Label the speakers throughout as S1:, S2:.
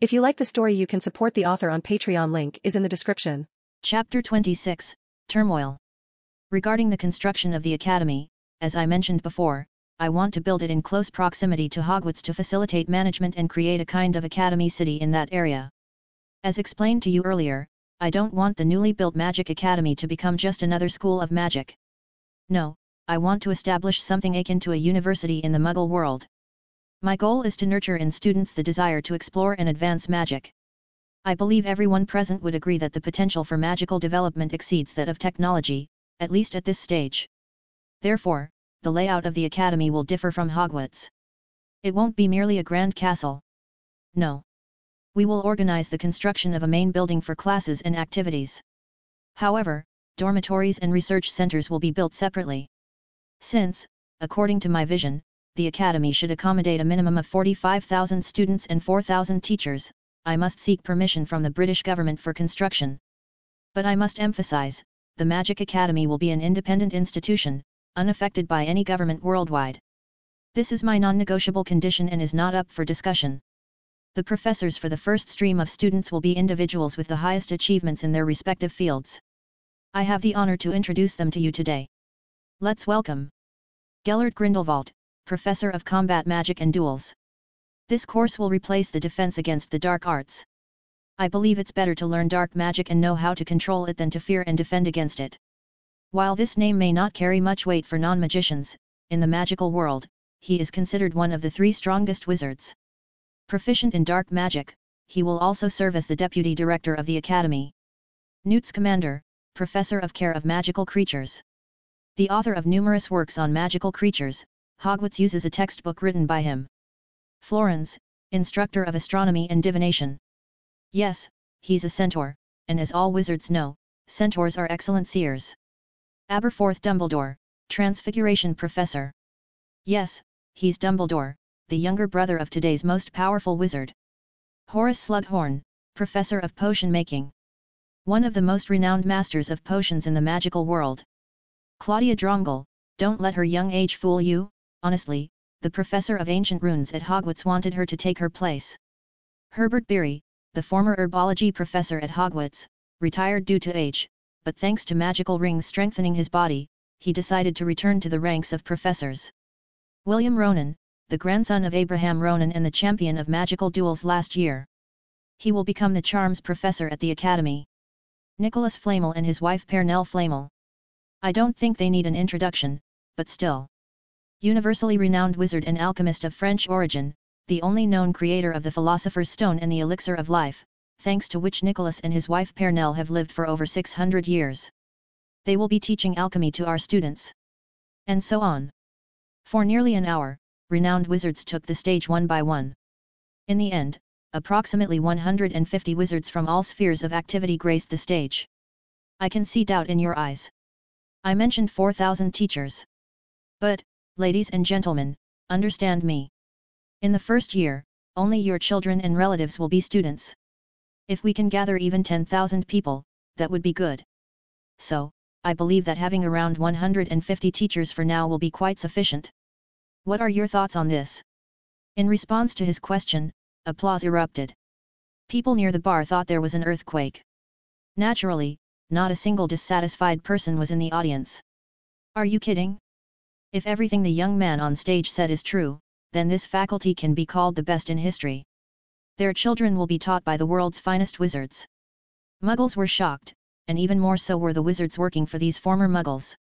S1: If you like the story you can support the author on Patreon link is in the description.
S2: Chapter 26, Turmoil. Regarding the construction of the Academy, as I mentioned before, I want to build it in close proximity to Hogwarts to facilitate management and create a kind of Academy city in that area. As explained to you earlier, I don't want the newly built Magic Academy to become just another school of magic. No, I want to establish something akin to a university in the Muggle world. My goal is to nurture in students the desire to explore and advance magic. I believe everyone present would agree that the potential for magical development exceeds that of technology, at least at this stage. Therefore, the layout of the academy will differ from Hogwarts. It won't be merely a grand castle. No. We will organize the construction of a main building for classes and activities. However, dormitories and research centers will be built separately. Since, according to my vision, the academy should accommodate a minimum of 45,000 students and 4,000 teachers, I must seek permission from the British government for construction. But I must emphasize, the Magic Academy will be an independent institution, unaffected by any government worldwide. This is my non-negotiable condition and is not up for discussion. The professors for the first stream of students will be individuals with the highest achievements in their respective fields. I have the honor to introduce them to you today. Let's welcome Gellert Grindelwald, Professor of Combat Magic and Duels. This course will replace the defense against the dark arts. I believe it's better to learn dark magic and know how to control it than to fear and defend against it. While this name may not carry much weight for non-magicians, in the magical world, he is considered one of the three strongest wizards. Proficient in dark magic, he will also serve as the deputy director of the academy. Newt Scamander, Professor of Care of Magical Creatures. The author of numerous works on magical creatures, Hogwarts uses a textbook written by him. Firenze, instructor of astronomy and divination. Yes, he's a centaur, and as all wizards know, centaurs are excellent seers. Aberforth Dumbledore, Transfiguration Professor. Yes, he's Dumbledore, the younger brother of today's most powerful wizard. Horace Slughorn, Professor of Potion Making. One of the most renowned masters of potions in the magical world. Claudia Drongel, don't let her young age fool you, honestly, the professor of ancient runes at Hogwarts wanted her to take her place. Herbert Beery, the former herbology professor at Hogwarts, retired due to age, but thanks to magical rings strengthening his body, he decided to return to the ranks of professors. William Ronan, the grandson of Abraham Ronan and the champion of magical duels last year. He will become the charms professor at the academy. Nicholas Flamel and his wife Perenelle Flamel. I don't think they need an introduction, but still universally renowned wizard and alchemist of French origin, the only known creator of the Philosopher's Stone and the Elixir of Life, thanks to which Nicholas and his wife Perenelle have lived for over 600 years. They will be teaching alchemy to our students. And so on. For nearly an hour, renowned wizards took the stage one by one. In the end, approximately 150 wizards from all spheres of activity graced the stage. I can see doubt in your eyes. I mentioned 4,000 teachers. But, ladies and gentlemen, understand me. In the first year, only your children and relatives will be students. If we can gather even 10,000 people, that would be good. So, I believe that having around 150 teachers for now will be quite sufficient. What are your thoughts on this? In response to his question, applause erupted. People near the bar thought there was an earthquake. Naturally, not a single dissatisfied person was in the audience. Are you kidding? If everything the young man on stage said is true, then this faculty can be called the best in history. Their children will be taught by the world's finest wizards. Muggles were shocked, and even more so were the wizards working for these former Muggles.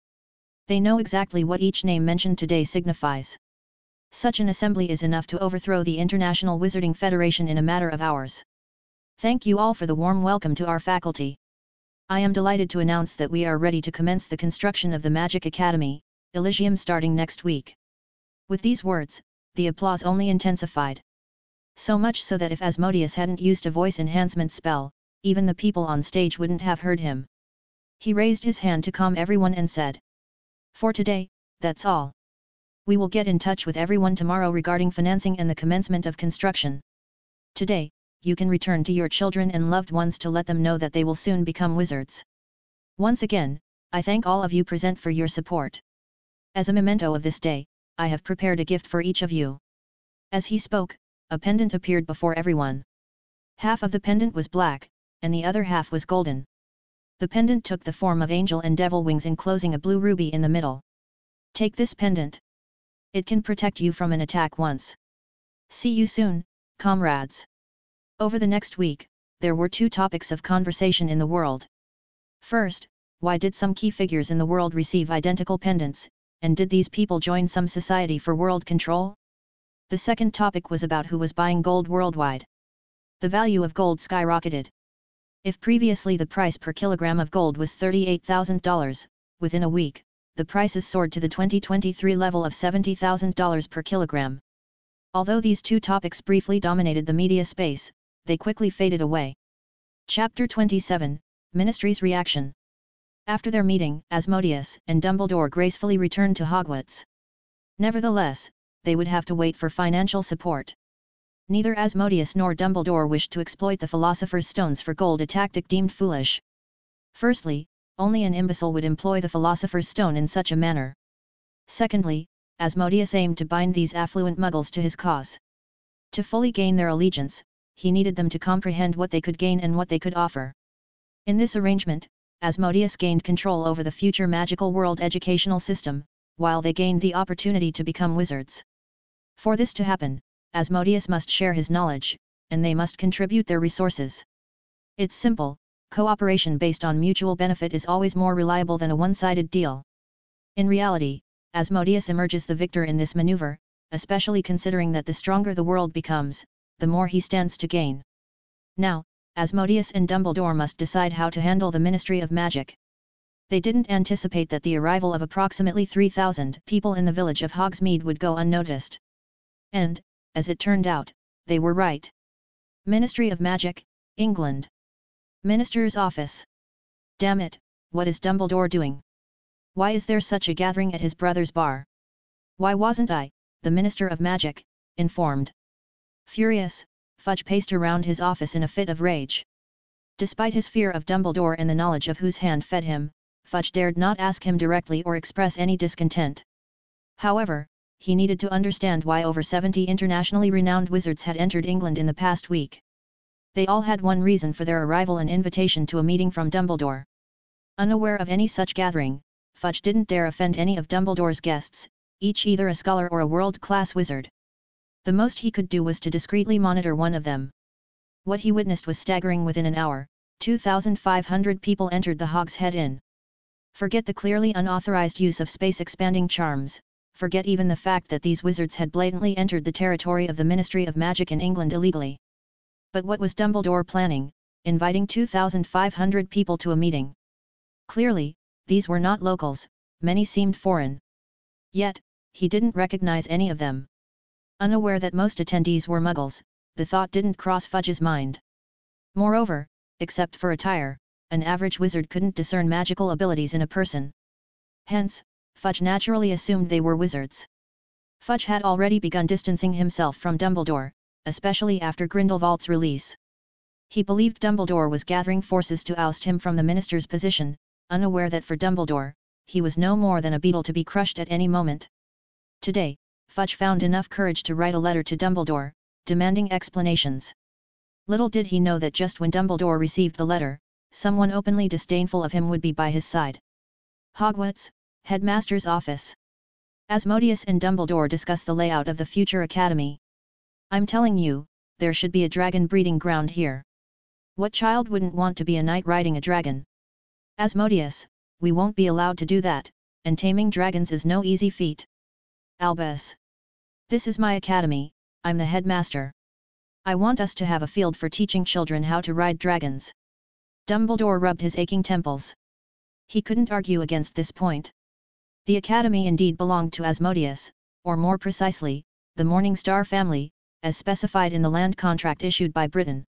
S2: They know exactly what each name mentioned today signifies. Such an assembly is enough to overthrow the International Wizarding Federation in a matter of hours. Thank you all for the warm welcome to our faculty. I am delighted to announce that we are ready to commence the construction of the Magic Academy, Elysium starting next week. With these words, the applause only intensified. So much so that if Asmodeus hadn't used a voice enhancement spell, even the people on stage wouldn't have heard him. He raised his hand to calm everyone and said. For today, that's all. We will get in touch with everyone tomorrow regarding financing and the commencement of construction. Today, you can return to your children and loved ones to let them know that they will soon become wizards. Once again, I thank all of you present for your support. As a memento of this day, I have prepared a gift for each of you. As he spoke, a pendant appeared before everyone. Half of the pendant was black, and the other half was golden. The pendant took the form of angel and devil wings enclosing a blue ruby in the middle. Take this pendant. It can protect you from an attack once. See you soon, comrades. Over the next week, there were two topics of conversation in the world. First, why did some key figures in the world receive identical pendants, and did these people join some society for world control? The second topic was about who was buying gold worldwide. The value of gold skyrocketed. If previously the price per kilogram of gold was $38,000, within a week, the prices soared to the 2023 level of $70,000 per kilogram. Although these two topics briefly dominated the media space, they quickly faded away. Chapter 27 Ministry's Reaction After their meeting, Asmodeus and Dumbledore gracefully returned to Hogwarts. Nevertheless, they would have to wait for financial support. Neither Asmodeus nor Dumbledore wished to exploit the Philosopher's Stones for gold a tactic deemed foolish. Firstly, only an imbecile would employ the Philosopher's Stone in such a manner. Secondly, Asmodeus aimed to bind these affluent muggles to his cause. To fully gain their allegiance, he needed them to comprehend what they could gain and what they could offer. In this arrangement, Asmodeus gained control over the future magical world educational system, while they gained the opportunity to become wizards. For this to happen, Asmodeus must share his knowledge, and they must contribute their resources. It's simple, cooperation based on mutual benefit is always more reliable than a one-sided deal. In reality, Asmodeus emerges the victor in this maneuver, especially considering that the stronger the world becomes, the more he stands to gain. Now, Asmodeus and Dumbledore must decide how to handle the Ministry of Magic. They didn't anticipate that the arrival of approximately 3,000 people in the village of Hogsmeade would go unnoticed. And, as it turned out, they were right. Ministry of Magic, England. Minister's Office. Damn it, what is Dumbledore doing? Why is there such a gathering at his brother's bar? Why wasn't I, the Minister of Magic, informed? Furious, Fudge paced around his office in a fit of rage. Despite his fear of Dumbledore and the knowledge of whose hand fed him, Fudge dared not ask him directly or express any discontent. However, he needed to understand why over 70 internationally renowned wizards had entered England in the past week. They all had one reason for their arrival an invitation to a meeting from Dumbledore. Unaware of any such gathering, Fudge didn't dare offend any of Dumbledore's guests, each either a scholar or a world-class wizard. The most he could do was to discreetly monitor one of them. What he witnessed was staggering within an hour, 2,500 people entered the Hog's Head Inn. Forget the clearly unauthorized use of space-expanding charms, forget even the fact that these wizards had blatantly entered the territory of the Ministry of Magic in England illegally. But what was Dumbledore planning, inviting 2,500 people to a meeting? Clearly, these were not locals, many seemed foreign. Yet, he didn't recognize any of them. Unaware that most attendees were muggles, the thought didn't cross Fudge's mind. Moreover, except for attire, an average wizard couldn't discern magical abilities in a person. Hence, Fudge naturally assumed they were wizards. Fudge had already begun distancing himself from Dumbledore, especially after Grindelwald's release. He believed Dumbledore was gathering forces to oust him from the minister's position, unaware that for Dumbledore, he was no more than a beetle to be crushed at any moment. Today, Fudge found enough courage to write a letter to Dumbledore, demanding explanations. Little did he know that just when Dumbledore received the letter, someone openly disdainful of him would be by his side. Hogwarts, Headmaster's Office. Asmodeus and Dumbledore discuss the layout of the future academy. I'm telling you, there should be a dragon breeding ground here. What child wouldn't want to be a knight riding a dragon? Asmodeus, we won't be allowed to do that, and taming dragons is no easy feat. Albus. This is my academy, I'm the headmaster. I want us to have a field for teaching children how to ride dragons. Dumbledore rubbed his aching temples. He couldn't argue against this point. The academy indeed belonged to Asmodeus, or more precisely, the Morning Star family, as specified in the land contract issued by Britain.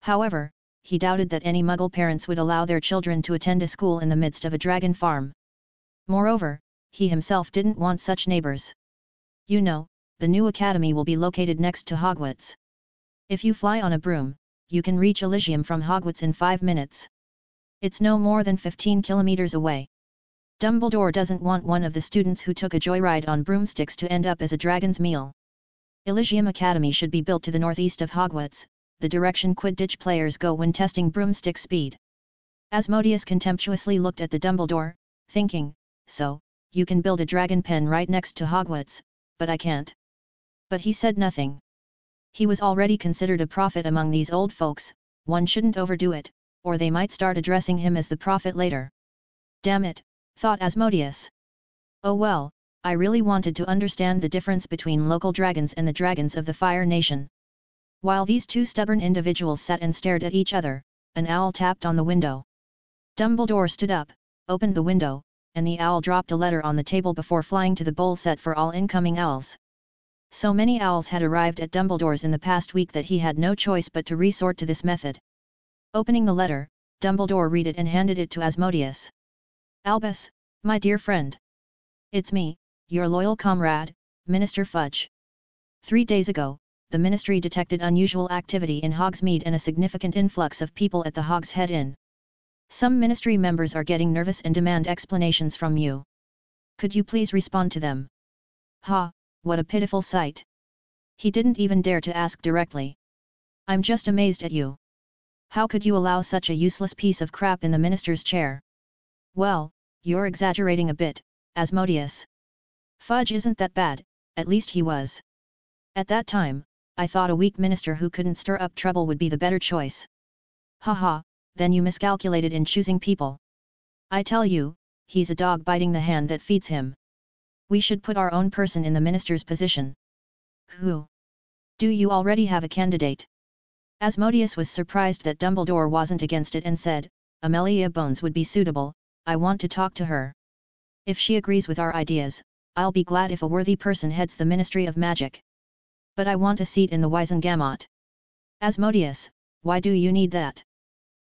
S2: However, he doubted that any Muggle parents would allow their children to attend a school in the midst of a dragon farm. Moreover, he himself didn't want such neighbors. You know, the new academy will be located next to Hogwarts. If you fly on a broom, you can reach Elysium from Hogwarts in five minutes. It's no more than 15 kilometers away. Dumbledore doesn't want one of the students who took a joyride on broomsticks to end up as a dragon's meal. Elysium Academy should be built to the northeast of Hogwarts, the direction Quidditch players go when testing broomstick speed. Asmodeus contemptuously looked at the Dumbledore, thinking, so, you can build a dragon pen right next to Hogwarts, but I can't. But he said nothing. He was already considered a prophet among these old folks, one shouldn't overdo it, or they might start addressing him as the prophet later. Damn it, thought Asmodeus. Oh well, I really wanted to understand the difference between local dragons and the dragons of the Fire Nation. While these two stubborn individuals sat and stared at each other, an owl tapped on the window. Dumbledore stood up, opened the window, and the owl dropped a letter on the table before flying to the bowl set for all incoming owls. So many owls had arrived at Dumbledore's in the past week that he had no choice but to resort to this method. Opening the letter, Dumbledore read it and handed it to Asmodeus. Albus, my dear friend. It's me, your loyal comrade, Minister Fudge. Three days ago, the Ministry detected unusual activity in Hogsmeade and a significant influx of people at the Hogshead Inn. Some Ministry members are getting nervous and demand explanations from you. Could you please respond to them? Ha, what a pitiful sight. He didn't even dare to ask directly. I'm just amazed at you. How could you allow such a useless piece of crap in the minister's chair? Well, you're exaggerating a bit, Asmodeus. Fudge isn't that bad, at least he was. At that time, I thought a weak minister who couldn't stir up trouble would be the better choice. Haha, then you miscalculated in choosing people. I tell you, he's a dog biting the hand that feeds him. We should put our own person in the minister's position. Who? Do you already have a candidate? Asmodeus was surprised that Dumbledore wasn't against it and said, Amelia Bones would be suitable, I want to talk to her. If she agrees with our ideas, I'll be glad if a worthy person heads the Ministry of Magic but I want a seat in the Wizengamot. Asmodeus, why do you need that?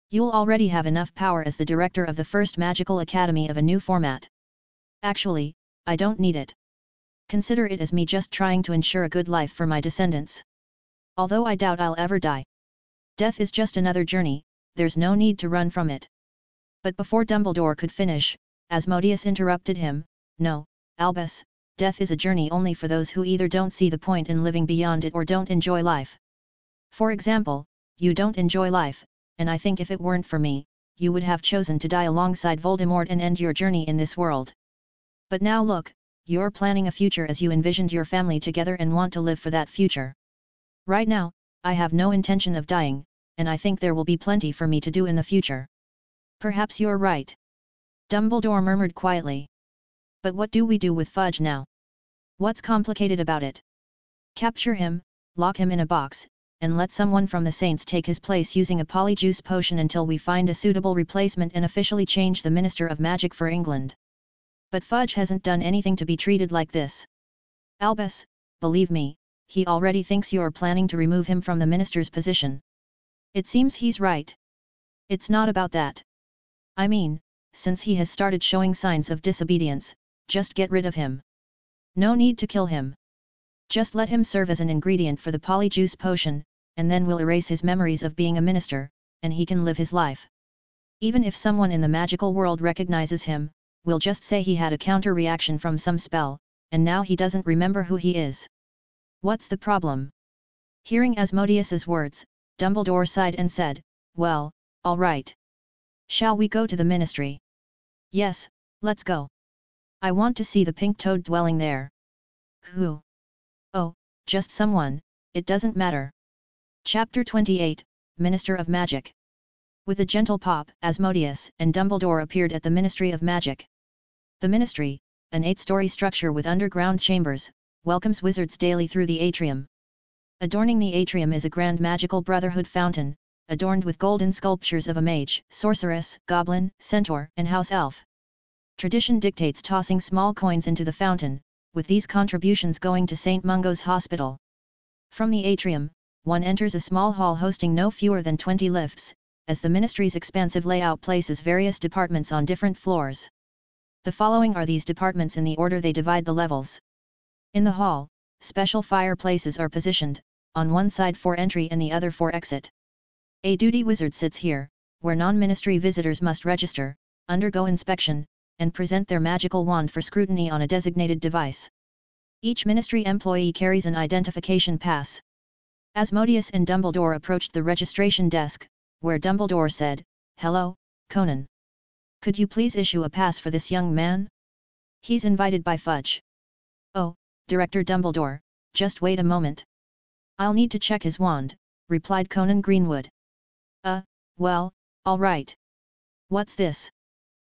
S2: You'll already have enough power as the director of the first magical academy of a new format. Actually, I don't need it. Consider it as me just trying to ensure a good life for my descendants. Although I doubt I'll ever die. Death is just another journey, there's no need to run from it. But before Dumbledore could finish, Asmodeus interrupted him, No, Albus, death is a journey only for those who either don't see the point in living beyond it or don't enjoy life. For example, you don't enjoy life, and I think if it weren't for me, you would have chosen to die alongside Voldemort and end your journey in this world. But now look, you're planning a future as you envisioned your family together and want to live for that future. Right now, I have no intention of dying, and I think there will be plenty for me to do in the future. Perhaps you're right. Dumbledore murmured quietly. But what do we do with Fudge now? What's complicated about it? Capture him, lock him in a box, and let someone from the Saints take his place using a polyjuice potion until we find a suitable replacement and officially change the Minister of Magic for England. But Fudge hasn't done anything to be treated like this. Albus, believe me, he already thinks you're planning to remove him from the minister's position. It seems he's right. It's not about that. I mean, since he has started showing signs of disobedience, just get rid of him. No need to kill him. Just let him serve as an ingredient for the polyjuice potion, and then we'll erase his memories of being a minister, and he can live his life. Even if someone in the magical world recognizes him, we'll just say he had a counter-reaction from some spell, and now he doesn't remember who he is. What's the problem? Hearing Asmodeus's words, Dumbledore sighed and said, Well, all right. Shall we go to the ministry? Yes, let's go. I want to see the pink toad dwelling there. Who? Oh, just someone, it doesn't matter. Chapter 28, Minister of Magic With a gentle pop, Asmodeus and Dumbledore appeared at the Ministry of Magic. The Ministry, an eight-story structure with underground chambers, welcomes wizards daily through the atrium. Adorning the atrium is a grand magical brotherhood fountain, adorned with golden sculptures of a mage, sorceress, goblin, centaur, and house elf. Tradition dictates tossing small coins into the fountain, with these contributions going to St. Mungo's Hospital. From the atrium, one enters a small hall hosting no fewer than 20 lifts, as the ministry's expansive layout places various departments on different floors. The following are these departments in the order they divide the levels. In the hall, special fireplaces are positioned, on one side for entry and the other for exit. A duty wizard sits here, where non-ministry visitors must register, undergo inspection, and present their magical wand for scrutiny on a designated device. Each ministry employee carries an identification pass. Asmodeus and Dumbledore approached the registration desk, where Dumbledore said, Hello, Conan. Could you please issue a pass for this young man? He's invited by Fudge. Oh, Director Dumbledore, just wait a moment. I'll need to check his wand, replied Conan Greenwood. Uh, well, all right. What's this?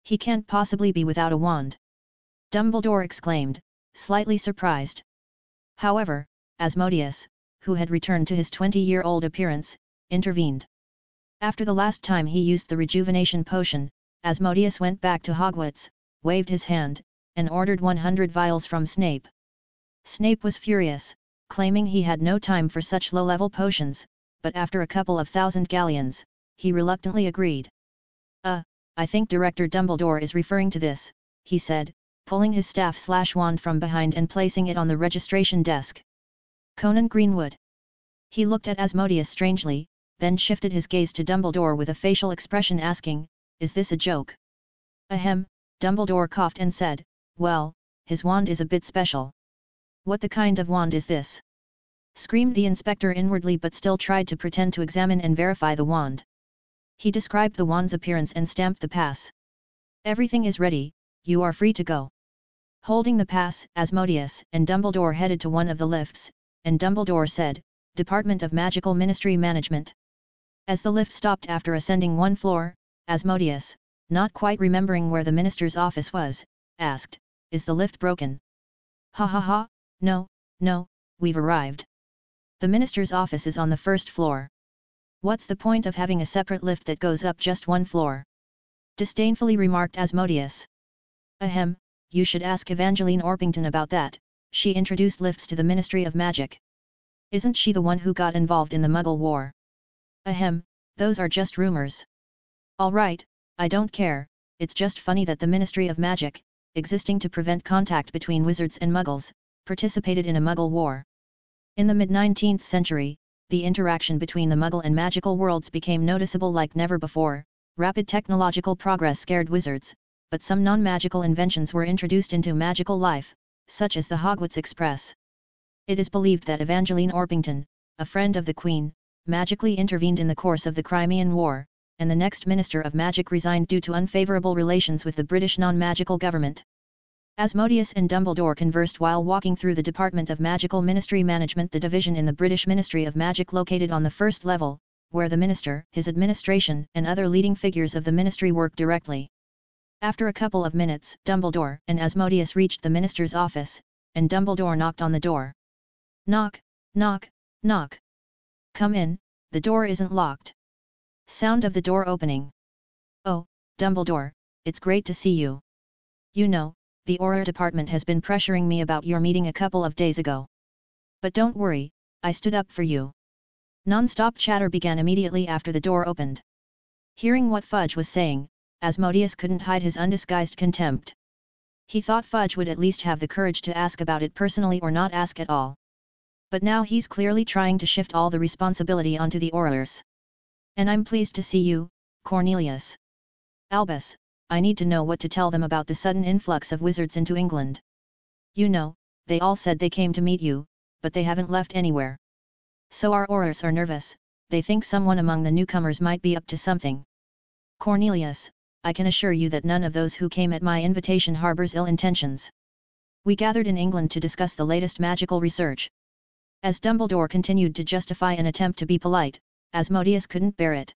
S2: He can't possibly be without a wand. Dumbledore exclaimed, slightly surprised. However, Asmodeus, who had returned to his 20-year-old appearance, intervened. After the last time he used the rejuvenation potion, Asmodeus went back to Hogwarts, waved his hand, and ordered 100 vials from Snape. Snape was furious, claiming he had no time for such low-level potions, but after a couple of thousand galleons, he reluctantly agreed. Uh, I think Director Dumbledore is referring to this, he said, pulling his staff slash wand from behind and placing it on the registration desk. Conan Greenwood. He looked at Asmodeus strangely, then shifted his gaze to Dumbledore with a facial expression asking, is this a joke? Ahem, Dumbledore coughed and said, well, his wand is a bit special. What the kind of wand is this? Screamed the inspector inwardly but still tried to pretend to examine and verify the wand. He described the wand's appearance and stamped the pass. Everything is ready, you are free to go. Holding the pass, Asmodeus and Dumbledore headed to one of the lifts, and Dumbledore said, Department of Magical Ministry Management. As the lift stopped after ascending one floor, Asmodeus, not quite remembering where the minister's office was, asked, Is the lift broken? Ha ha ha, no, no, we've arrived. The minister's office is on the first floor. What's the point of having a separate lift that goes up just one floor? Disdainfully remarked Asmodeus. Ahem, you should ask Evangeline Orpington about that, she introduced lifts to the Ministry of Magic. Isn't she the one who got involved in the Muggle War? Ahem, those are just rumors. Alright, I don't care, it's just funny that the Ministry of Magic, existing to prevent contact between wizards and muggles, participated in a Muggle war. In the mid-19th century, the interaction between the Muggle and magical worlds became noticeable like never before, rapid technological progress scared wizards, but some non-magical inventions were introduced into magical life, such as the Hogwarts Express. It is believed that Evangeline Orpington, a friend of the Queen, magically intervened in the course of the Crimean War, and the next Minister of Magic resigned due to unfavourable relations with the British non-magical government. Asmodeus and Dumbledore conversed while walking through the Department of Magical Ministry Management the division in the British Ministry of Magic located on the first level, where the minister, his administration and other leading figures of the ministry work directly. After a couple of minutes, Dumbledore and Asmodeus reached the minister's office, and Dumbledore knocked on the door. Knock, knock, knock. Come in, the door isn't locked. Sound of the door opening. Oh, Dumbledore, it's great to see you. You know, the Auror department has been pressuring me about your meeting a couple of days ago. But don't worry, I stood up for you. Non-stop chatter began immediately after the door opened. Hearing what Fudge was saying, Asmodeus couldn't hide his undisguised contempt. He thought Fudge would at least have the courage to ask about it personally or not ask at all. But now he's clearly trying to shift all the responsibility onto the Aurors. And I'm pleased to see you, Cornelius. Albus, I need to know what to tell them about the sudden influx of wizards into England. You know, they all said they came to meet you, but they haven't left anywhere. So our Aurors are nervous, they think someone among the newcomers might be up to something. Cornelius, I can assure you that none of those who came at my invitation harbors ill intentions. We gathered in England to discuss the latest magical research. As Dumbledore continued to justify an attempt to be polite, Asmodeus couldn't bear it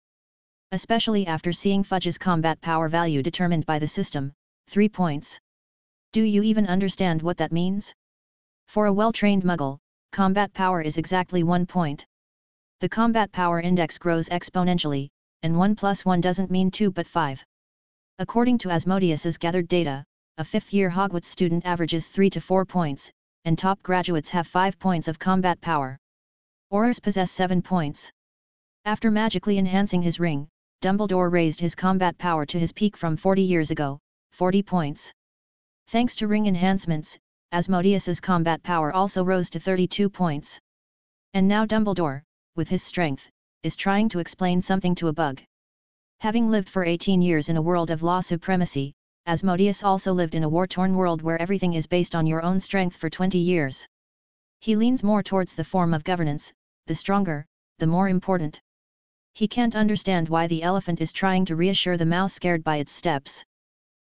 S2: especially after seeing Fudge's combat power value determined by the system, 3 points. Do you even understand what that means? For a well-trained muggle, combat power is exactly 1 point. The combat power index grows exponentially, and 1 plus 1 doesn't mean 2 but 5. According to Asmodeus's gathered data, a fifth-year Hogwarts student averages 3 to 4 points, and top graduates have 5 points of combat power. Aurors possess 7 points. After magically enhancing his ring, Dumbledore raised his combat power to his peak from 40 years ago, 40 points. Thanks to ring enhancements, Asmodeus's combat power also rose to 32 points. And now Dumbledore, with his strength, is trying to explain something to a bug. Having lived for 18 years in a world of law supremacy, Asmodeus also lived in a war-torn world where everything is based on your own strength for 20 years. He leans more towards the form of governance, the stronger, the more important. He can't understand why the elephant is trying to reassure the mouse scared by its steps.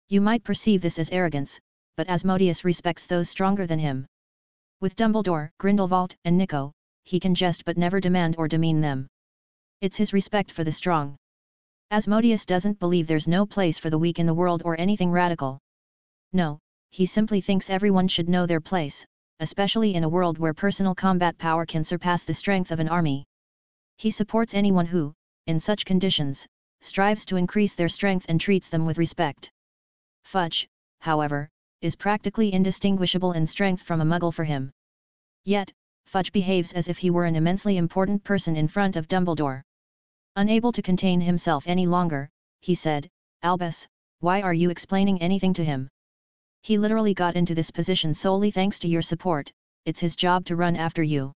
S2: You might perceive this as arrogance, but Asmodeus respects those stronger than him. With Dumbledore, Grindelwald, and Nico, he can jest but never demand or demean them. It's his respect for the strong. Asmodeus doesn't believe there's no place for the weak in the world or anything radical. No, he simply thinks everyone should know their place, especially in a world where personal combat power can surpass the strength of an army. He supports anyone who, in such conditions, strives to increase their strength and treats them with respect. Fudge, however, is practically indistinguishable in strength from a muggle for him. Yet, Fudge behaves as if he were an immensely important person in front of Dumbledore. Unable to contain himself any longer, he said, Albus, why are you explaining anything to him? He literally got into this position solely thanks to your support, it's his job to run after you.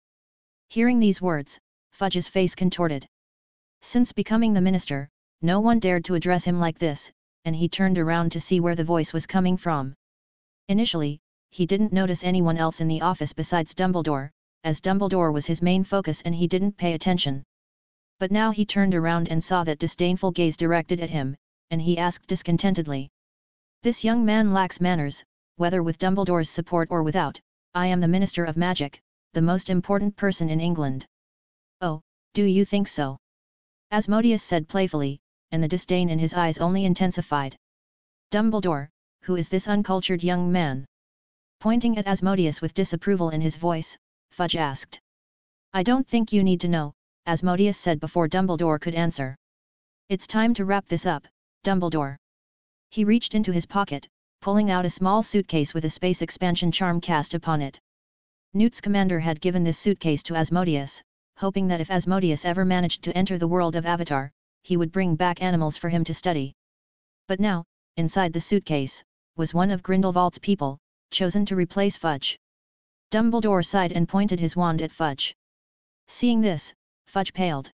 S2: Hearing these words, Fudge's face contorted. Since becoming the minister, no one dared to address him like this, and he turned around to see where the voice was coming from. Initially, he didn't notice anyone else in the office besides Dumbledore, as Dumbledore was his main focus and he didn't pay attention. But now he turned around and saw that disdainful gaze directed at him, and he asked discontentedly. This young man lacks manners, whether with Dumbledore's support or without, I am the Minister of Magic, the most important person in England. Oh, do you think so? Asmodeus said playfully, and the disdain in his eyes only intensified. Dumbledore, who is this uncultured young man? Pointing at Asmodeus with disapproval in his voice, Fudge asked. I don't think you need to know, Asmodeus said before Dumbledore could answer. It's time to wrap this up, Dumbledore. He reached into his pocket, pulling out a small suitcase with a space expansion charm cast upon it. Newt Scamander had given this suitcase to Asmodeus, hoping that if Asmodeus ever managed to enter the world of Avatar, he would bring back animals for him to study. But now, inside the suitcase, was one of Grindelwald's people, chosen to replace Fudge. Dumbledore sighed and pointed his wand at Fudge. Seeing this, Fudge paled.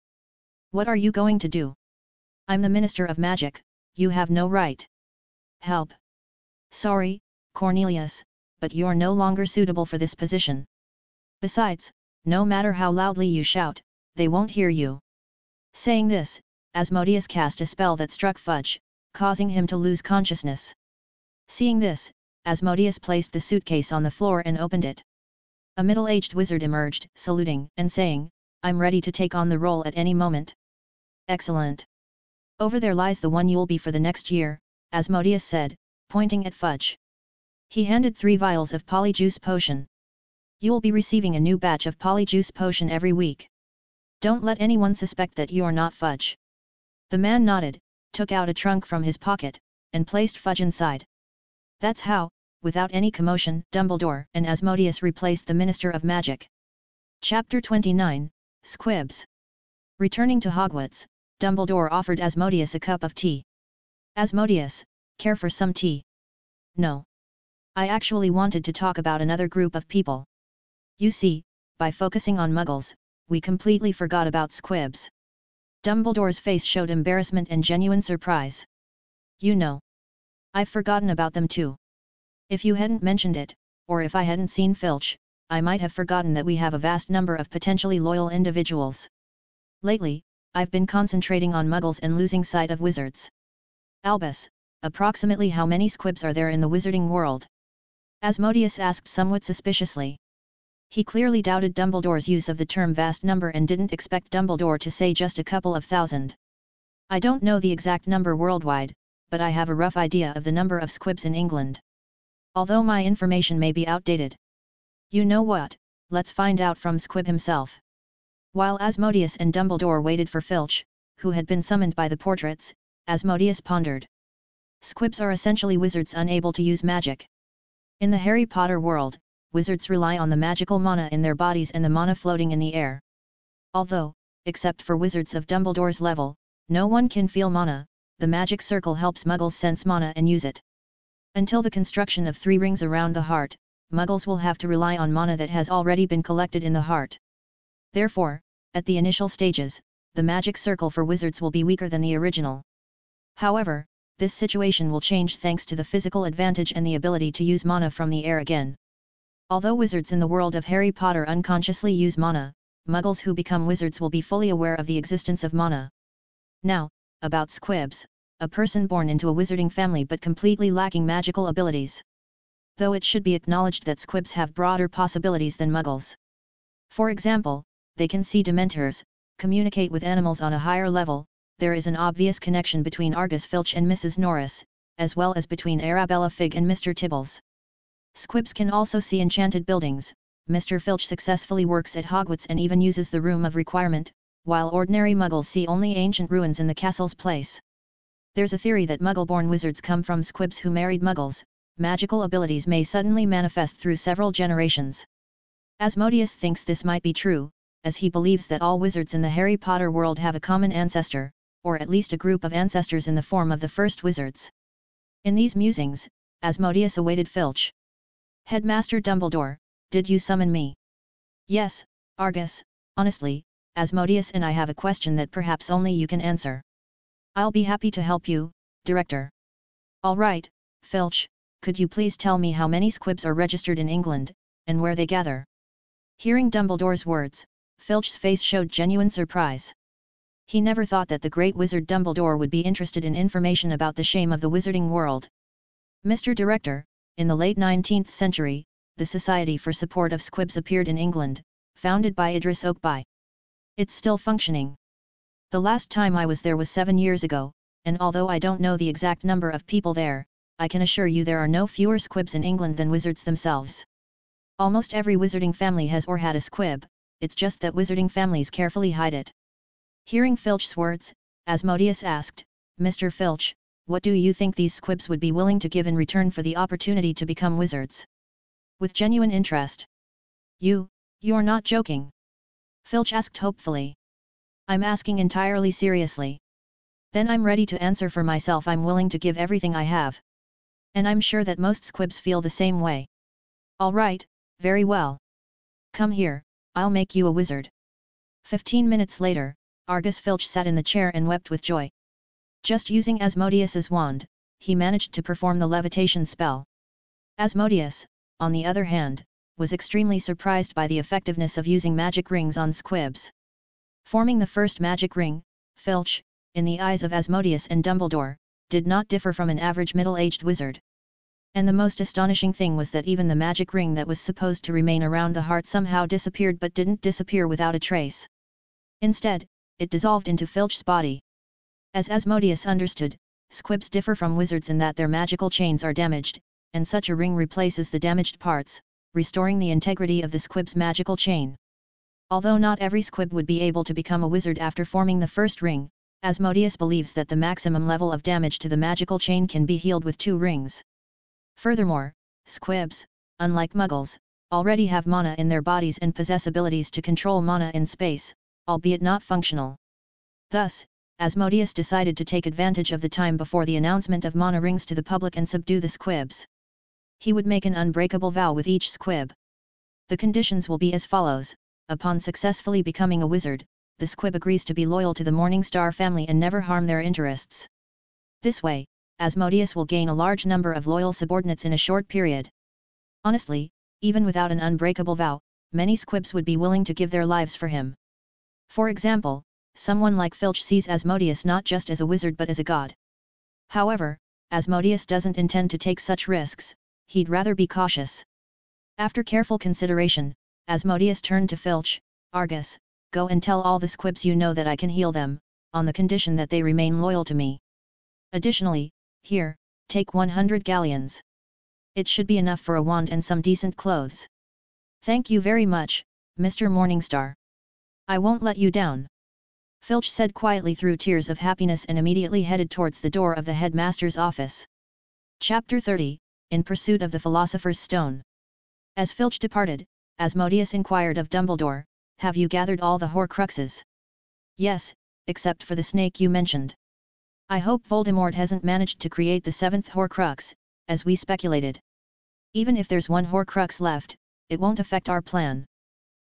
S2: What are you going to do? I'm the Minister of Magic, you have no right. Help. Sorry, Cornelius, but you're no longer suitable for this position. Besides, no matter how loudly you shout, they won't hear you. Saying this, Asmodeus cast a spell that struck Fudge, causing him to lose consciousness. Seeing this, Asmodeus placed the suitcase on the floor and opened it. A middle-aged wizard emerged, saluting, and saying, I'm ready to take on the role at any moment. Excellent. Over there lies the one you'll be for the next year, Asmodeus said, pointing at Fudge. He handed three vials of polyjuice potion. You'll be receiving a new batch of polyjuice potion every week. Don't let anyone suspect that you're not Fudge. The man nodded, took out a trunk from his pocket, and placed Fudge inside. That's how, without any commotion, Dumbledore and Asmodeus replaced the Minister of Magic. Chapter 29, Squibs Returning to Hogwarts, Dumbledore offered Asmodeus a cup of tea. Asmodeus, care for some tea? No. I actually wanted to talk about another group of people. You see, by focusing on muggles, we completely forgot about squibs. Dumbledore's face showed embarrassment and genuine surprise. You know. I've forgotten about them too. If you hadn't mentioned it, or if I hadn't seen Filch, I might have forgotten that we have a vast number of potentially loyal individuals. Lately, I've been concentrating on muggles and losing sight of wizards. Albus, approximately how many squibs are there in the wizarding world? Asmodeus asked somewhat suspiciously. He clearly doubted Dumbledore's use of the term vast number and didn't expect Dumbledore to say just a couple of thousand. I don't know the exact number worldwide, but I have a rough idea of the number of squibs in England. Although my information may be outdated. You know what, let's find out from Squib himself. While Asmodeus and Dumbledore waited for Filch, who had been summoned by the portraits, Asmodeus pondered. Squibs are essentially wizards unable to use magic. In the Harry Potter world, wizards rely on the magical mana in their bodies and the mana floating in the air. Although, except for wizards of Dumbledore's level, no one can feel mana, the magic circle helps muggles sense mana and use it. Until the construction of three rings around the heart, muggles will have to rely on mana that has already been collected in the heart. Therefore, at the initial stages, the magic circle for wizards will be weaker than the original. However, this situation will change thanks to the physical advantage and the ability to use mana from the air again. Although wizards in the world of Harry Potter unconsciously use mana, muggles who become wizards will be fully aware of the existence of mana. Now, about squibs, a person born into a wizarding family but completely lacking magical abilities. Though it should be acknowledged that squibs have broader possibilities than muggles. For example, they can see dementors, communicate with animals on a higher level, there is an obvious connection between Argus Filch and Mrs. Norris, as well as between Arabella Figg and Mr. Tibbles. Squibs can also see enchanted buildings, Mr. Filch successfully works at Hogwarts and even uses the Room of Requirement, while ordinary muggles see only ancient ruins in the castle's place. There's a theory that muggle-born wizards come from squibs who married muggles, magical abilities may suddenly manifest through several generations. Asmodeus thinks this might be true, as he believes that all wizards in the Harry Potter world have a common ancestor, or at least a group of ancestors in the form of the first wizards. In these musings, Asmodeus awaited Filch. Headmaster Dumbledore, did you summon me? Yes, Argus, honestly, Asmodeus and I have a question that perhaps only you can answer. I'll be happy to help you, Director. Alright, Filch, could you please tell me how many squibs are registered in England, and where they gather? Hearing Dumbledore's words, Filch's face showed genuine surprise. He never thought that the great wizard Dumbledore would be interested in information about the shame of the wizarding world. Mr. Director, in the late 19th century, the Society for Support of Squibs appeared in England, founded by Idris Oakby. It's still functioning. The last time I was there was seven years ago, and although I don't know the exact number of people there, I can assure you there are no fewer squibs in England than wizards themselves. Almost every wizarding family has or had a squib, it's just that wizarding families carefully hide it. Hearing Filch's words, Asmodeus asked, Mr. Filch, what do you think these squibs would be willing to give in return for the opportunity to become wizards? with genuine interest. You, you're not joking? Filch asked hopefully. I'm asking entirely seriously. Then I'm ready to answer for myself I'm willing to give everything I have. And I'm sure that most squibs feel the same way. Alright, very well. Come here, I'll make you a wizard. Fifteen minutes later, Argus Filch sat in the chair and wept with joy. Just using Asmodeus's wand, he managed to perform the levitation spell. Asmodeus, on the other hand, was extremely surprised by the effectiveness of using magic rings on squibs. Forming the first magic ring, Filch, in the eyes of Asmodeus and Dumbledore, did not differ from an average middle-aged wizard. And the most astonishing thing was that even the magic ring that was supposed to remain around the heart somehow disappeared but didn't disappear without a trace. Instead, it dissolved into Filch's body. As Asmodeus understood, squibs differ from wizards in that their magical chains are damaged, and such a ring replaces the damaged parts, restoring the integrity of the squib's magical chain. Although not every squib would be able to become a wizard after forming the first ring, Asmodeus believes that the maximum level of damage to the magical chain can be healed with two rings. Furthermore, squibs, unlike muggles, already have mana in their bodies and possess abilities to control mana in space, albeit not functional. Thus, Asmodeus decided to take advantage of the time before the announcement of mana rings to the public and subdue the squibs he would make an unbreakable vow with each squib. The conditions will be as follows, upon successfully becoming a wizard, the squib agrees to be loyal to the Morningstar family and never harm their interests. This way, Asmodeus will gain a large number of loyal subordinates in a short period. Honestly, even without an unbreakable vow, many squibs would be willing to give their lives for him. For example, someone like Filch sees Asmodeus not just as a wizard but as a god. However, Asmodeus doesn't intend to take such risks, he'd rather be cautious. After careful consideration, Asmodeus turned to Filch, Argus, go and tell all the squibs you know that I can heal them, on the condition that they remain loyal to me. Additionally, here, take 100 galleons. It should be enough for a wand and some decent clothes. Thank you very much, Mr. Morningstar. I won't let you down. Filch said quietly through tears of happiness and immediately headed towards the door of the headmaster's office. Chapter 30 in pursuit of the Philosopher's Stone. As Filch departed, Asmodeus inquired of Dumbledore, have you gathered all the Horcruxes? Yes, except for the snake you mentioned. I hope Voldemort hasn't managed to create the seventh Horcrux, as we speculated. Even if there's one Horcrux left, it won't affect our plan.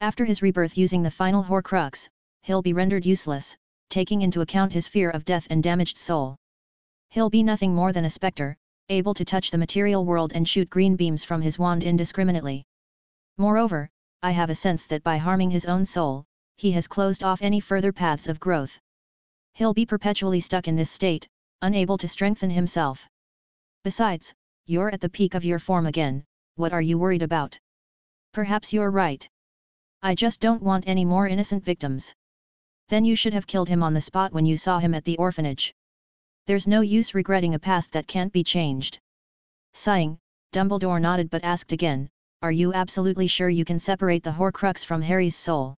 S2: After his rebirth using the final Horcrux, he'll be rendered useless, taking into account his fear of death and damaged soul. He'll be nothing more than a spectre, able to touch the material world and shoot green beams from his wand indiscriminately. Moreover, I have a sense that by harming his own soul, he has closed off any further paths of growth. He'll be perpetually stuck in this state, unable to strengthen himself. Besides, you're at the peak of your form again, what are you worried about? Perhaps you're right. I just don't want any more innocent victims. Then you should have killed him on the spot when you saw him at the orphanage. There's no use regretting a past that can't be changed. Sighing, Dumbledore nodded but asked again, are you absolutely sure you can separate the Horcrux from Harry's soul?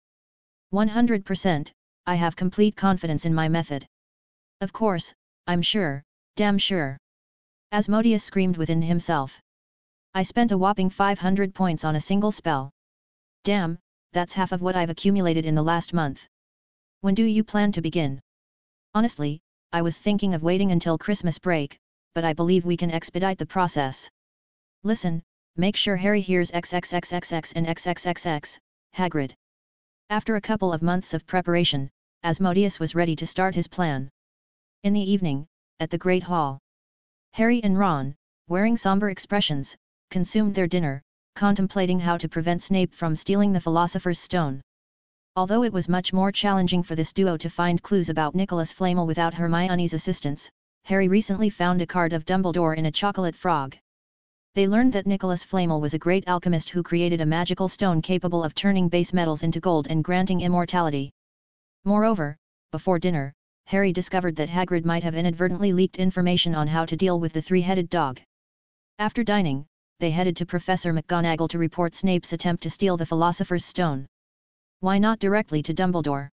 S2: 100%, I have complete confidence in my method. Of course, I'm sure, damn sure. Asmodeus screamed within himself. I spent a whopping 500 points on a single spell. Damn, that's half of what I've accumulated in the last month. When do you plan to begin? Honestly, I was thinking of waiting until Christmas break, but I believe we can expedite the process. Listen, make sure Harry hears XXXXX and XXXX, Hagrid. After a couple of months of preparation, Asmodeus was ready to start his plan. In the evening, at the Great Hall, Harry and Ron, wearing somber expressions, consumed their dinner, contemplating how to prevent Snape from stealing the Philosopher's Stone. Although it was much more challenging for this duo to find clues about Nicholas Flamel without Hermione's assistance, Harry recently found a card of Dumbledore in a chocolate frog. They learned that Nicholas Flamel was a great alchemist who created a magical stone capable of turning base metals into gold and granting immortality. Moreover, before dinner, Harry discovered that Hagrid might have inadvertently leaked information on how to deal with the three-headed dog. After dining, they headed to Professor McGonagall to report Snape's attempt to steal the Philosopher's Stone. Why not directly to Dumbledore?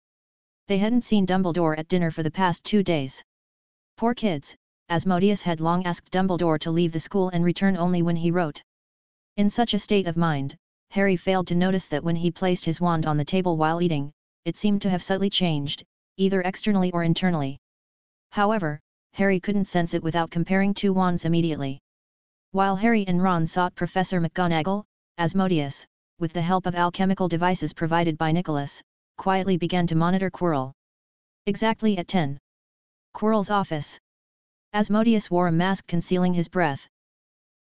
S2: They hadn't seen Dumbledore at dinner for the past two days. Poor kids, Asmodeus had long asked Dumbledore to leave the school and return only when he wrote. In such a state of mind, Harry failed to notice that when he placed his wand on the table while eating, it seemed to have subtly changed, either externally or internally. However, Harry couldn't sense it without comparing two wands immediately. While Harry and Ron sought Professor McGonagall, Asmodeus, with the help of alchemical devices provided by Nicholas, quietly began to monitor Quirrell. Exactly at 10. Quirrell's office. Asmodeus wore a mask concealing his breath.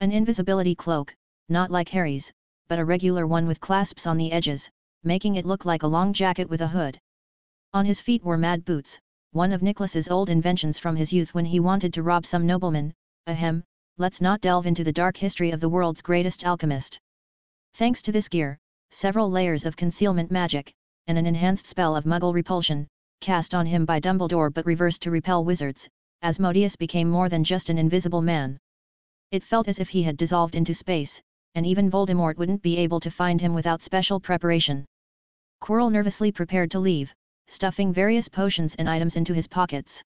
S2: An invisibility cloak, not like Harry's, but a regular one with clasps on the edges, making it look like a long jacket with a hood. On his feet were mad boots, one of Nicholas's old inventions from his youth when he wanted to rob some nobleman, ahem, let's not delve into the dark history of the world's greatest alchemist. Thanks to this gear, several layers of concealment magic, and an enhanced spell of muggle repulsion, cast on him by Dumbledore but reversed to repel wizards, Asmodeus became more than just an invisible man. It felt as if he had dissolved into space, and even Voldemort wouldn't be able to find him without special preparation. Quirrell nervously prepared to leave, stuffing various potions and items into his pockets.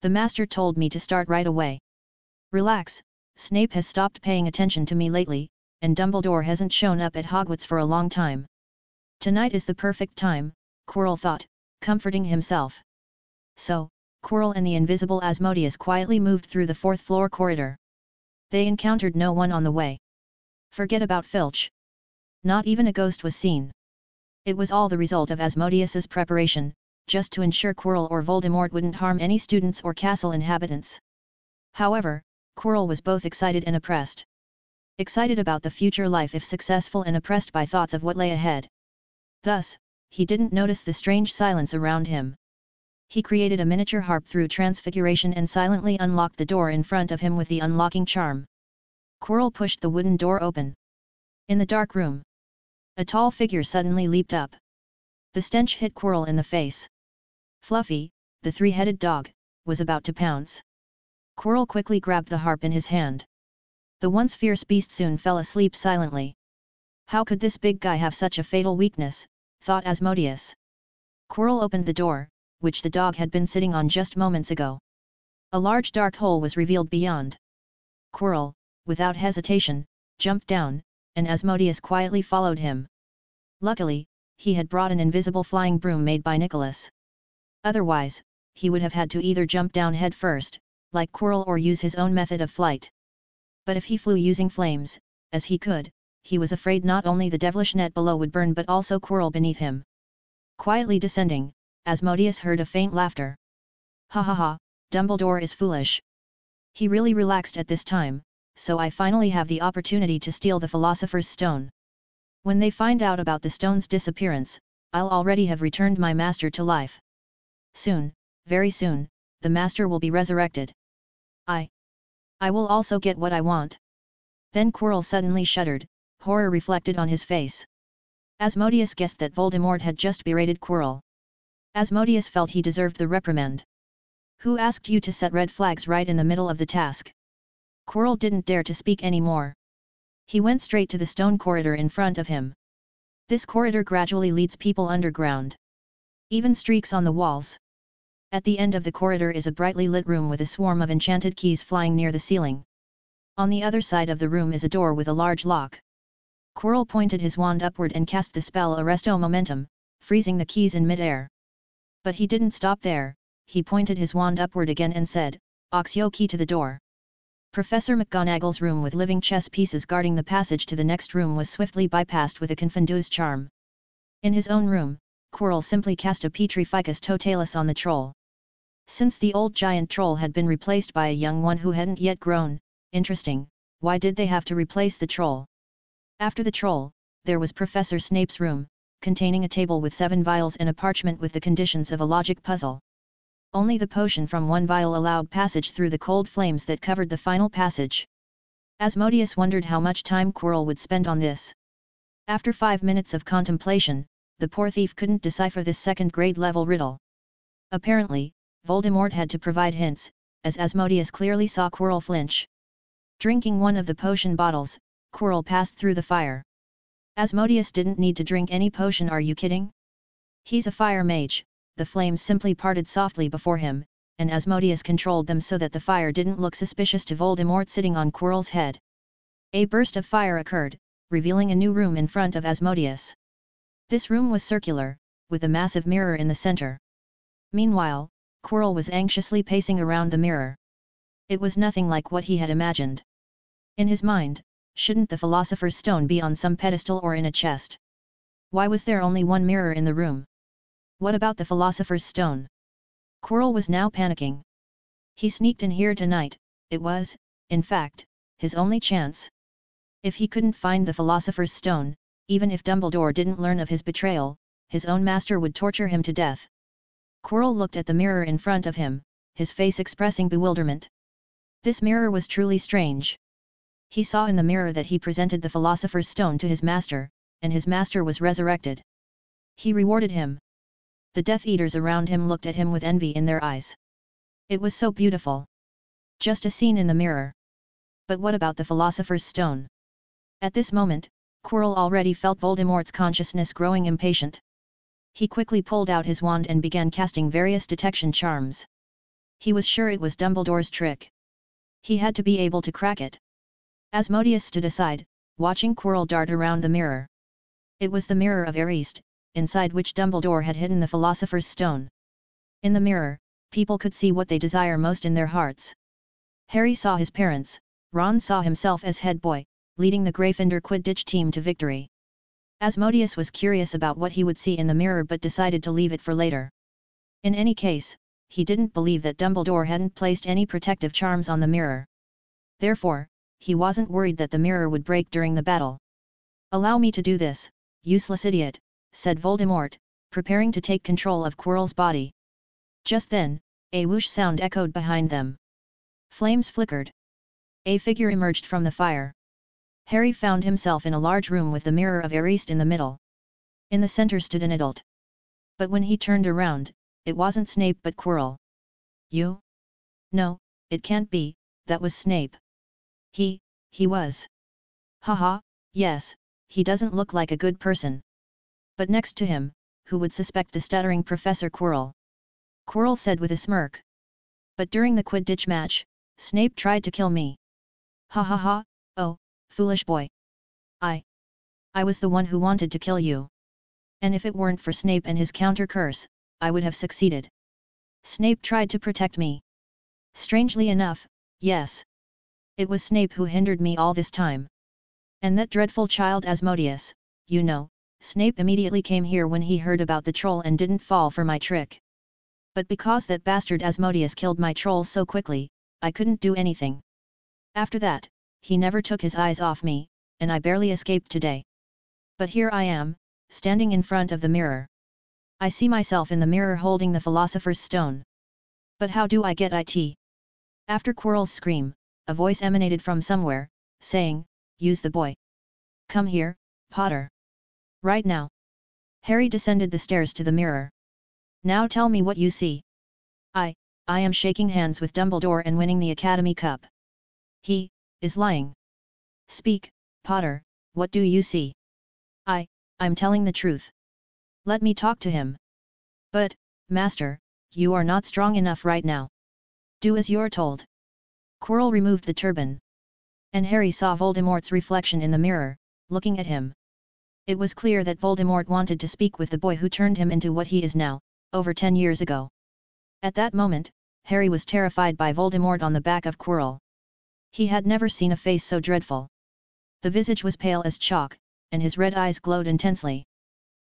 S2: The master told me to start right away. Relax, Snape has stopped paying attention to me lately, and Dumbledore hasn't shown up at Hogwarts for a long time. Tonight is the perfect time, Quirrell thought, comforting himself. So, Quirrell and the invisible Asmodeus quietly moved through the fourth floor corridor. They encountered no one on the way. Forget about Filch. Not even a ghost was seen. It was all the result of Asmodeus's preparation, just to ensure Quirrell or Voldemort wouldn't harm any students or castle inhabitants. However, Quirrell was both excited and oppressed. Excited about the future life if successful and oppressed by thoughts of what lay ahead. Thus, he didn't notice the strange silence around him. He created a miniature harp through transfiguration and silently unlocked the door in front of him with the unlocking charm. Quirrell pushed the wooden door open. In the dark room, a tall figure suddenly leaped up. The stench hit Quirrell in the face. Fluffy, the three-headed dog, was about to pounce. Quirrell quickly grabbed the harp in his hand. The once fierce beast soon fell asleep silently. How could this big guy have such a fatal weakness, thought Asmodeus. Quirrell opened the door, which the dog had been sitting on just moments ago. A large dark hole was revealed beyond. Quirrell, without hesitation, jumped down, and Asmodeus quietly followed him. Luckily, he had brought an invisible flying broom made by Nicholas. Otherwise, he would have had to either jump down head first, like Quirrell or use his own method of flight. But if he flew using flames, as he could, he was afraid not only the devilish net below would burn but also Quirrell beneath him. Quietly descending, Asmodeus heard a faint laughter. Ha ha ha, Dumbledore is foolish. He really relaxed at this time, so I finally have the opportunity to steal the Philosopher's Stone. When they find out about the stone's disappearance, I'll already have returned my master to life. Soon, very soon, the master will be resurrected. I. I will also get what I want. Then Quirrell suddenly shuddered, horror reflected on his face. Asmodeus guessed that Voldemort had just berated Quirrell. Asmodeus felt he deserved the reprimand. Who asked you to set red flags right in the middle of the task? Quirrell didn't dare to speak any more. He went straight to the stone corridor in front of him. This corridor gradually leads people underground. Even streaks on the walls. At the end of the corridor is a brightly lit room with a swarm of enchanted keys flying near the ceiling. On the other side of the room is a door with a large lock. Quirrell pointed his wand upward and cast the spell Arresto Momentum, freezing the keys in midair. But he didn't stop there, he pointed his wand upward again and said, Accio key to the door. Professor McGonagall's room with living chess pieces guarding the passage to the next room was swiftly bypassed with a Confundus charm. In his own room, Quirrell simply cast a Petrificus Totalis on the troll. Since the old giant troll had been replaced by a young one who hadn't yet grown, interesting, why did they have to replace the troll? After the troll, there was Professor Snape's room, containing a table with seven vials and a parchment with the conditions of a logic puzzle. Only the potion from one vial allowed passage through the cold flames that covered the final passage. Asmodeus wondered how much time Quirrell would spend on this. After five minutes of contemplation, the poor thief couldn't decipher this second-grade level riddle. Apparently, Voldemort had to provide hints, as Asmodeus clearly saw Quirrell flinch. Drinking one of the potion bottles, Quirrell passed through the fire. Asmodeus didn't need to drink any potion are you kidding? He's a fire mage, the flames simply parted softly before him, and Asmodeus controlled them so that the fire didn't look suspicious to Voldemort sitting on Quirrell's head. A burst of fire occurred, revealing a new room in front of Asmodeus. This room was circular, with a massive mirror in the center. Meanwhile, Quirrell was anxiously pacing around the mirror. It was nothing like what he had imagined. In his mind, shouldn't the Philosopher's Stone be on some pedestal or in a chest? Why was there only one mirror in the room? What about the Philosopher's Stone? Quirrell was now panicking. He sneaked in here tonight, it was, in fact, his only chance. If he couldn't find the Philosopher's Stone, even if Dumbledore didn't learn of his betrayal, his own master would torture him to death. Quirrell looked at the mirror in front of him, his face expressing bewilderment. This mirror was truly strange. He saw in the mirror that he presented the Philosopher's Stone to his master, and his master was resurrected. He rewarded him the Death Eaters around him looked at him with envy in their eyes. It was so beautiful. Just a scene in the mirror. But what about the Philosopher's Stone? At this moment, Quirrell already felt Voldemort's consciousness growing impatient. He quickly pulled out his wand and began casting various detection charms. He was sure it was Dumbledore's trick. He had to be able to crack it. Asmodeus stood aside, watching Quirrell dart around the mirror. It was the mirror of Erised, inside which Dumbledore had hidden the Philosopher's Stone. In the mirror, people could see what they desire most in their hearts. Harry saw his parents, Ron saw himself as head boy, leading the Gryffindor Quidditch team to victory. Asmodeus was curious about what he would see in the mirror but decided to leave it for later. In any case, he didn't believe that Dumbledore hadn't placed any protective charms on the mirror. Therefore, he wasn't worried that the mirror would break during the battle. Allow me to do this, useless idiot, said Voldemort, preparing to take control of Quirrell's body. Just then, a whoosh sound echoed behind them. Flames flickered. A figure emerged from the fire. Harry found himself in a large room with the mirror of Erised in the middle. In the center stood an adult. But when he turned around, it wasn't Snape but Quirrell. You? No, it can't be, that was Snape. He, he was. Haha, yes, he doesn't look like a good person but next to him, who would suspect the stuttering Professor Quirrell? Quirrell said with a smirk. But during the Quidditch match, Snape tried to kill me. Ha ha ha, oh, foolish boy. I. I was the one who wanted to kill you. And if it weren't for Snape and his counter curse, I would have succeeded. Snape tried to protect me. Strangely enough, yes. It was Snape who hindered me all this time. And that dreadful child Asmodeus, you know, Snape immediately came here when he heard about the troll and didn't fall for my trick. But because that bastard Asmodeus killed my troll so quickly, I couldn't do anything. After that, he never took his eyes off me, and I barely escaped today. But here I am, standing in front of the mirror. I see myself in the mirror holding the Philosopher's Stone. But how do I get it? After Quirrell's scream, a voice emanated from somewhere, saying, Use the boy. Come here, Potter. Right now. Harry descended the stairs to the mirror. Now tell me what you see. I, I am shaking hands with Dumbledore and winning the Academy Cup. He, is lying. Speak, Potter, what do you see? I, I'm telling the truth. Let me talk to him. But, Master, you are not strong enough right now. Do as you're told. Quirrell removed the turban. And Harry saw Voldemort's reflection in the mirror, looking at him. It was clear that Voldemort wanted to speak with the boy who turned him into what he is now, over ten years ago. At that moment, Harry was terrified by Voldemort on the back of Quirrell. He had never seen a face so dreadful. The visage was pale as chalk, and his red eyes glowed intensely.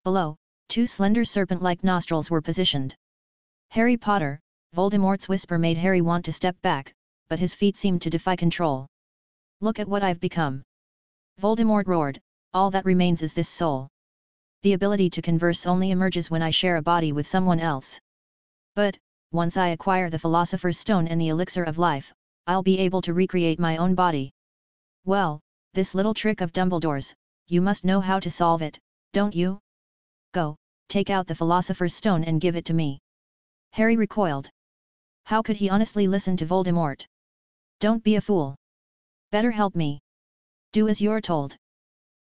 S2: Below, two slender serpent-like nostrils were positioned. Harry Potter, Voldemort's whisper made Harry want to step back, but his feet seemed to defy control. Look at what I've become. Voldemort roared, all that remains is this soul. The ability to converse only emerges when I share a body with someone else. But, once I acquire the Philosopher's Stone and the Elixir of Life, I'll be able to recreate my own body. Well, this little trick of Dumbledore's, you must know how to solve it, don't you? Go, take out the Philosopher's Stone and give it to me. Harry recoiled. How could he honestly listen to Voldemort? Don't be a fool. Better help me. Do as you're told.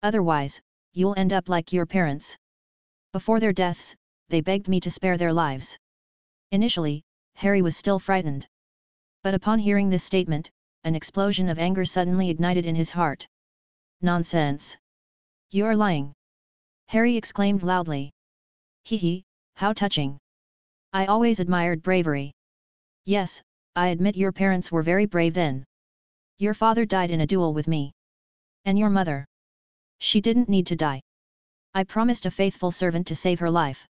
S2: Otherwise, you'll end up like your parents. Before their deaths, they begged me to spare their lives. Initially, Harry was still frightened. But upon hearing this statement, an explosion of anger suddenly ignited in his heart. Nonsense! You're lying! Harry exclaimed loudly. Hee hee, how touching! I always admired bravery. Yes, I admit your parents were very brave then. Your father died in a duel with me. And your mother? She didn't need to die. I promised a faithful servant to save her life.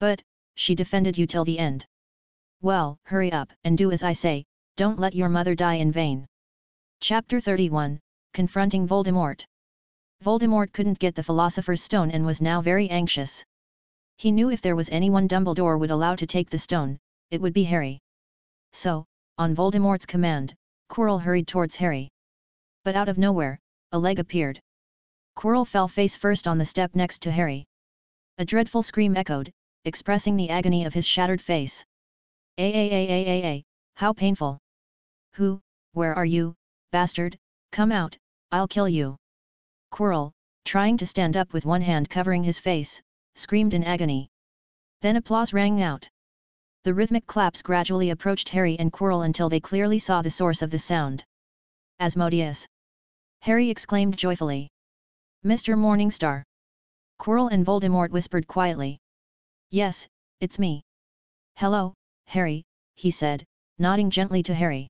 S2: But, she defended you till the end. Well, hurry up and do as I say, don't let your mother die in vain. Chapter 31, Confronting Voldemort Voldemort couldn't get the Philosopher's Stone and was now very anxious. He knew if there was anyone Dumbledore would allow to take the stone, it would be Harry. So, on Voldemort's command, Quirrell hurried towards Harry. But out of nowhere, a leg appeared. Quirrell fell face first on the step next to Harry. A dreadful scream echoed, expressing the agony of his shattered face. A a a a a a, how painful! Who, where are you, bastard, come out, I'll kill you! Quirrell, trying to stand up with one hand covering his face, screamed in agony. Then applause rang out. The rhythmic claps gradually approached Harry and Quirrell until they clearly saw the source of the sound. Asmodeus! Harry exclaimed joyfully. Mr. Morningstar! Quirrell and Voldemort whispered quietly. Yes, it's me. Hello, Harry, he said, nodding gently to Harry.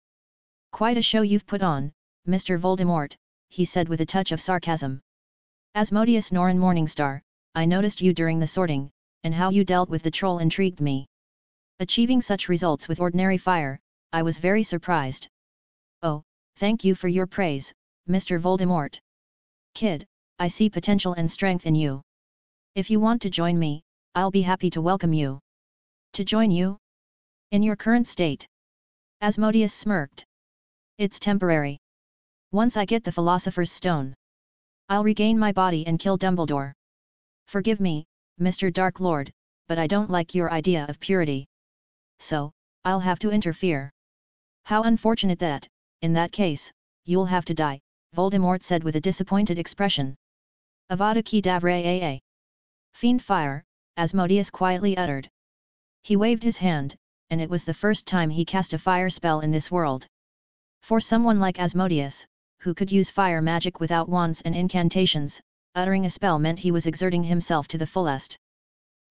S2: Quite a show you've put on, Mr. Voldemort, he said with a touch of sarcasm. Asmodeus Norrin Morningstar, I noticed you during the sorting, and how you dealt with the troll intrigued me. Achieving such results with ordinary fire, I was very surprised. Oh, thank you for your praise, Mr. Voldemort. Kid, I see potential and strength in you. If you want to join me, I'll be happy to welcome you. To join you? In your current state? Asmodeus smirked. It's temporary. Once I get the Philosopher's Stone, I'll regain my body and kill Dumbledore. Forgive me, Mr. Dark Lord, but I don't like your idea of purity. So, I'll have to interfere. How unfortunate that, in that case, you'll have to die, Voldemort said with a disappointed expression. Avada Kedavra AA. Fiend fire, Asmodeus quietly uttered. He waved his hand, and it was the first time he cast a fire spell in this world. For someone like Asmodeus, who could use fire magic without wands and incantations, uttering a spell meant he was exerting himself to the fullest.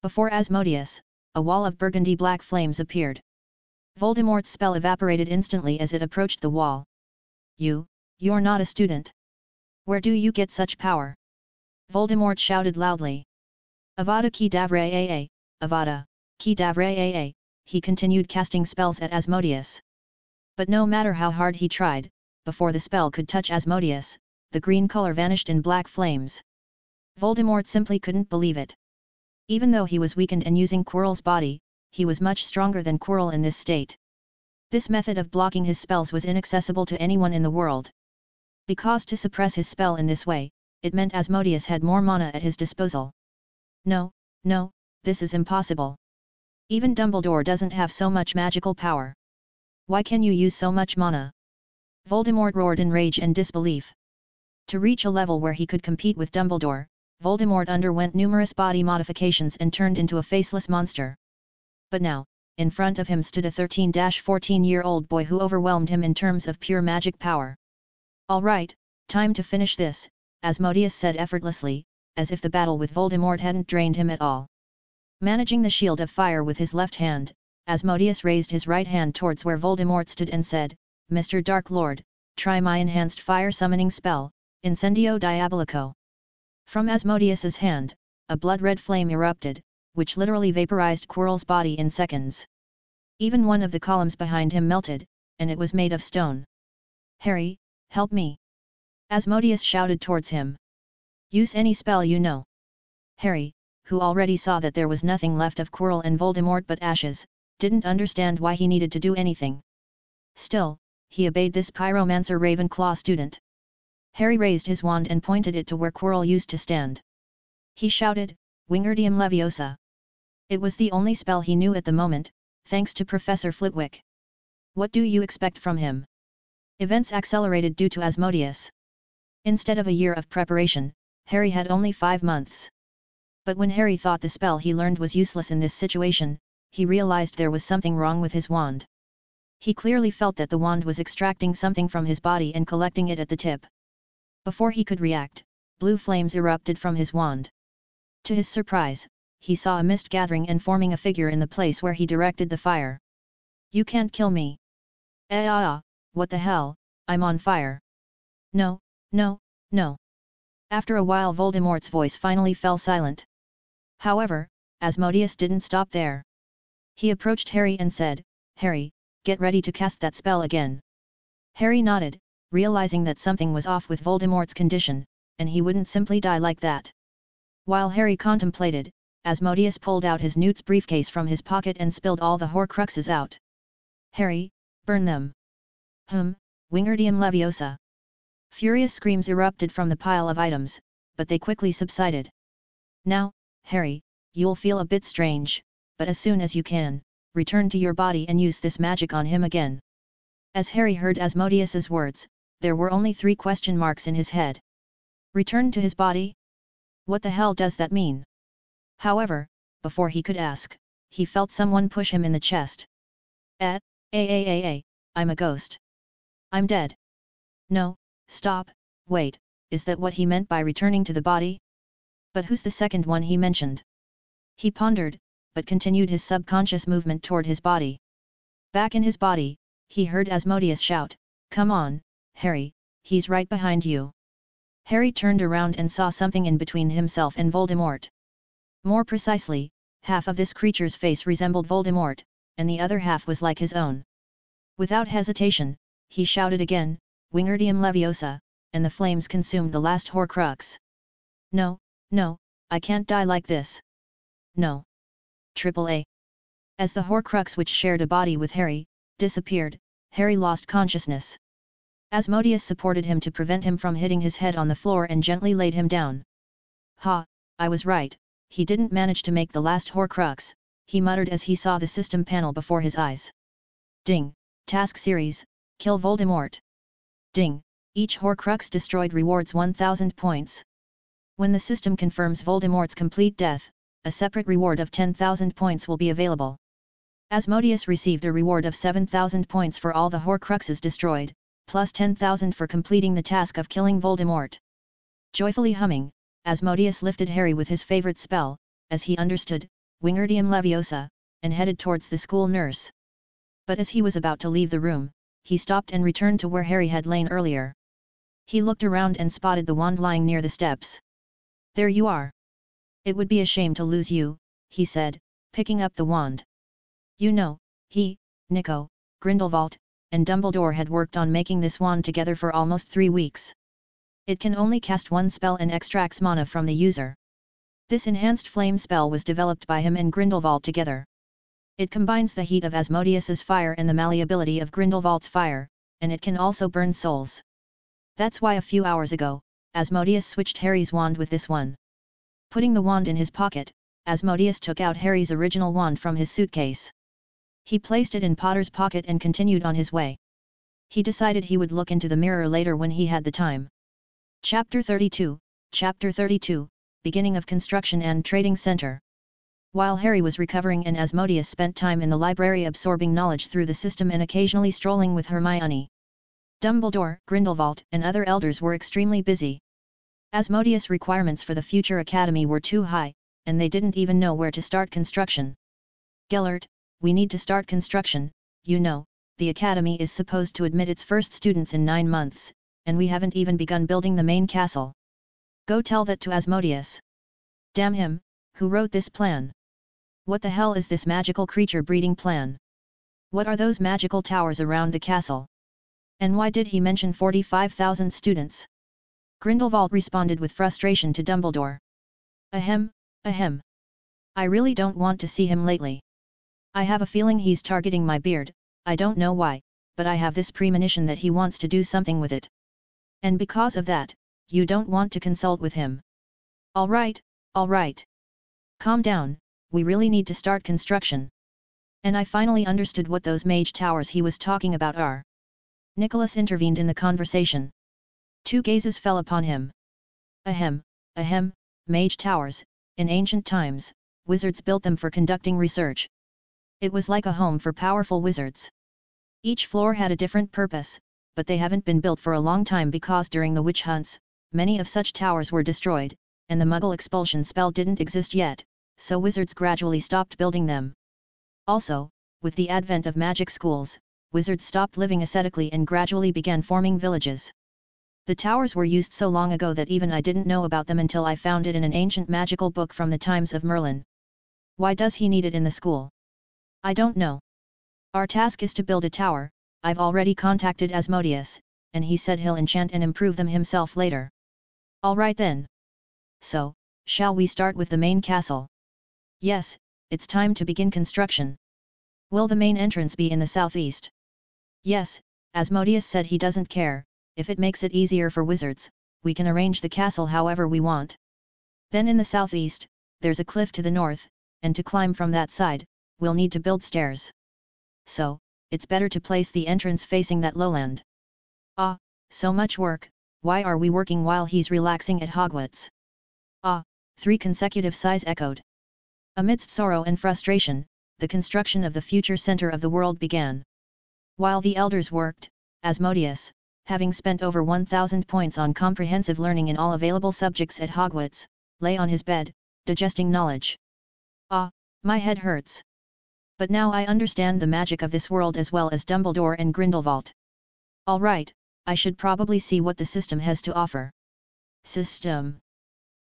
S2: Before Asmodeus, a wall of burgundy black flames appeared. Voldemort's spell evaporated instantly as it approached the wall. You, you're not a student. Where do you get such power? Voldemort shouted loudly. Avada Kedavra Aa, Avada, Kedavra Aa, he continued casting spells at Asmodeus. But no matter how hard he tried, before the spell could touch Asmodeus, the green color vanished in black flames. Voldemort simply couldn't believe it. Even though he was weakened and using Quirrell's body, he was much stronger than Quirrell in this state. This method of blocking his spells was inaccessible to anyone in the world. Because to suppress his spell in this way, it meant Asmodeus had more mana at his disposal. No, no, this is impossible. Even Dumbledore doesn't have so much magical power. Why can you use so much mana? Voldemort roared in rage and disbelief. To reach a level where he could compete with Dumbledore, Voldemort underwent numerous body modifications and turned into a faceless monster. But now, in front of him stood a 13-14-year-old boy who overwhelmed him in terms of pure magic power. Alright, time to finish this, Asmodeus said effortlessly, as if the battle with Voldemort hadn't drained him at all. Managing the shield of fire with his left hand, Asmodeus raised his right hand towards where Voldemort stood and said, Mr. Dark Lord, try my enhanced fire summoning spell, Incendio Diabolico. From Asmodeus's hand, a blood-red flame erupted, which literally vaporized Quirrell's body in seconds. Even one of the columns behind him melted, and it was made of stone. Harry, help me! Asmodeus shouted towards him. Use any spell you know. Harry, who already saw that there was nothing left of Quirrell and Voldemort but ashes, didn't understand why he needed to do anything. Still, he obeyed this pyromancer Ravenclaw student. Harry raised his wand and pointed it to where Quirrell used to stand. He shouted, Wingardium Leviosa. It was the only spell he knew at the moment, thanks to Professor Flitwick. What do you expect from him? Events accelerated due to Asmodeus. Instead of a year of preparation, Harry had only five months. But when Harry thought the spell he learned was useless in this situation, he realized there was something wrong with his wand. He clearly felt that the wand was extracting something from his body and collecting it at the tip. Before he could react, blue flames erupted from his wand. To his surprise, he saw a mist gathering and forming a figure in the place where he directed the fire. You can't kill me. Eh ah ah, what the hell, I'm on fire. No, no, no. After a while Voldemort's voice finally fell silent. However, Asmodeus didn't stop there. He approached Harry and said, Harry, get ready to cast that spell again. Harry nodded, realizing that something was off with Voldemort's condition, and he wouldn't simply die like that. While Harry contemplated, Asmodeus pulled out his Newt's briefcase from his pocket and spilled all the Horcruxes out. Harry, burn them. Hum, Wingardium Leviosa. Furious screams erupted from the pile of items, but they quickly subsided. Now, Harry, you'll feel a bit strange, but as soon as you can, return to your body and use this magic on him again. As Harry heard Asmodeus's words, there were only three question marks in his head. Return to his body? What the hell does that mean? However, before he could ask, he felt someone push him in the chest. Eh, a a a a, I'm a ghost. I'm dead. No, stop, wait, is that what he meant by returning to the body? But who's the second one he mentioned? He pondered, but continued his subconscious movement toward his body. Back in his body, he heard Asmodeus shout, Come on, Harry, he's right behind you. Harry turned around and saw something in between himself and Voldemort. More precisely, half of this creature's face resembled Voldemort, and the other half was like his own. Without hesitation, he shouted again, Wingardium Leviosa, and the flames consumed the last Horcrux. No, no, I can't die like this. No. Triple A. As the Horcrux which shared a body with Harry, disappeared, Harry lost consciousness. Asmodeus supported him to prevent him from hitting his head on the floor and gently laid him down. Ha, I was right, he didn't manage to make the last Horcrux, he muttered as he saw the system panel before his eyes. Ding, Task Series, Kill Voldemort. Ding, each Horcrux destroyed rewards 1000 points. When the system confirms Voldemort's complete death, a separate reward of 10,000 points will be available. Asmodeus received a reward of 7,000 points for all the Horcruxes destroyed, plus 10,000 for completing the task of killing Voldemort. Joyfully humming, Asmodeus lifted Harry with his favorite spell, as he understood, Wingardium Leviosa, and headed towards the school nurse. But as he was about to leave the room, he stopped and returned to where Harry had lain earlier. He looked around and spotted the wand lying near the steps. There you are. It would be a shame to lose you, he said, picking up the wand. You know, he, Nico, Grindelwald, and Dumbledore had worked on making this wand together for almost three weeks. It can only cast one spell and extracts mana from the user. This enhanced flame spell was developed by him and Grindelwald together. It combines the heat of Asmodeus's fire and the malleability of Grindelwald's fire, and it can also burn souls. That's why a few hours ago, Asmodeus switched Harry's wand with this one. Putting the wand in his pocket, Asmodeus took out Harry's original wand from his suitcase. He placed it in Potter's pocket and continued on his way. He decided he would look into the mirror later when he had the time. Chapter 32, Chapter 32, Beginning of Construction and Trading Center while Harry was recovering and Asmodeus spent time in the library absorbing knowledge through the system and occasionally strolling with Hermione. Dumbledore, Grindelwald, and other elders were extremely busy. Asmodeus' requirements for the future academy were too high, and they didn't even know where to start construction. Gellert, we need to start construction, you know, the academy is supposed to admit its first students in nine months, and we haven't even begun building the main castle. Go tell that to Asmodeus. Damn him, who wrote this plan? What the hell is this magical creature breeding plan? What are those magical towers around the castle? And why did he mention 45,000 students? Grindelwald responded with frustration to Dumbledore. Ahem, ahem. I really don't want to see him lately. I have a feeling he's targeting my beard, I don't know why, but I have this premonition that he wants to do something with it. And because of that, you don't want to consult with him. Alright, alright. Calm down, we really need to start construction. And I finally understood what those mage towers he was talking about are. Nicholas intervened in the conversation. Two gazes fell upon him. Ahem, ahem, mage towers, in ancient times, wizards built them for conducting research. It was like a home for powerful wizards. Each floor had a different purpose, but they haven't been built for a long time because during the witch hunts, many of such towers were destroyed, and the muggle expulsion spell didn't exist yet, so wizards gradually stopped building them. Also, with the advent of magic schools, wizards stopped living ascetically and gradually began forming villages. The towers were used so long ago that even I didn't know about them until I found it in an ancient magical book from the times of Merlin. Why does he need it in the school? I don't know. Our task is to build a tower, I've already contacted Asmodeus, and he said he'll enchant and improve them himself later. Alright then. So, shall we start with the main castle? Yes, it's time to begin construction. Will the main entrance be in the southeast? Yes, Asmodeus said he doesn't care, if it makes it easier for wizards, we can arrange the castle however we want. Then in the southeast, there's a cliff to the north, and to climb from that side, we'll need to build stairs. So, it's better to place the entrance facing that lowland. Ah, so much work, why are we working while he's relaxing at Hogwarts? Ah, three consecutive sighs echoed. Amidst sorrow and frustration, the construction of the future center of the world began. While the elders worked, Asmodeus, having spent over 1,000 points on comprehensive learning in all available subjects at Hogwarts, lay on his bed, digesting knowledge. Ah, my head hurts. But now I understand the magic of this world as well as Dumbledore and Grindelwald. Alright, I should probably see what the system has to offer. System.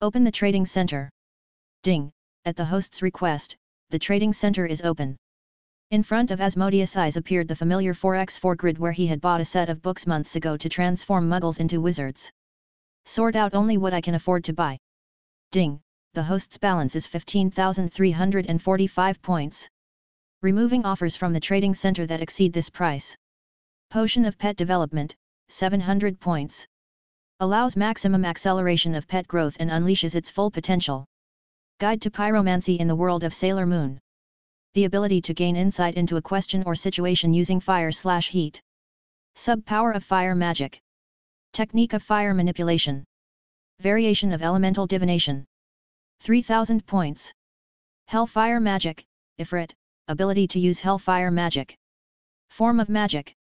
S2: Open the trading center. Ding, at the host's request, the trading center is open. In front of Asmodeus' eyes appeared the familiar 4x4 grid where he had bought a set of books months ago to transform muggles into wizards. Sort out only what I can afford to buy. Ding, the host's balance is 15,345 points. Removing offers from the trading center that exceed this price. Potion of Pet Development, 700 points. Allows maximum acceleration of pet growth and unleashes its full potential. Guide to Pyromancy in the World of Sailor Moon. The ability to gain insight into a question or situation using fire slash heat. Sub-power of fire magic. Technique of fire manipulation. Variation of elemental divination. 3000 points. Hellfire magic, Ifrit, ability to use hellfire magic. Form of magic.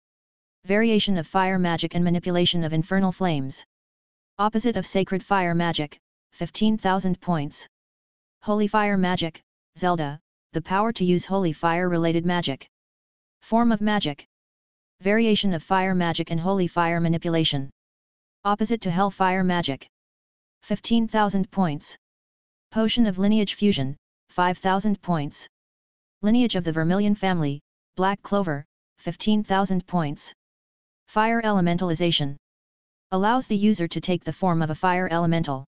S2: Variation of fire magic and manipulation of infernal flames. Opposite of sacred fire magic, 15,000 points. Holy Fire Magic, Zelda, the power to use holy fire-related magic. Form of magic. Variation of fire magic and holy fire manipulation. Opposite to hellfire magic. 15,000 points. Potion of Lineage Fusion, 5,000 points. Lineage of the Vermilion Family, Black Clover, 15,000 points. Fire Elementalization. Allows the user to take the form of a fire elemental.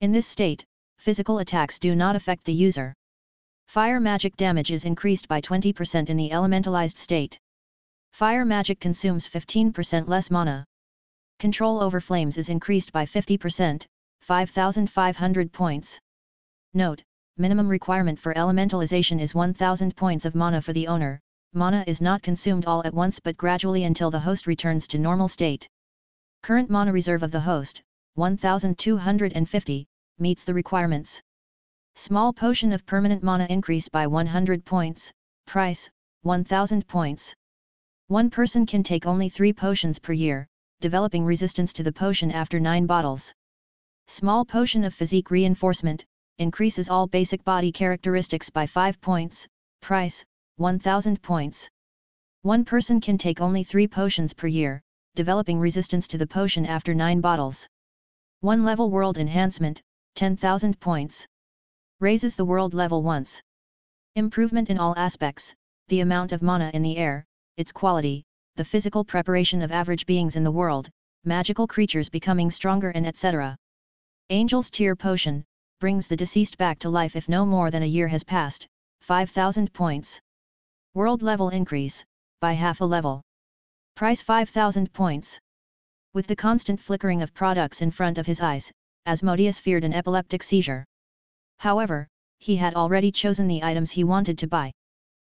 S2: In this state, Physical attacks do not affect the user. Fire magic damage is increased by 20% in the elementalized state. Fire magic consumes 15% less mana. Control over flames is increased by 50%, 5500 points. Note, minimum requirement for elementalization is 1000 points of mana for the owner, mana is not consumed all at once but gradually until the host returns to normal state. Current mana reserve of the host, 1250, meets the requirements. Small potion of permanent mana increase by 100 points, price, 1000 points. One person can take only 3 potions per year, developing resistance to the potion after 9 bottles. Small potion of physique reinforcement, increases all basic body characteristics by 5 points, price, 1000 points. One person can take only 3 potions per year, developing resistance to the potion after 9 bottles. One level world enhancement, 10,000 points. Raises the world level once. Improvement in all aspects, the amount of mana in the air, its quality, the physical preparation of average beings in the world, magical creatures becoming stronger and etc. Angel's Tear Potion, brings the deceased back to life if no more than a year has passed, 5000 points. World level increase, by half a level. Price 5000 points. With the constant flickering of products in front of his eyes, Asmodeus feared an epileptic seizure. However, he had already chosen the items he wanted to buy.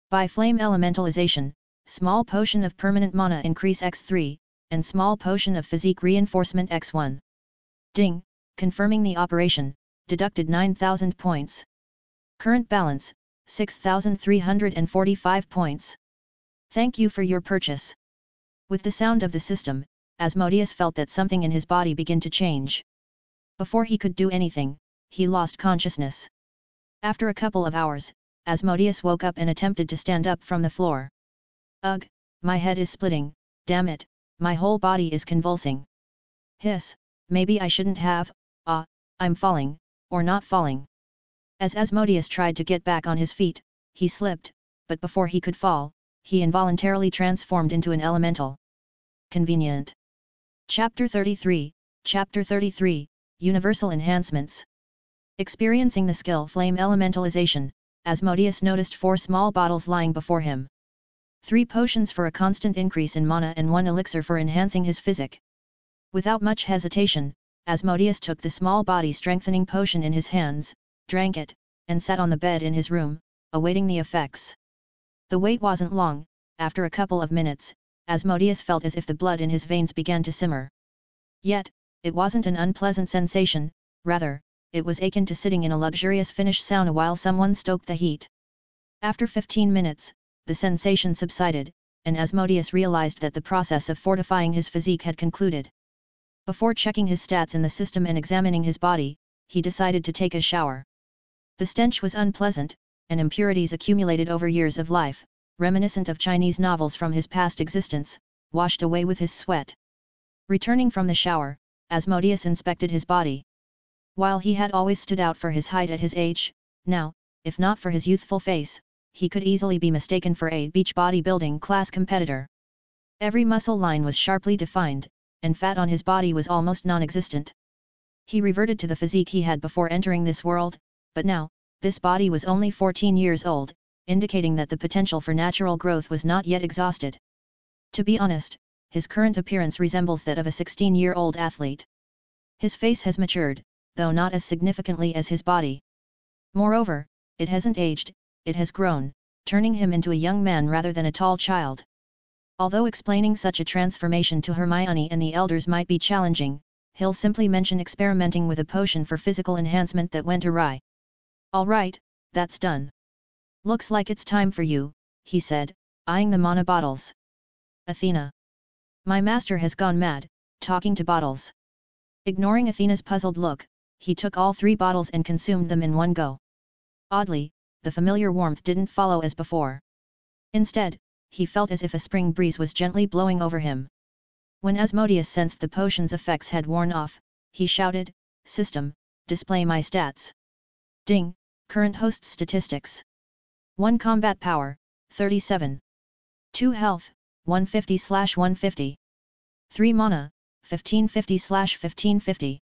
S2: By flame elementalization, small potion of permanent mana increase x3, and small potion of physique reinforcement x1. Ding, confirming the operation, deducted 9000 points. Current balance, 6345 points. Thank you for your purchase. With the sound of the system, Asmodeus felt that something in his body began to change. Before he could do anything, he lost consciousness. After a couple of hours, Asmodeus woke up and attempted to stand up from the floor. Ugh, my head is splitting, damn it, my whole body is convulsing. Hiss, maybe I shouldn't have, ah, I'm falling, or not falling. As Asmodeus tried to get back on his feet, he slipped, but before he could fall, he involuntarily transformed into an elemental. Convenient. Chapter 33, Chapter 33, Universal Enhancements. Experiencing the skill Flame Elementalization, Asmodeus noticed four small bottles lying before him. Three potions for a constant increase in mana and one elixir for enhancing his physic. Without much hesitation, Asmodeus took the small body strengthening potion in his hands, drank it, and sat on the bed in his room, awaiting the effects. The wait wasn't long, after a couple of minutes, Asmodeus felt as if the blood in his veins began to simmer. Yet, it wasn't an unpleasant sensation, rather, it was akin to sitting in a luxurious Finnish sauna while someone stoked the heat. After 15 minutes, the sensation subsided, and Asmodeus realized that the process of fortifying his physique had concluded. Before checking his stats in the system and examining his body, he decided to take a shower. The stench was unpleasant, and impurities accumulated over years of life, reminiscent of Chinese novels from his past existence, washed away with his sweat. Returning from the shower, Asmodeus inspected his body. While he had always stood out for his height at his age, now, if not for his youthful face, he could easily be mistaken for a beach bodybuilding class competitor. Every muscle line was sharply defined, and fat on his body was almost non-existent. He reverted to the physique he had before entering this world, but now, this body was only 14 years old, indicating that the potential for natural growth was not yet exhausted. To be honest, his current appearance resembles that of a 16-year-old athlete. His face has matured, though not as significantly as his body. Moreover, it hasn't aged, it has grown, turning him into a young man rather than a tall child. Although explaining such a transformation to Hermione and the elders might be challenging, he'll simply mention experimenting with a potion for physical enhancement that went awry. Alright, that's done. Looks like it's time for you, he said, eyeing the mana bottles. Athena. My master has gone mad, talking to bottles. Ignoring Athena's puzzled look, he took all three bottles and consumed them in one go. Oddly, the familiar warmth didn't follow as before. Instead, he felt as if a spring breeze was gently blowing over him. When Asmodeus sensed the potion's effects had worn off, he shouted, System, display my stats. Ding, current host statistics. 1 combat power, 37. 2 health, 150-150. 3 mana, 1550-1550.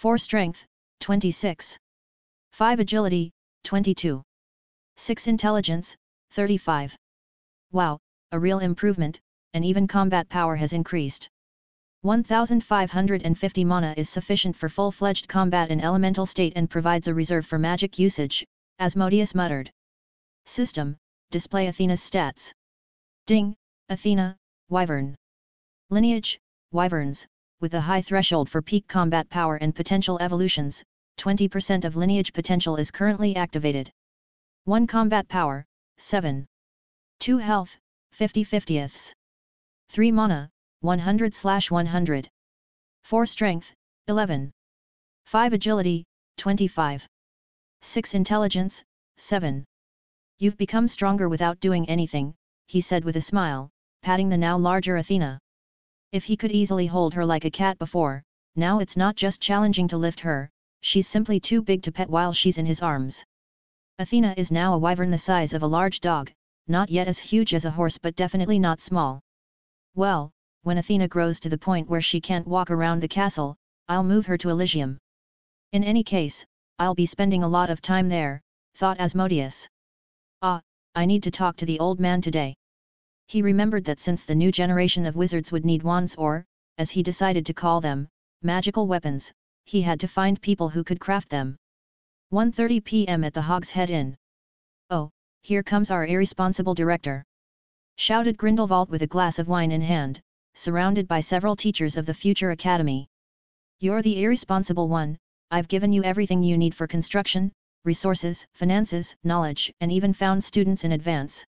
S2: 4 strength, 26. 5 agility, 22. 6 intelligence, 35. Wow, a real improvement, and even combat power has increased. 1550 mana is sufficient for full-fledged combat in elemental state and provides a reserve for magic usage, Asmodeus muttered. System, display Athena's stats. Ding, Athena, Wyvern. Lineage, Wyverns, with a high threshold for peak combat power and potential evolutions, 20% of lineage potential is currently activated. 1 combat power, 7. 2 health, 50 50ths. 3 mana, 100 slash 100. 4 strength, 11. 5 agility, 25. 6 intelligence, 7. You've become stronger without doing anything, he said with a smile, patting the now larger Athena. If he could easily hold her like a cat before, now it's not just challenging to lift her, she's simply too big to pet while she's in his arms. Athena is now a wyvern the size of a large dog, not yet as huge as a horse but definitely not small. Well, when Athena grows to the point where she can't walk around the castle, I'll move her to Elysium. In any case, I'll be spending a lot of time there, thought Asmodeus. Ah, I need to talk to the old man today. He remembered that since the new generation of wizards would need wands or, as he decided to call them, magical weapons, he had to find people who could craft them. 1.30 p.m. at the Hog's Head Inn. Oh, here comes our irresponsible director. Shouted Grindelwald with a glass of wine in hand, surrounded by several teachers of the future academy. You're the irresponsible one, I've given you everything you need for construction, resources, finances, knowledge, and even found students in advance.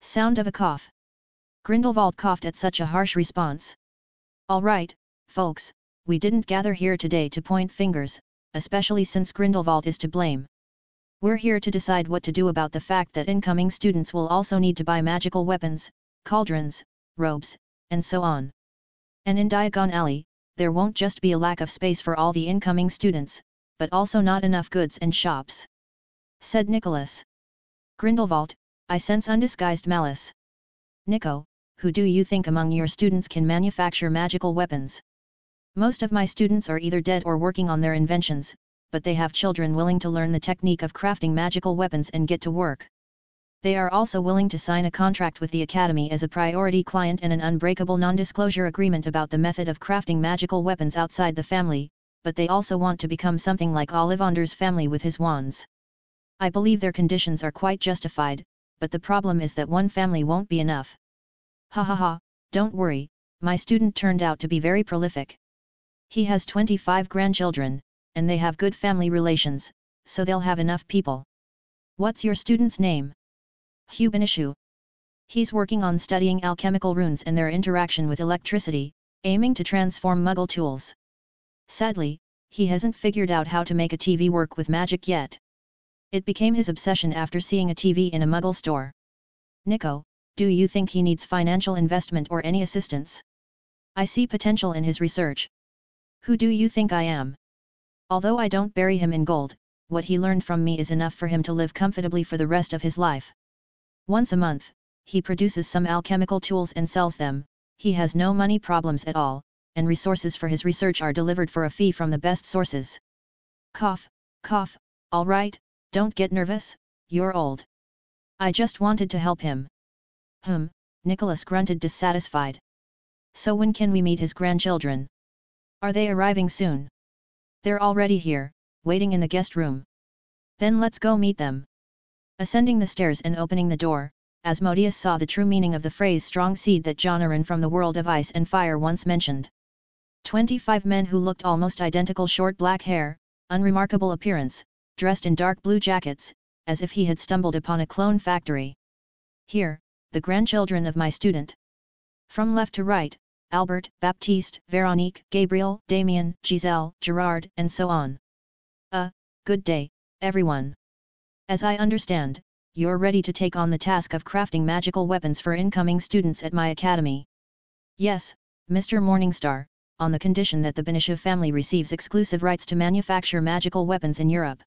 S2: Sound of a cough. Grindelwald coughed at such a harsh response. All right, folks, we didn't gather here today to point fingers, especially since Grindelwald is to blame. We're here to decide what to do about the fact that incoming students will also need to buy magical weapons, cauldrons, robes, and so on. And in Diagon Alley, there won't just be a lack of space for all the incoming students, but also not enough goods and shops. Said Nicholas. Grindelwald, I sense undisguised malice. Nico, who do you think among your students can manufacture magical weapons? Most of my students are either dead or working on their inventions, but they have children willing to learn the technique of crafting magical weapons and get to work. They are also willing to sign a contract with the Academy as a priority client and an unbreakable non-disclosure agreement about the method of crafting magical weapons outside the family, but they also want to become something like Ollivander's family with his wands. I believe their conditions are quite justified, but the problem is that one family won't be enough. Ha ha ha, don't worry, my student turned out to be very prolific. He has 25 grandchildren, and they have good family relations, so they'll have enough people. What's your student's name? Hubinishu. He's working on studying alchemical runes and their interaction with electricity, aiming to transform muggle tools. Sadly, he hasn't figured out how to make a TV work with magic yet. It became his obsession after seeing a TV in a muggle store. Nico, do you think he needs financial investment or any assistance? I see potential in his research. Who do you think I am? Although I don't bury him in gold, what he learned from me is enough for him to live comfortably for the rest of his life. Once a month, he produces some alchemical tools and sells them, he has no money problems at all, and resources for his research are delivered for a fee from the best sources. Cough, cough, alright, don't get nervous, you're old. I just wanted to help him. Hmm, Nicholas grunted dissatisfied. So when can we meet his grandchildren? Are they arriving soon? They're already here, waiting in the guest room. Then let's go meet them. Ascending the stairs and opening the door, Asmodeus saw the true meaning of the phrase strong seed that Jon Arryn from the world of ice and fire once mentioned. Twenty-five men who looked almost identical short black hair, unremarkable appearance, dressed in dark blue jackets, as if he had stumbled upon a clone factory. Here, the grandchildren of my student. From left to right, Albert, Baptiste, Veronique, Gabriel, Damien, Giselle, Gerard, and so on. Uh, good day, everyone. As I understand, you're ready to take on the task of crafting magical weapons for incoming students at my academy. Yes, Mr. Morningstar, on the condition that the Benishev family receives exclusive rights to manufacture magical weapons in Europe.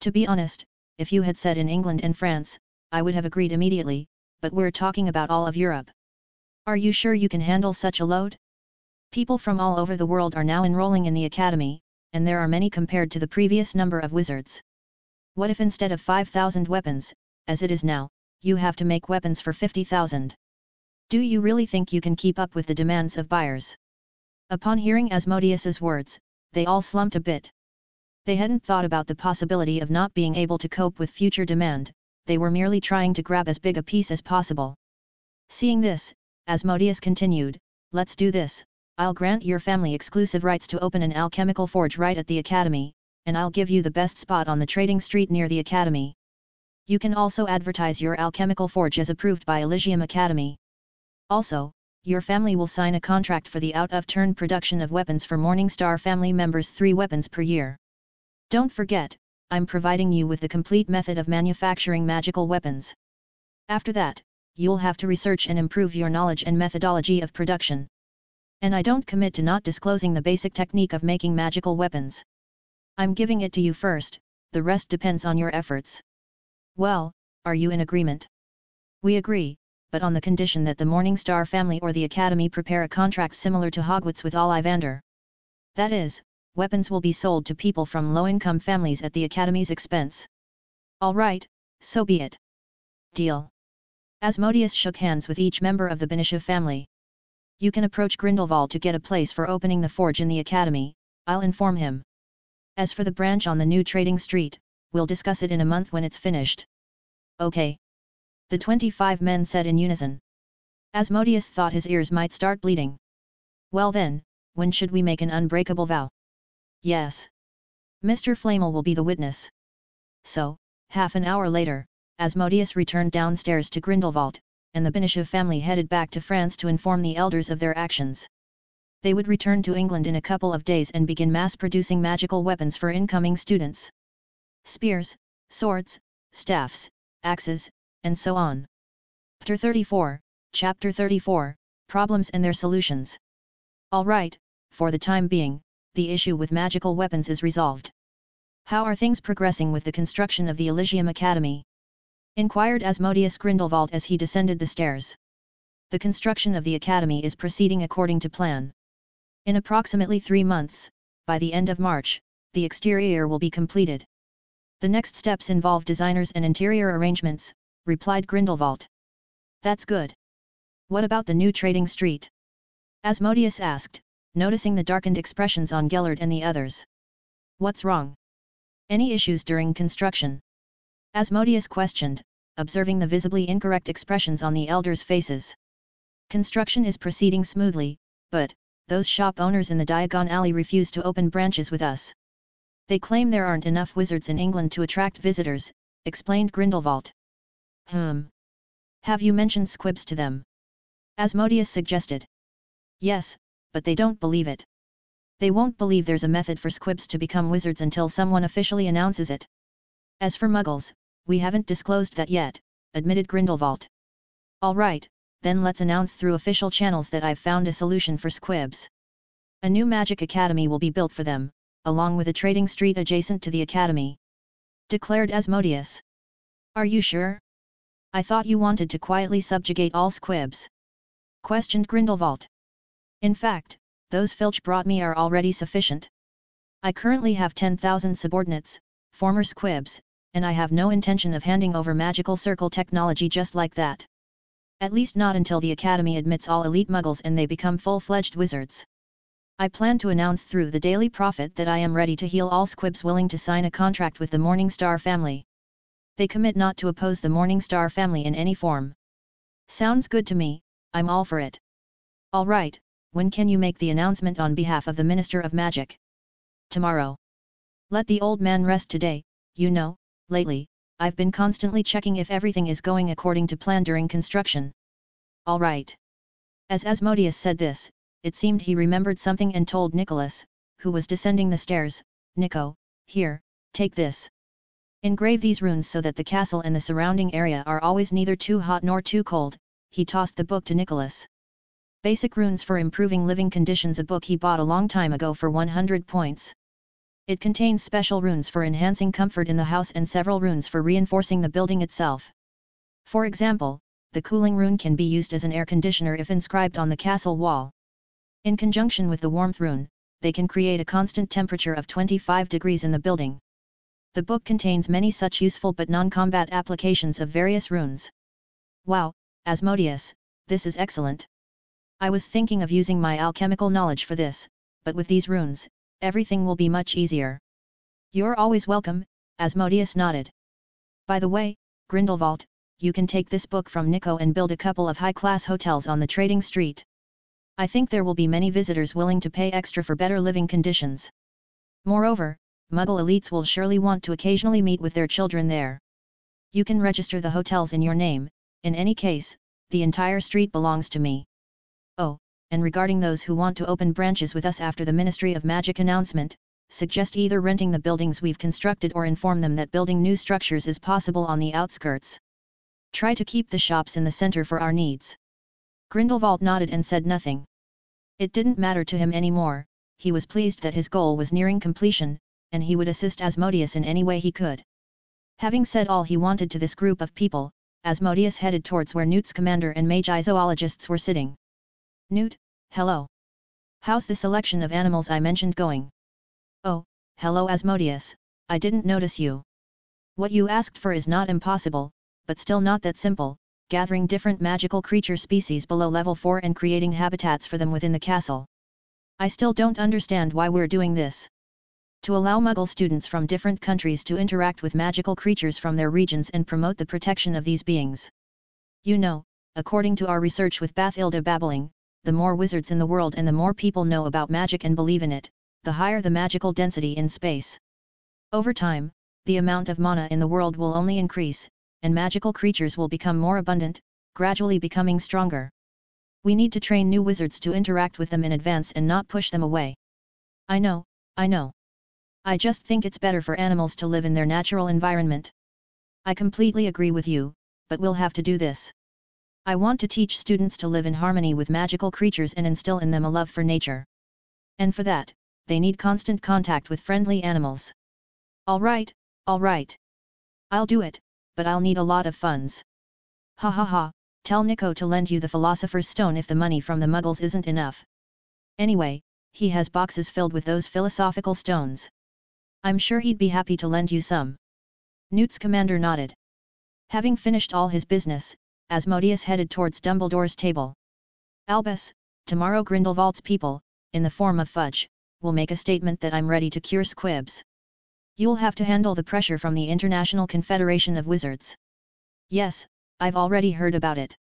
S2: To be honest, if you had said in England and France, I would have agreed immediately, but we're talking about all of Europe. Are you sure you can handle such a load? People from all over the world are now enrolling in the academy, and there are many compared to the previous number of wizards. What if instead of 5,000 weapons, as it is now, you have to make weapons for 50,000? Do you really think you can keep up with the demands of buyers? Upon hearing Asmodeus's words, they all slumped a bit. They hadn't thought about the possibility of not being able to cope with future demand, they were merely trying to grab as big a piece as possible. Seeing this, Asmodeus continued, Let's do this, I'll grant your family exclusive rights to open an alchemical forge right at the academy, and I'll give you the best spot on the trading street near the academy. You can also advertise your alchemical forge as approved by Elysium Academy. Also, your family will sign a contract for the out-of-turn production of weapons for Morningstar family members three weapons per year. Don't forget, I'm providing you with the complete method of manufacturing magical weapons. After that, you'll have to research and improve your knowledge and methodology of production. And I don't commit to not disclosing the basic technique of making magical weapons. I'm giving it to you first, the rest depends on your efforts. Well, are you in agreement? We agree, but on the condition that the Morningstar family or the Academy prepare a contract similar to Hogwarts with Ollivander. That is, weapons will be sold to people from low-income families at the Academy's expense. All right, so be it. Deal. Asmodeus shook hands with each member of the Benisha family. You can approach Grindelwald to get a place for opening the forge in the Academy, I'll inform him. As for the branch on the new trading street, we'll discuss it in a month when it's finished. Okay. The 25 men said in unison. Asmodeus thought his ears might start bleeding. Well then, when should we make an unbreakable vow? Yes. Mr. Flamel will be the witness. So, half an hour later, Asmodeus returned downstairs to Grindelwald, and the Benisha family headed back to France to inform the elders of their actions. They would return to England in a couple of days and begin mass-producing magical weapons for incoming students. Spears, swords, staffs, axes, and so on. Chapter 34, Chapter 34, Problems and their Solutions. Alright, for the time being, the issue with magical weapons is resolved. How are things progressing with the construction of the Elysium Academy? Inquired Asmodeus Grindelwald as he descended the stairs. The construction of the Academy is proceeding according to plan. In approximately three months, by the end of March, the exterior will be completed. The next steps involve designers and interior arrangements, replied Grindelwald. That's good. What about the new trading street? Asmodeus asked, noticing the darkened expressions on Gellert and the others. What's wrong? Any issues during construction? Asmodeus questioned, observing the visibly incorrect expressions on the elders' faces. Construction is proceeding smoothly, but, those shop owners in the Diagon Alley refuse to open branches with us. They claim there aren't enough wizards in England to attract visitors, explained Grindelwald. Hmm. Have you mentioned squibs to them? Asmodeus suggested. Yes, but they don't believe it. They won't believe there's a method for squibs to become wizards until someone officially announces it. As for muggles, we haven't disclosed that yet, admitted Grindelwald. Alright, then let's announce through official channels that I've found a solution for squibs. A new magic academy will be built for them, along with a trading street adjacent to the academy. Declared Asmodeus. Are you sure? I thought you wanted to quietly subjugate all squibs. Questioned Grindelwald. In fact, those Filch brought me are already sufficient. I currently have 10,000 subordinates, former squibs, and I have no intention of handing over magical circle technology just like that. At least not until the Academy admits all elite muggles and they become full-fledged wizards. I plan to announce through the Daily Prophet that I am ready to heal all squibs willing to sign a contract with the Morningstar family. They commit not to oppose the Morningstar family in any form. Sounds good to me, I'm all for it. Alright, when can you make the announcement on behalf of the Minister of Magic? Tomorrow. Let the old man rest today, you know, lately, I've been constantly checking if everything is going according to plan during construction. Alright. As Asmodeus said this, it seemed he remembered something and told Nicholas, who was descending the stairs, Nico, here, take this. Engrave these runes so that the castle and the surrounding area are always neither too hot nor too cold, he tossed the book to Nicholas. Basic Runes for Improving Living Conditions a book he bought a long time ago for 100 points. It contains special runes for enhancing comfort in the house and several runes for reinforcing the building itself. For example, the cooling rune can be used as an air conditioner if inscribed on the castle wall. In conjunction with the warmth rune, they can create a constant temperature of 25 degrees in the building. The book contains many such useful but non-combat applications of various runes. Wow, Asmodeus, this is excellent. I was thinking of using my alchemical knowledge for this, but with these runes, everything will be much easier. You're always welcome, Asmodeus nodded. By the way, Grindelwald, you can take this book from Nico and build a couple of high-class hotels on the trading street. I think there will be many visitors willing to pay extra for better living conditions. Moreover, Muggle elites will surely want to occasionally meet with their children there. You can register the hotels in your name, in any case, the entire street belongs to me. Oh, and regarding those who want to open branches with us after the Ministry of Magic announcement, suggest either renting the buildings we've constructed or inform them that building new structures is possible on the outskirts. Try to keep the shops in the center for our needs. Grindelwald nodded and said nothing. It didn't matter to him anymore, he was pleased that his goal was nearing completion, and he would assist Asmodeus in any way he could. Having said all he wanted to this group of people, Asmodeus headed towards where Newt Scamander and magi zoologists were sitting. Newt, hello. How's the selection of animals I mentioned going? Oh, hello Asmodeus, I didn't notice you. What you asked for is not impossible, but still not that simple, gathering different magical creature species below level 4 and creating habitats for them within the castle. I still don't understand why we're doing this. To allow Muggle students from different countries to interact with magical creatures from their regions and promote the protection of these beings. You know, according to our research with Bathilda Babbling, the more wizards in the world and the more people know about magic and believe in it, the higher the magical density in space. Over time, the amount of mana in the world will only increase, and magical creatures will become more abundant, gradually becoming stronger. We need to train new wizards to interact with them in advance and not push them away. I know, I know. I just think it's better for animals to live in their natural environment. I completely agree with you, but we'll have to do this. I want to teach students to live in harmony with magical creatures and instill in them a love for nature. And for that, they need constant contact with friendly animals. Alright, alright. I'll do it, but I'll need a lot of funds. Ha ha ha, tell Nico to lend you the Philosopher's Stone if the money from the Muggles isn't enough. Anyway, he has boxes filled with those philosophical stones. I'm sure he'd be happy to lend you some. Newt Scamander nodded. Having finished all his business, Asmodeus headed towards Dumbledore's table. Albus, tomorrow Grindelwald's people, in the form of Fudge, will make a statement that I'm ready to cure squibs. You'll have to handle the pressure from the International Confederation of Wizards. Yes, I've already heard about it.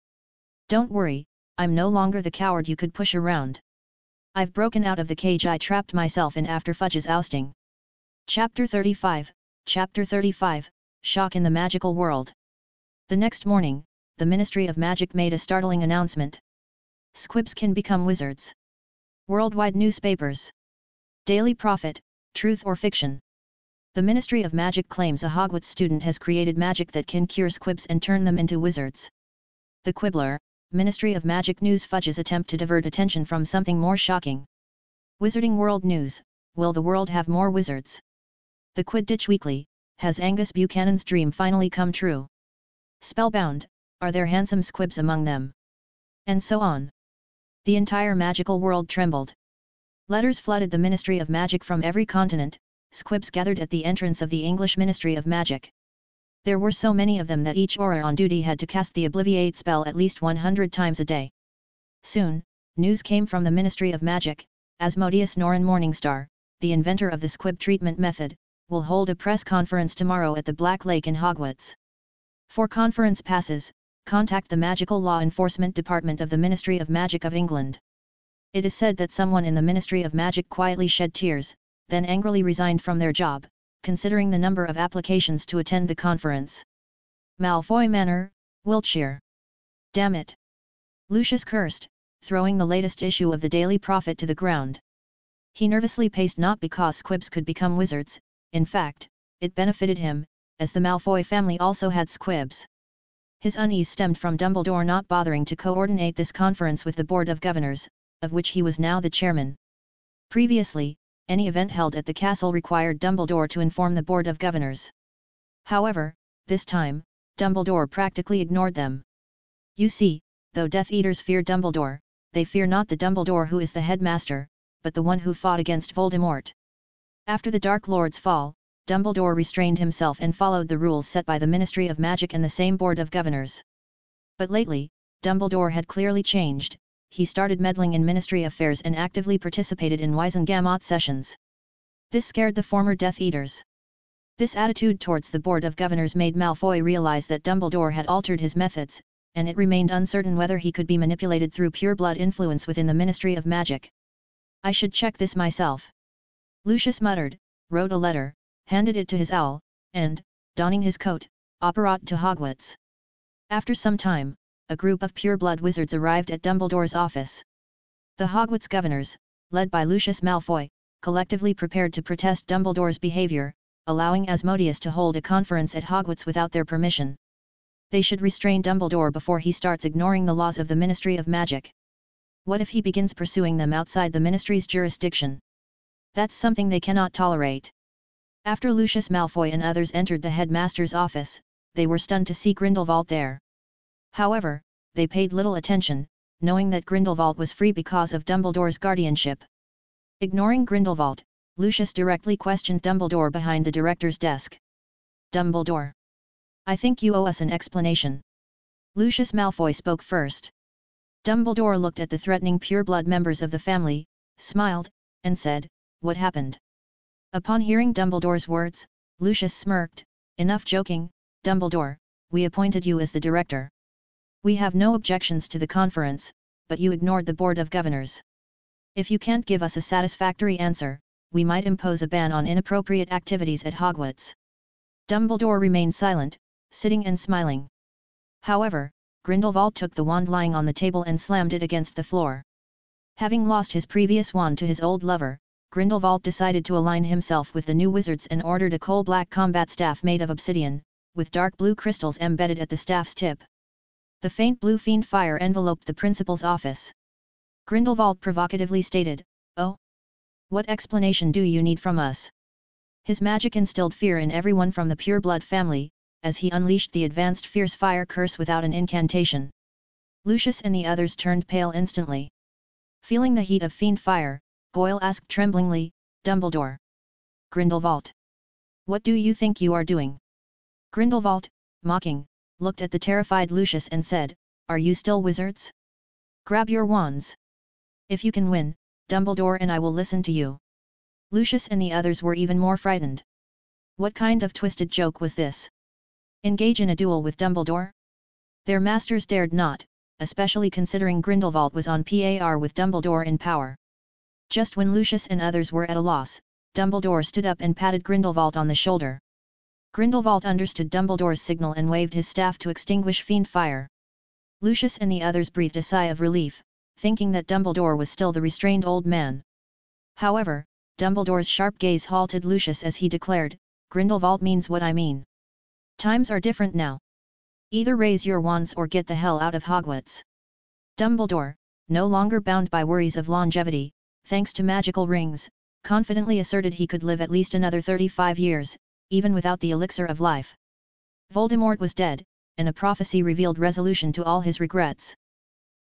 S2: Don't worry, I'm no longer the coward you could push around. I've broken out of the cage I trapped myself in after Fudge's ousting. Chapter 35, Chapter 35, Shock in the Magical World. The next morning, the Ministry of Magic made a startling announcement. Squibs can become wizards. Worldwide newspapers. Daily Prophet, Truth or Fiction. The Ministry of Magic claims a Hogwarts student has created magic that can cure squibs and turn them into wizards. The Quibbler, Ministry of Magic News Fudge's attempt to divert attention from something more shocking. Wizarding World News, will the world have more wizards? The Quidditch Weekly, has Angus Buchanan's dream finally come true? Spellbound, are there handsome squibs among them? And so on. The entire magical world trembled. Letters flooded the Ministry of Magic from every continent, squibs gathered at the entrance of the English Ministry of Magic. There were so many of them that each Auror on duty had to cast the Obliviate spell at least 100 times a day. Soon, news came from the Ministry of Magic, Asmodeus Norrin Morningstar, the inventor of the squib treatment method, will hold a press conference tomorrow at the Black Lake in Hogwarts. For conference passes, contact the Magical Law Enforcement Department of the Ministry of Magic of England. It is said that someone in the Ministry of Magic quietly shed tears, then angrily resigned from their job, considering the number of applications to attend the conference. Malfoy Manor, Wiltshire. Damn it! Lucius cursed, throwing the latest issue of the Daily Prophet to the ground. He nervously paced not because squibs could become wizards, in fact, it benefited him, as the Malfoy family also had squibs. His unease stemmed from Dumbledore not bothering to coordinate this conference with the Board of Governors, of which he was now the chairman. Previously, any event held at the castle required Dumbledore to inform the Board of Governors. However, this time, Dumbledore practically ignored them. You see, though Death Eaters fear Dumbledore, they fear not the Dumbledore who is the headmaster, but the one who fought against Voldemort. After the Dark Lord's fall, Dumbledore restrained himself and followed the rules set by the Ministry of Magic and the same Board of Governors. But lately, Dumbledore had clearly changed, he started meddling in ministry affairs and actively participated in Wizengamot sessions. This scared the former Death Eaters. This attitude towards the Board of Governors made Malfoy realize that Dumbledore had altered his methods, and it remained uncertain whether he could be manipulated through pure blood influence within the Ministry of Magic. I should check this myself. Lucius muttered, wrote a letter, handed it to his owl, and, donning his coat, apparat to Hogwarts. After some time, a group of pure-blood wizards arrived at Dumbledore's office. The Hogwarts governors, led by Lucius Malfoy, collectively prepared to protest Dumbledore's behavior, allowing Asmodeus to hold a conference at Hogwarts without their permission. They should restrain Dumbledore before he starts ignoring the laws of the Ministry of Magic. What if he begins pursuing them outside the Ministry's jurisdiction? That's something they cannot tolerate. After Lucius Malfoy and others entered the headmaster's office, they were stunned to see Grindelwald there. However, they paid little attention, knowing that Grindelwald was free because of Dumbledore's guardianship. Ignoring Grindelwald, Lucius directly questioned Dumbledore behind the director's desk. Dumbledore. I think you owe us an explanation. Lucius Malfoy spoke first. Dumbledore looked at the threatening pure-blood members of the family, smiled, and said, What happened? Upon hearing Dumbledore's words, Lucius smirked, Enough joking, Dumbledore, we appointed you as the director. We have no objections to the conference, but you ignored the Board of Governors. If you can't give us a satisfactory answer, we might impose a ban on inappropriate activities at Hogwarts. Dumbledore remained silent, sitting and smiling. However, Grindelwald took the wand lying on the table and slammed it against the floor. Having lost his previous wand to his old lover, Grindelwald decided to align himself with the new wizards and ordered a coal-black combat staff made of obsidian, with dark blue crystals embedded at the staff's tip. The faint blue fiend fire enveloped the principal's office. Grindelwald provocatively stated, Oh? What explanation do you need from us? His magic instilled fear in everyone from the pure-blood family, as he unleashed the advanced fierce fire curse without an incantation. Lucius and the others turned pale instantly. Feeling the heat of fiend fire, Goyle asked tremblingly, Dumbledore. Grindelwald. What do you think you are doing? Grindelwald, mocking, looked at the terrified Lucius and said, Are you still wizards? Grab your wands. If you can win, Dumbledore and I will listen to you. Lucius and the others were even more frightened. What kind of twisted joke was this? Engage in a duel with Dumbledore? Their masters dared not, especially considering Grindelwald was on par with Dumbledore in power. Just when Lucius and others were at a loss, Dumbledore stood up and patted Grindelwald on the shoulder. Grindelwald understood Dumbledore's signal and waved his staff to extinguish fiend fire. Lucius and the others breathed a sigh of relief, thinking that Dumbledore was still the restrained old man. However, Dumbledore's sharp gaze halted Lucius as he declared, Grindelwald means what I mean. Times are different now. Either raise your wands or get the hell out of Hogwarts. Dumbledore, no longer bound by worries of longevity, thanks to magical rings, confidently asserted he could live at least another 35 years, even without the elixir of life. Voldemort was dead, and a prophecy revealed resolution to all his regrets.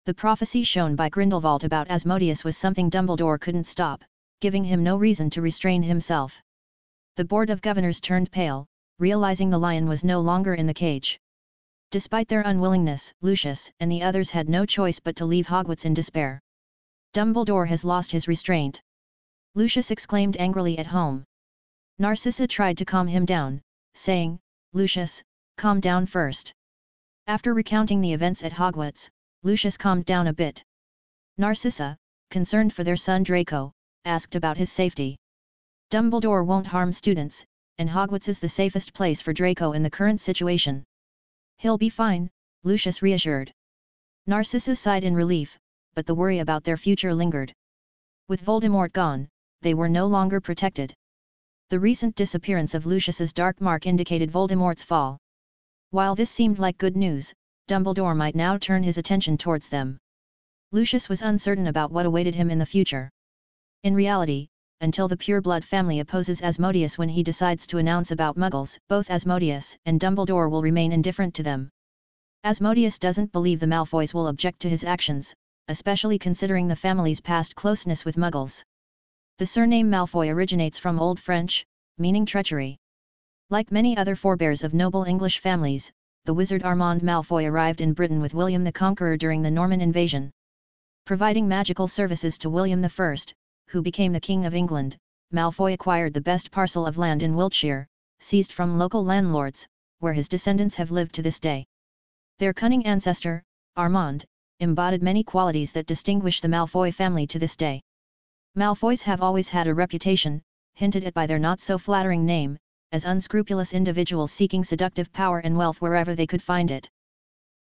S2: The prophecy shown by Grindelwald about Asmodeus was something Dumbledore couldn't stop, giving him no reason to restrain himself. The Board of Governors turned pale, realizing the lion was no longer in the cage. Despite their unwillingness, Lucius and the others had no choice but to leave Hogwarts in despair. Dumbledore has lost his restraint. Lucius exclaimed angrily at home. Narcissa tried to calm him down, saying, Lucius, calm down first. After recounting the events at Hogwarts, Lucius calmed down a bit. Narcissa, concerned for their son Draco, asked about his safety. Dumbledore won't harm students, and Hogwarts is the safest place for Draco in the current situation. He'll be fine, Lucius reassured. Narcissa sighed in relief, but the worry about their future lingered. With Voldemort gone, they were no longer protected. The recent disappearance of Lucius's dark mark indicated Voldemort's fall. While this seemed like good news, Dumbledore might now turn his attention towards them. Lucius was uncertain about what awaited him in the future. In reality, until the pure-blood family opposes Asmodeus when he decides to announce about Muggles, both Asmodeus and Dumbledore will remain indifferent to them. Asmodeus doesn't believe the Malfoys will object to his actions, especially considering the family's past closeness with Muggles. The surname Malfoy originates from Old French, meaning treachery. Like many other forebears of noble English families, the wizard Armand Malfoy arrived in Britain with William the Conqueror during the Norman invasion. Providing magical services to William I, who became the King of England, Malfoy acquired the best parcel of land in Wiltshire, seized from local landlords, where his descendants have lived to this day. Their cunning ancestor, Armand, embodied many qualities that distinguish the Malfoy family to this day. Malfoys have always had a reputation, hinted at by their not-so-flattering name, as unscrupulous individuals seeking seductive power and wealth wherever they could find it.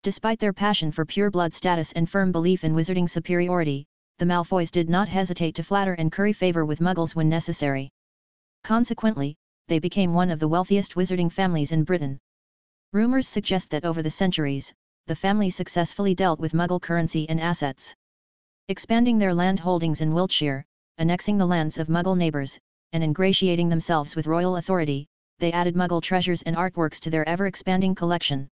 S2: Despite their passion for pure-blood status and firm belief in wizarding superiority, the Malfoys did not hesitate to flatter and curry favor with muggles when necessary. Consequently, they became one of the wealthiest wizarding families in Britain. Rumors suggest that over the centuries, the family successfully dealt with Muggle currency and assets. Expanding their land holdings in Wiltshire, annexing the lands of Muggle neighbours, and ingratiating themselves with royal authority, they added Muggle treasures and artworks to their ever-expanding collection.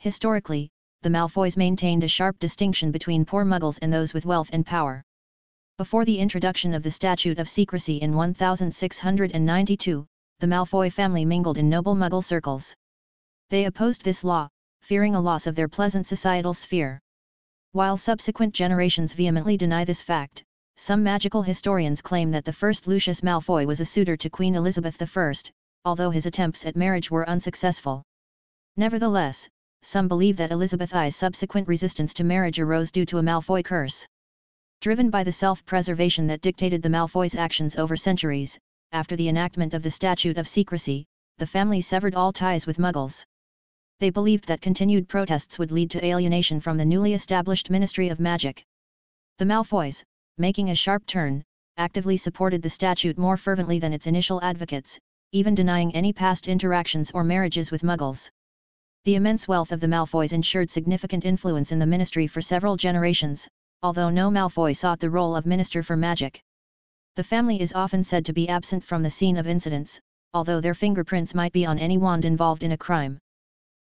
S2: Historically, the Malfoys maintained a sharp distinction between poor Muggles and those with wealth and power. Before the introduction of the Statute of Secrecy in 1692, the Malfoy family mingled in noble Muggle circles. They opposed this law, fearing a loss of their pleasant societal sphere. While subsequent generations vehemently deny this fact, some magical historians claim that the first Lucius Malfoy was a suitor to Queen Elizabeth I, although his attempts at marriage were unsuccessful. Nevertheless, some believe that Elizabeth I's subsequent resistance to marriage arose due to a Malfoy curse. Driven by the self-preservation that dictated the Malfoys' actions over centuries, after the enactment of the Statute of Secrecy, the family severed all ties with Muggles. They believed that continued protests would lead to alienation from the newly established Ministry of Magic. The Malfoys, making a sharp turn, actively supported the statute more fervently than its initial advocates, even denying any past interactions or marriages with Muggles. The immense wealth of the Malfoys ensured significant influence in the ministry for several generations, although no Malfoy sought the role of Minister for Magic. The family is often said to be absent from the scene of incidents, although their fingerprints might be on any wand involved in a crime.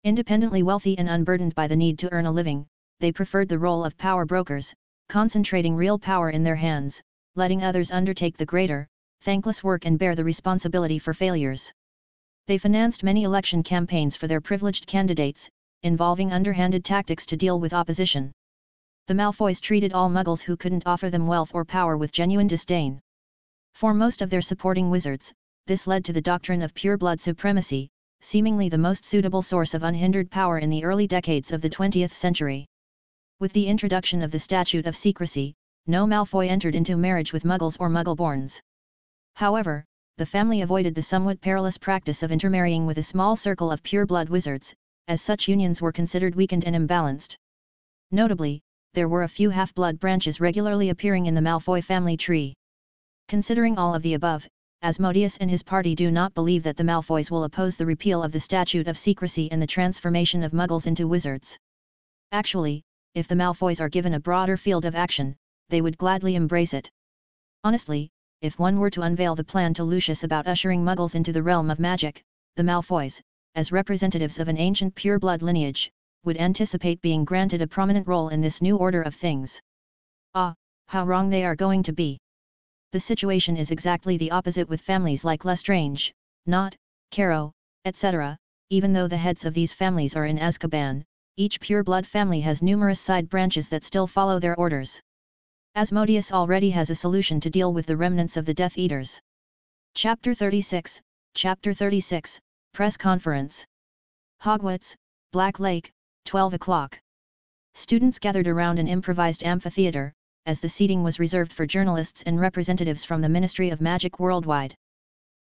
S2: Independently wealthy and unburdened by the need to earn a living, they preferred the role of power brokers, concentrating real power in their hands, letting others undertake the greater, thankless work and bear the responsibility for failures. They financed many election campaigns for their privileged candidates, involving underhanded tactics to deal with opposition. The Malfoys treated all muggles who couldn't offer them wealth or power with genuine disdain. For most of their supporting wizards, this led to the doctrine of pure-blood supremacy, seemingly the most suitable source of unhindered power in the early decades of the 20th century. With the introduction of the Statute of Secrecy, no Malfoy entered into marriage with Muggles or Muggleborns. However, the family avoided the somewhat perilous practice of intermarrying with a small circle of pure-blood wizards, as such unions were considered weakened and imbalanced. Notably, there were a few half-blood branches regularly appearing in the Malfoy family tree. Considering all of the above, Asmodeus and his party do not believe that the Malfoys will oppose the repeal of the Statute of Secrecy and the transformation of Muggles into wizards. Actually, if the Malfoys are given a broader field of action, they would gladly embrace it. Honestly, if one were to unveil the plan to Lucius about ushering Muggles into the realm of magic, the Malfoys, as representatives of an ancient pure-blood lineage, would anticipate being granted a prominent role in this new order of things. Ah, how wrong they are going to be! The situation is exactly the opposite with families like Lestrange, Nott, Carrow, etc., even though the heads of these families are in Azkaban, each pure-blood family has numerous side branches that still follow their orders. Asmodeus already has a solution to deal with the remnants of the Death Eaters. Chapter 36, Chapter 36, Press Conference Hogwarts, Black Lake, 12 o'clock. Students gathered around an improvised amphitheater, as the seating was reserved for journalists and representatives from the Ministry of Magic worldwide.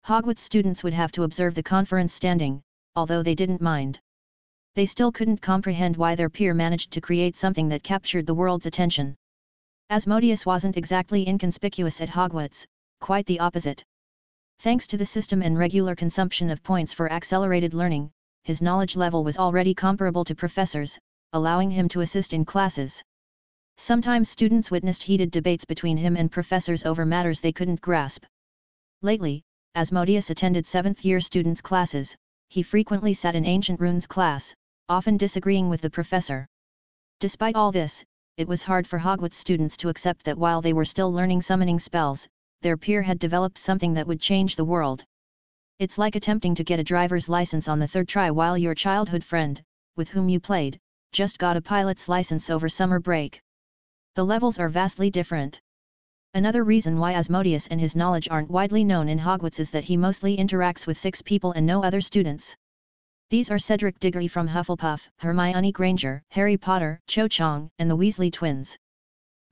S2: Hogwarts students would have to observe the conference standing, although they didn't mind. They still couldn't comprehend why their peer managed to create something that captured the world's attention. Asmodeus wasn't exactly inconspicuous at Hogwarts, quite the opposite. Thanks to the system and regular consumption of points for accelerated learning, his knowledge level was already comparable to professors, allowing him to assist in classes. Sometimes students witnessed heated debates between him and professors over matters they couldn't grasp. Lately, Asmodeus attended seventh-year students' classes, he frequently sat in Ancient Runes class, often disagreeing with the professor. Despite all this, it was hard for Hogwarts students to accept that while they were still learning summoning spells, their peer had developed something that would change the world. It's like attempting to get a driver's license on the third try while your childhood friend, with whom you played, just got a pilot's license over summer break. The levels are vastly different. Another reason why Asmodeus and his knowledge aren't widely known in Hogwarts is that he mostly interacts with six people and no other students. These are Cedric Diggory from Hufflepuff, Hermione Granger, Harry Potter, Cho Chang, and the Weasley twins.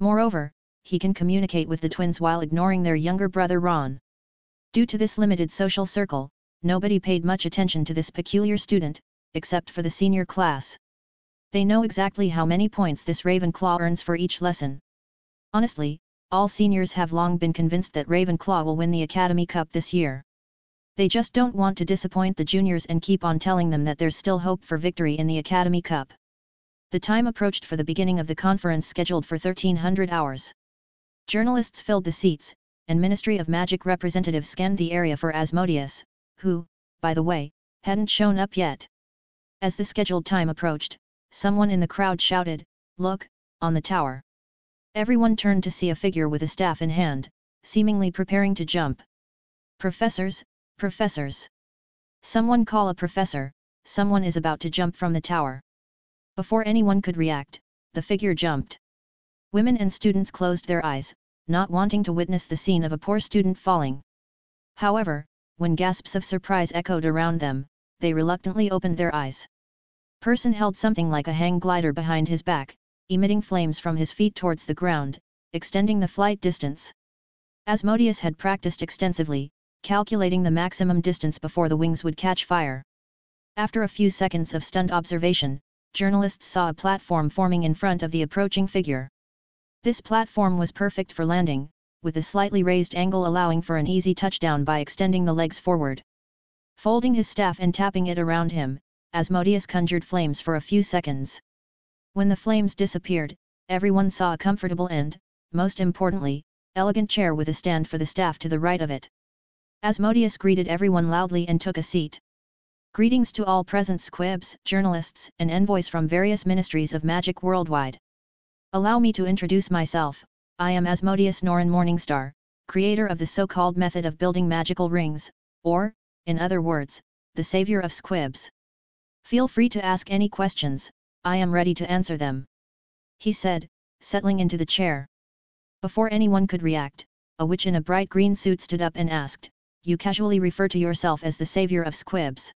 S2: Moreover, he can communicate with the twins while ignoring their younger brother Ron. Due to this limited social circle, nobody paid much attention to this peculiar student, except for the senior class. They know exactly how many points this Ravenclaw earns for each lesson. Honestly, all seniors have long been convinced that Ravenclaw will win the Academy Cup this year. They just don't want to disappoint the juniors and keep on telling them that there's still hope for victory in the Academy Cup. The time approached for the beginning of the conference scheduled for 1300 hours. Journalists filled the seats, and Ministry of Magic representatives scanned the area for Asmodeus, who, by the way, hadn't shown up yet. As the scheduled time approached, someone in the crowd shouted, Look, on the tower. Everyone turned to see a figure with a staff in hand, seemingly preparing to jump. Professors, professors. Someone call a professor, someone is about to jump from the tower. Before anyone could react, the figure jumped. Women and students closed their eyes, not wanting to witness the scene of a poor student falling. However, when gasps of surprise echoed around them, they reluctantly opened their eyes. Person held something like a hang glider behind his back, emitting flames from his feet towards the ground, extending the flight distance. Asmodeus had practiced extensively, calculating the maximum distance before the wings would catch fire. After a few seconds of stunned observation, journalists saw a platform forming in front of the approaching figure. This platform was perfect for landing, with a slightly raised angle allowing for an easy touchdown by extending the legs forward. Folding his staff and tapping it around him, Asmodeus conjured flames for a few seconds. When the flames disappeared, everyone saw a comfortable and, most importantly, elegant chair with a stand for the staff to the right of it. Asmodeus greeted everyone loudly and took a seat. Greetings to all present squibs, journalists, and envoys from various ministries of magic worldwide. Allow me to introduce myself, I am Asmodeus Norin Morningstar, creator of the so-called method of building magical rings, or, in other words, the savior of squibs. Feel free to ask any questions, I am ready to answer them. He said, settling into the chair. Before anyone could react, a witch in a bright green suit stood up and asked, You casually refer to yourself as the savior of squibs.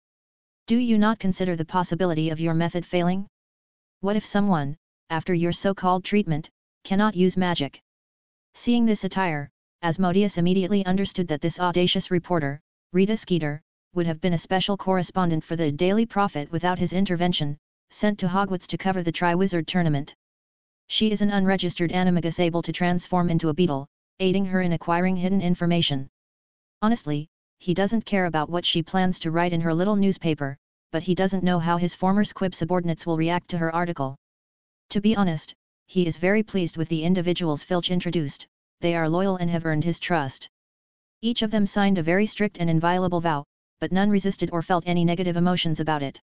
S2: Do you not consider the possibility of your method failing? What if someone, after your so-called treatment, cannot use magic. Seeing this attire, Asmodeus immediately understood that this audacious reporter, Rita Skeeter, would have been a special correspondent for the Daily Prophet without his intervention, sent to Hogwarts to cover the Triwizard Tournament. She is an unregistered animagus able to transform into a beetle, aiding her in acquiring hidden information. Honestly, he doesn't care about what she plans to write in her little newspaper, but he doesn't know how his former squib subordinates will react to her article. To be honest, he is very pleased with the individuals Filch introduced, they are loyal and have earned his trust. Each of them signed a very strict and inviolable vow, but none resisted or felt any negative emotions about it.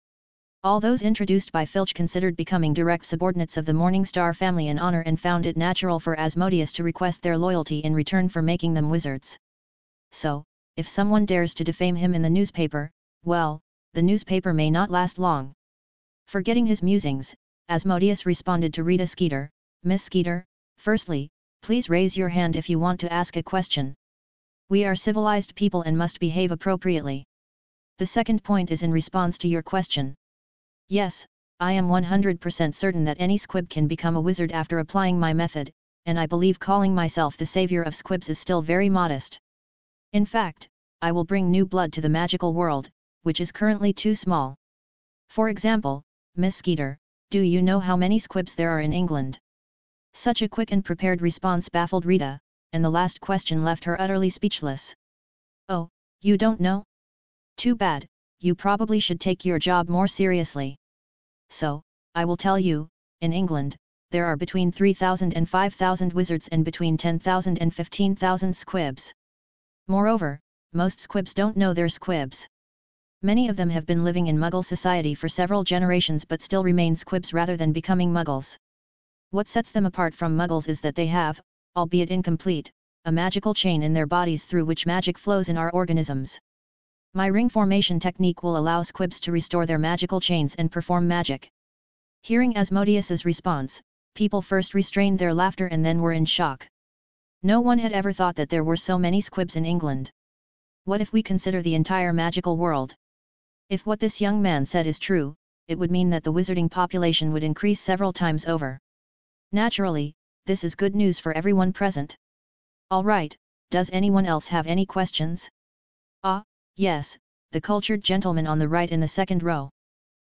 S2: All those introduced by Filch considered becoming direct subordinates of the Morningstar family in honor and found it natural for Asmodeus to request their loyalty in return for making them wizards. So, if someone dares to defame him in the newspaper, well, the newspaper may not last long. Forgetting his musings, Asmodeus responded to Rita Skeeter, Miss Skeeter, firstly, please raise your hand if you want to ask a question. We are civilized people and must behave appropriately. The second point is in response to your question. Yes, I am 100% certain that any squib can become a wizard after applying my method, and I believe calling myself the savior of squibs is still very modest. In fact, I will bring new blood to the magical world, which is currently too small. For example, Miss Skeeter, do you know how many squibs there are in England? Such a quick and prepared response baffled Rita, and the last question left her utterly speechless. Oh, you don't know? Too bad, you probably should take your job more seriously. So, I will tell you, in England, there are between 3,000 and 5,000 wizards and between 10,000 and 15,000 squibs. Moreover, most squibs don't know they're squibs. Many of them have been living in Muggle society for several generations but still remain squibs rather than becoming Muggles. What sets them apart from Muggles is that they have, albeit incomplete, a magical chain in their bodies through which magic flows in our organisms. My ring formation technique will allow squibs to restore their magical chains and perform magic. Hearing Asmodeus's response, people first restrained their laughter and then were in shock. No one had ever thought that there were so many squibs in England. What if we consider the entire magical world? If what this young man said is true, it would mean that the wizarding population would increase several times over. Naturally, this is good news for everyone present. Alright, does anyone else have any questions? Ah, yes, the cultured gentleman on the right in the second row.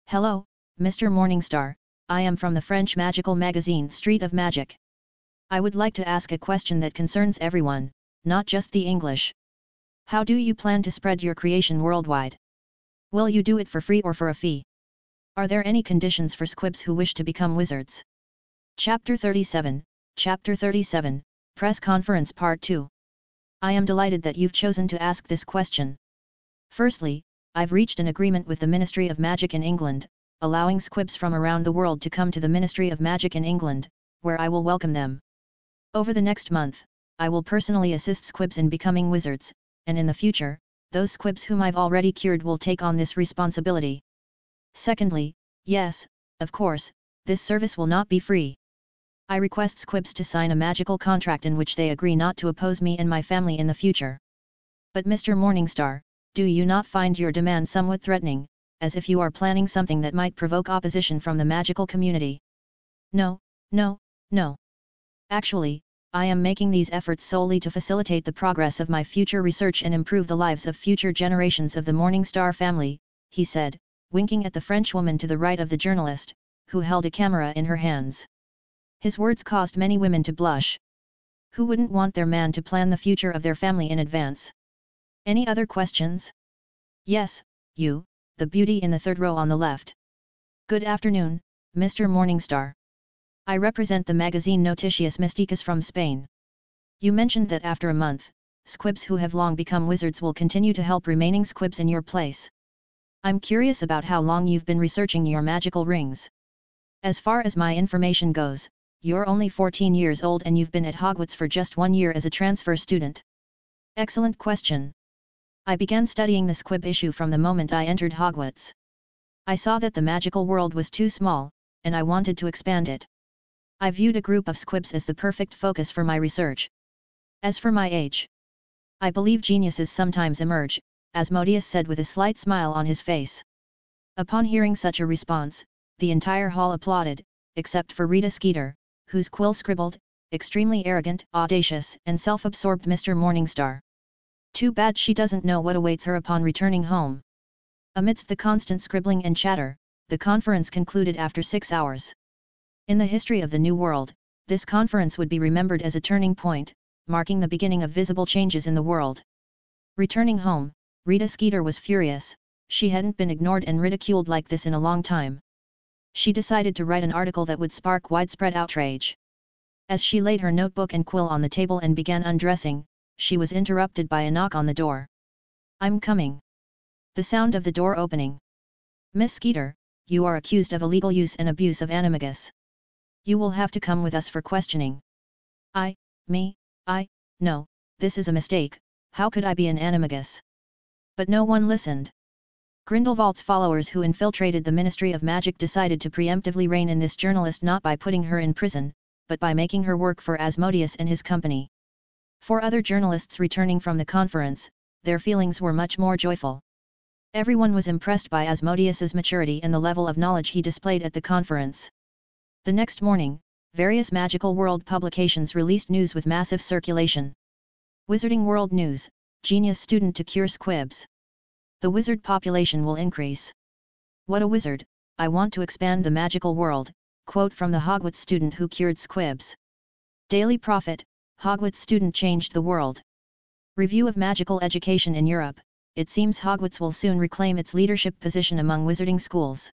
S2: Hello, Mr. Morningstar, I am from the French magical magazine Street of Magic. I would like to ask a question that concerns everyone, not just the English. How do you plan to spread your creation worldwide? Will you do it for free or for a fee? Are there any conditions for squibs who wish to become wizards? Chapter 37, Chapter 37, Press Conference Part 2. I am delighted that you've chosen to ask this question. Firstly, I've reached an agreement with the Ministry of Magic in England, allowing squibs from around the world to come to the Ministry of Magic in England, where I will welcome them. Over the next month, I will personally assist squibs in becoming wizards, and in the future, those squibs whom I've already cured will take on this responsibility. Secondly, yes, of course, this service will not be free. I request squibs to sign a magical contract in which they agree not to oppose me and my family in the future. But Mr. Morningstar, do you not find your demand somewhat threatening, as if you are planning something that might provoke opposition from the magical community? No, no, no. Actually, I am making these efforts solely to facilitate the progress of my future research and improve the lives of future generations of the Morningstar family, he said, winking at the Frenchwoman to the right of the journalist, who held a camera in her hands. His words caused many women to blush. Who wouldn't want their man to plan the future of their family in advance? Any other questions? Yes, you, the beauty in the third row on the left. Good afternoon, Mr. Morningstar. I represent the magazine Noticias Mysticas from Spain. You mentioned that after a month, squibs who have long become wizards will continue to help remaining squibs in your place. I'm curious about how long you've been researching your magical rings. As far as my information goes, you're only 14 years old and you've been at Hogwarts for just one year as a transfer student. Excellent question. I began studying the squib issue from the moment I entered Hogwarts. I saw that the magical world was too small, and I wanted to expand it. I viewed a group of squibs as the perfect focus for my research. As for my age, I believe geniuses sometimes emerge, as Asmodeus said with a slight smile on his face. Upon hearing such a response, the entire hall applauded, except for Rita Skeeter, whose quill scribbled, extremely arrogant, audacious, and self-absorbed Mr. Morningstar. Too bad she doesn't know what awaits her upon returning home. Amidst the constant scribbling and chatter, the conference concluded after six hours. In the history of the New World, this conference would be remembered as a turning point, marking the beginning of visible changes in the world. Returning home, Rita Skeeter was furious, she hadn't been ignored and ridiculed like this in a long time. She decided to write an article that would spark widespread outrage. As she laid her notebook and quill on the table and began undressing, she was interrupted by a knock on the door. I'm coming. The sound of the door opening. Miss Skeeter, you are accused of illegal use and abuse of animagus. You will have to come with us for questioning. I, me, I, no, this is a mistake, how could I be an animagus? But no one listened. Grindelwald's followers who infiltrated the Ministry of Magic decided to preemptively rein in this journalist not by putting her in prison, but by making her work for Asmodeus and his company. For other journalists returning from the conference, their feelings were much more joyful. Everyone was impressed by Asmodeus's maturity and the level of knowledge he displayed at the conference. The next morning, various Magical World publications released news with massive circulation. Wizarding World News, Genius Student to Cure Squibs. The wizard population will increase. What a wizard, I want to expand the magical world, quote from the Hogwarts student who cured squibs. Daily Prophet, Hogwarts student changed the world. Review of magical education in Europe, it seems Hogwarts will soon reclaim its leadership position among wizarding schools.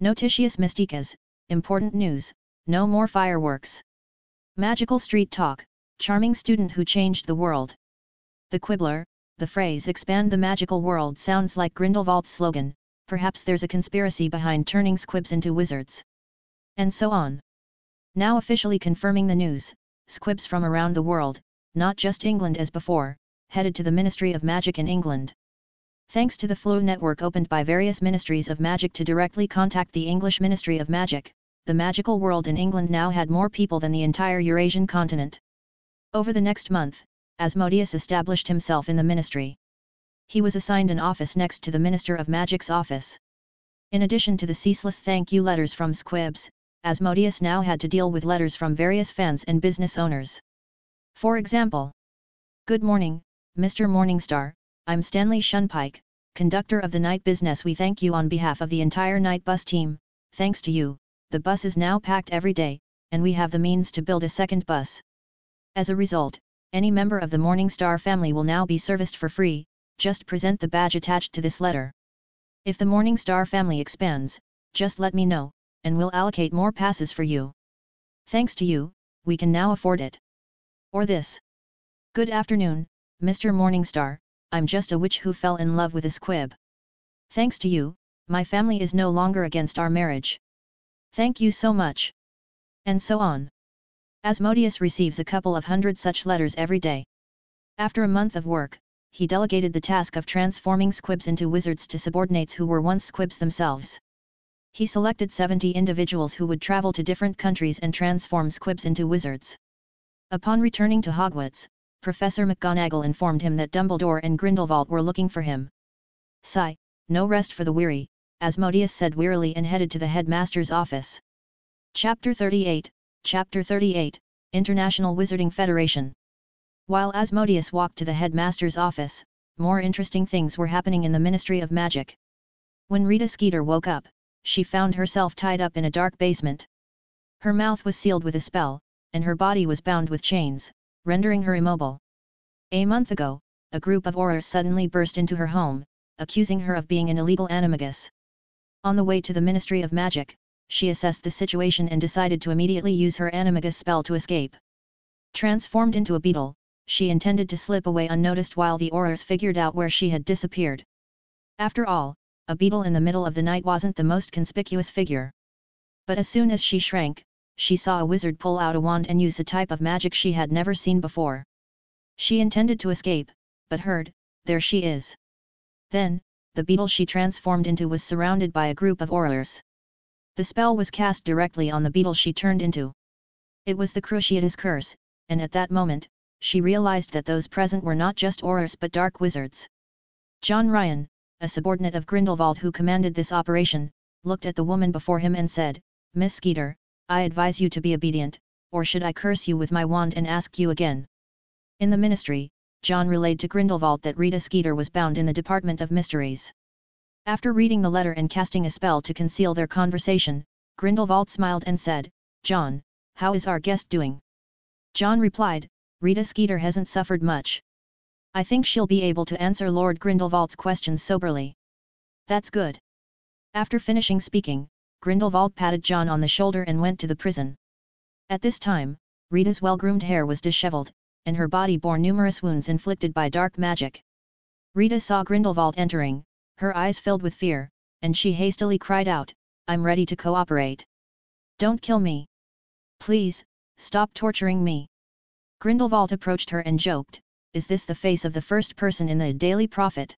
S2: Noticias Mysticas, important news, no more fireworks. Magical street talk, charming student who changed the world. The Quibbler, the phrase expand the magical world sounds like Grindelwald's slogan, perhaps there's a conspiracy behind turning squibs into wizards. And so on. Now officially confirming the news, squibs from around the world, not just England as before, headed to the Ministry of Magic in England. Thanks to the Floo network opened by various ministries of magic to directly contact the English Ministry of Magic, the magical world in England now had more people than the entire Eurasian continent. Over the next month, Asmodeus established himself in the ministry. He was assigned an office next to the Minister of Magic's office. In addition to the ceaseless thank you letters from squibs, Asmodeus now had to deal with letters from various fans and business owners. For example, Good morning, Mr. Morningstar, I'm Stanley Shunpike, conductor of the night business. We thank you on behalf of the entire Knight Bus team, thanks to you, the bus is now packed every day, and we have the means to build a second bus. As a result, any member of the Morningstar family will now be serviced for free, just present the badge attached to this letter. If the Morningstar family expands, just let me know, and we'll allocate more passes for you. Thanks to you, we can now afford it. Or this. Good afternoon, Mr. Morningstar, I'm just a witch who fell in love with a squib. Thanks to you, my family is no longer against our marriage. Thank you so much. And so on. Asmodeus receives a couple of hundred such letters every day. After a month of work, he delegated the task of transforming squibs into wizards to subordinates who were once squibs themselves. He selected 70 individuals who would travel to different countries and transform squibs into wizards. Upon returning to Hogwarts, Professor McGonagall informed him that Dumbledore and Grindelwald were looking for him. Sigh, no rest for the weary, Asmodeus said wearily and headed to the headmaster's office. Chapter 38, Chapter 38, International Wizarding Federation while Asmodeus walked to the headmaster's office, more interesting things were happening in the Ministry of Magic. When Rita Skeeter woke up, she found herself tied up in a dark basement. Her mouth was sealed with a spell, and her body was bound with chains, rendering her immobile. A month ago, a group of Aurors suddenly burst into her home, accusing her of being an illegal animagus. On the way to the Ministry of Magic, she assessed the situation and decided to immediately use her animagus spell to escape. Transformed into a beetle, she intended to slip away unnoticed while the Aurors figured out where she had disappeared. After all, a beetle in the middle of the night wasn't the most conspicuous figure. But as soon as she shrank, she saw a wizard pull out a wand and use a type of magic she had never seen before. She intended to escape, but heard, there she is. Then, the beetle she transformed into was surrounded by a group of Aurors. The spell was cast directly on the beetle she turned into. It was the Cruciatus curse, and at that moment, she realized that those present were not just Aurors but dark wizards. Jon Arryn, a subordinate of Grindelwald who commanded this operation, looked at the woman before him and said, Miss Skeeter, I advise you to be obedient, or should I curse you with my wand and ask you again? In the ministry, Jon relayed to Grindelwald that Rita Skeeter was bound in the Department of Mysteries. After reading the letter and casting a spell to conceal their conversation, Grindelwald smiled and said, Jon, how is our guest doing? Jon replied, Rita Skeeter hasn't suffered much. I think she'll be able to answer Lord Grindelwald's questions soberly. That's good. After finishing speaking, Grindelwald patted Jon on the shoulder and went to the prison. At this time, Rita's well-groomed hair was disheveled, and her body bore numerous wounds inflicted by dark magic. Rita saw Grindelwald entering, her eyes filled with fear, and she hastily cried out, I'm ready to cooperate. Don't kill me. Please, stop torturing me. Grindelwald approached her and joked, is this the face of the first person in the Daily Prophet?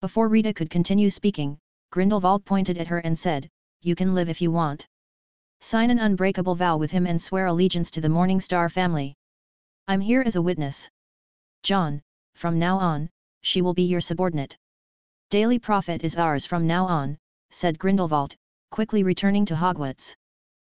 S2: Before Rita could continue speaking, Grindelwald pointed at her and said, you can live if you want. Sign an unbreakable vow with him and swear allegiance to the Morningstar family. I'm here as a witness. Jon, from now on, she will be your subordinate. Daily Prophet is ours from now on, said Grindelwald, quickly returning to Hogwarts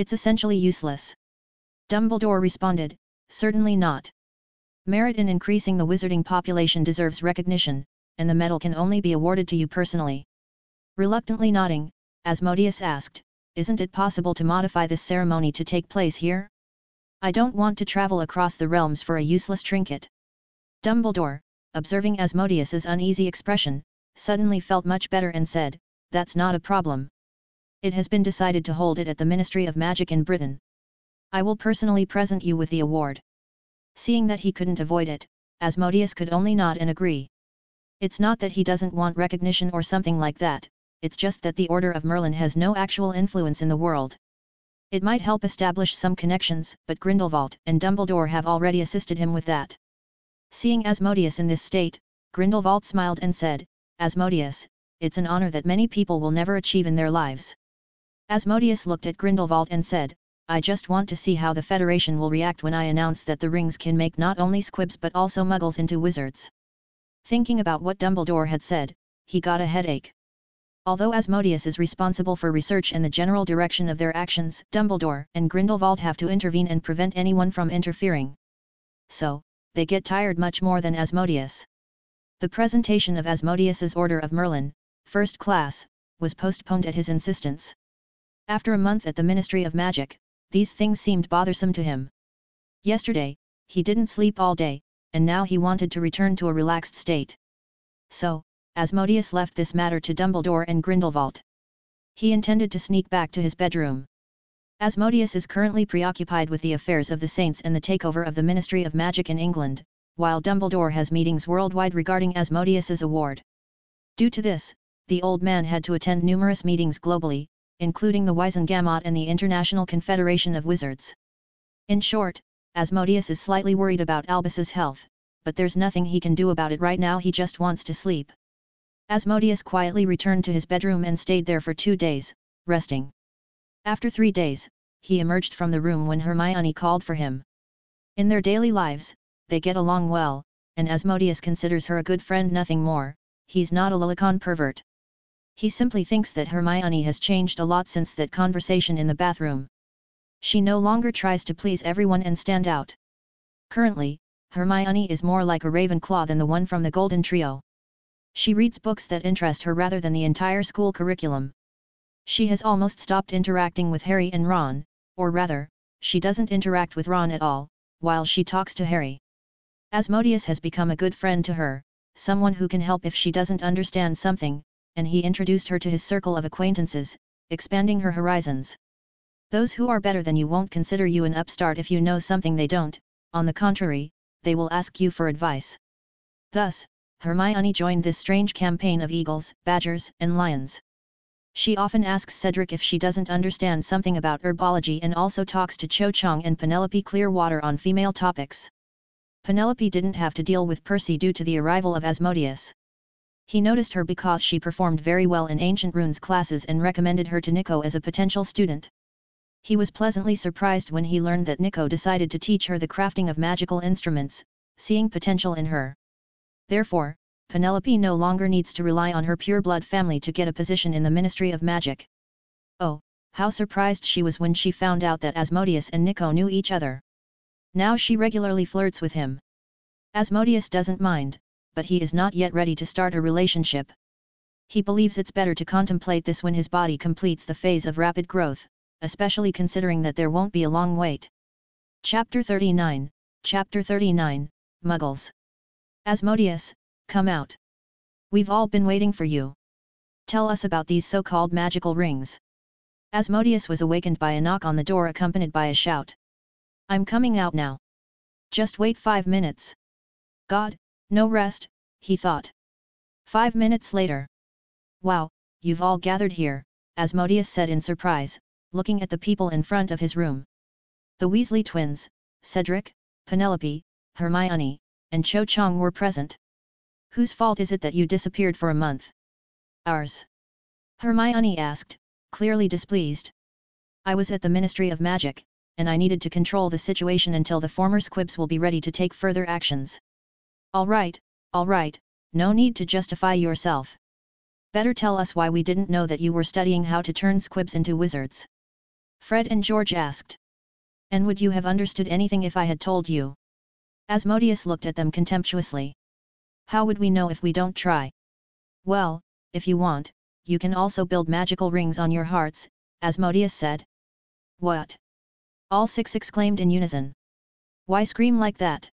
S2: It's essentially useless. Dumbledore responded, certainly not. Merit in increasing the wizarding population deserves recognition, and the medal can only be awarded to you personally. Reluctantly nodding, Asmodeus asked, isn't it possible to modify this ceremony to take place here? I don't want to travel across the realms for a useless trinket. Dumbledore, observing Asmodeus's uneasy expression, suddenly felt much better and said, that's not a problem. It has been decided to hold it at the Ministry of Magic in Britain. I will personally present you with the award. Seeing that he couldn't avoid it, Asmodeus could only nod and agree. It's not that he doesn't want recognition or something like that, it's just that the Order of Merlin has no actual influence in the world. It might help establish some connections, but Grindelwald and Dumbledore have already assisted him with that. Seeing Asmodeus in this state, Grindelwald smiled and said, Asmodeus, it's an honor that many people will never achieve in their lives. Asmodeus looked at Grindelwald and said, I just want to see how the Federation will react when I announce that the rings can make not only squibs but also muggles into wizards. Thinking about what Dumbledore had said, he got a headache. Although Asmodeus is responsible for research and the general direction of their actions, Dumbledore and Grindelwald have to intervene and prevent anyone from interfering. So, they get tired much more than Asmodeus. The presentation of Asmodeus's Order of Merlin, first class, was postponed at his insistence. After a month at the Ministry of Magic, these things seemed bothersome to him. Yesterday, he didn't sleep all day, and now he wanted to return to a relaxed state. So, Asmodeus left this matter to Dumbledore and Grindelwald. He intended to sneak back to his bedroom. Asmodeus is currently preoccupied with the affairs of the saints and the takeover of the Ministry of Magic in England, while Dumbledore has meetings worldwide regarding Asmodeus's award. Due to this, the old man had to attend numerous meetings globally, including the Wizengamot and the International Confederation of Wizards. In short, Asmodeus is slightly worried about Albus's health, but there's nothing he can do about it right now he just wants to sleep. Asmodeus quietly returned to his bedroom and stayed there for two days, resting. After three days, he emerged from the room when Hermione called for him. In their daily lives, they get along well, and Asmodeus considers her a good friend nothing more, he's not a lolicon pervert. He simply thinks that Hermione has changed a lot since that conversation in the bathroom. She no longer tries to please everyone and stand out. Currently, Hermione is more like a Ravenclaw than the one from the Golden Trio. She reads books that interest her rather than the entire school curriculum. She has almost stopped interacting with Harry and Ron, or rather, she doesn't interact with Ron at all, while she talks to Harry. Asmodeus has become a good friend to her, someone who can help if she doesn't understand something, and he introduced her to his circle of acquaintances, expanding her horizons. Those who are better than you won't consider you an upstart if you know something they don't, on the contrary, they will ask you for advice. Thus, Hermione joined this strange campaign of eagles, badgers, and lions. She often asks Cedric if she doesn't understand something about herbology and also talks to Cho Chang and Penelope Clearwater on female topics. Penelope didn't have to deal with Percy due to the arrival of Asmodeus. He noticed her because she performed very well in Ancient Runes classes and recommended her to Nico as a potential student. He was pleasantly surprised when he learned that Nico decided to teach her the crafting of magical instruments, seeing potential in her. Therefore, Penelope no longer needs to rely on her pure-blood family to get a position in the Ministry of Magic. Oh, how surprised she was when she found out that Asmodeus and Nico knew each other. Now she regularly flirts with him. Asmodeus doesn't mind, but he is not yet ready to start a relationship. He believes it's better to contemplate this when his body completes the phase of rapid growth, especially considering that there won't be a long wait. Chapter 39 Chapter 39 Muggles Asmodeus, come out. We've all been waiting for you. Tell us about these so-called magical rings. Asmodeus was awakened by a knock on the door accompanied by a shout. I'm coming out now. Just wait five minutes. God, no rest, he thought. Five minutes later. Wow, you've all gathered here, Asmodeus said in surprise, looking at the people in front of his room. The Weasley twins, Cedric, Penelope, Hermione, and Cho Chang were present. Whose fault is it that you disappeared for a month? Ours. Hermione asked, clearly displeased. I was at the Ministry of Magic, and I needed to control the situation until the former squibs will be ready to take further actions. Alright, alright, no need to justify yourself. Better tell us why we didn't know that you were studying how to turn squibs into wizards. Fred and George asked. And would you have understood anything if I had told you? Asmodeus looked at them contemptuously. How would we know if we don't try? Well, if you want, you can also build magical rings on your hearts, Asmodeus said. What? All six exclaimed in unison. Why scream like that?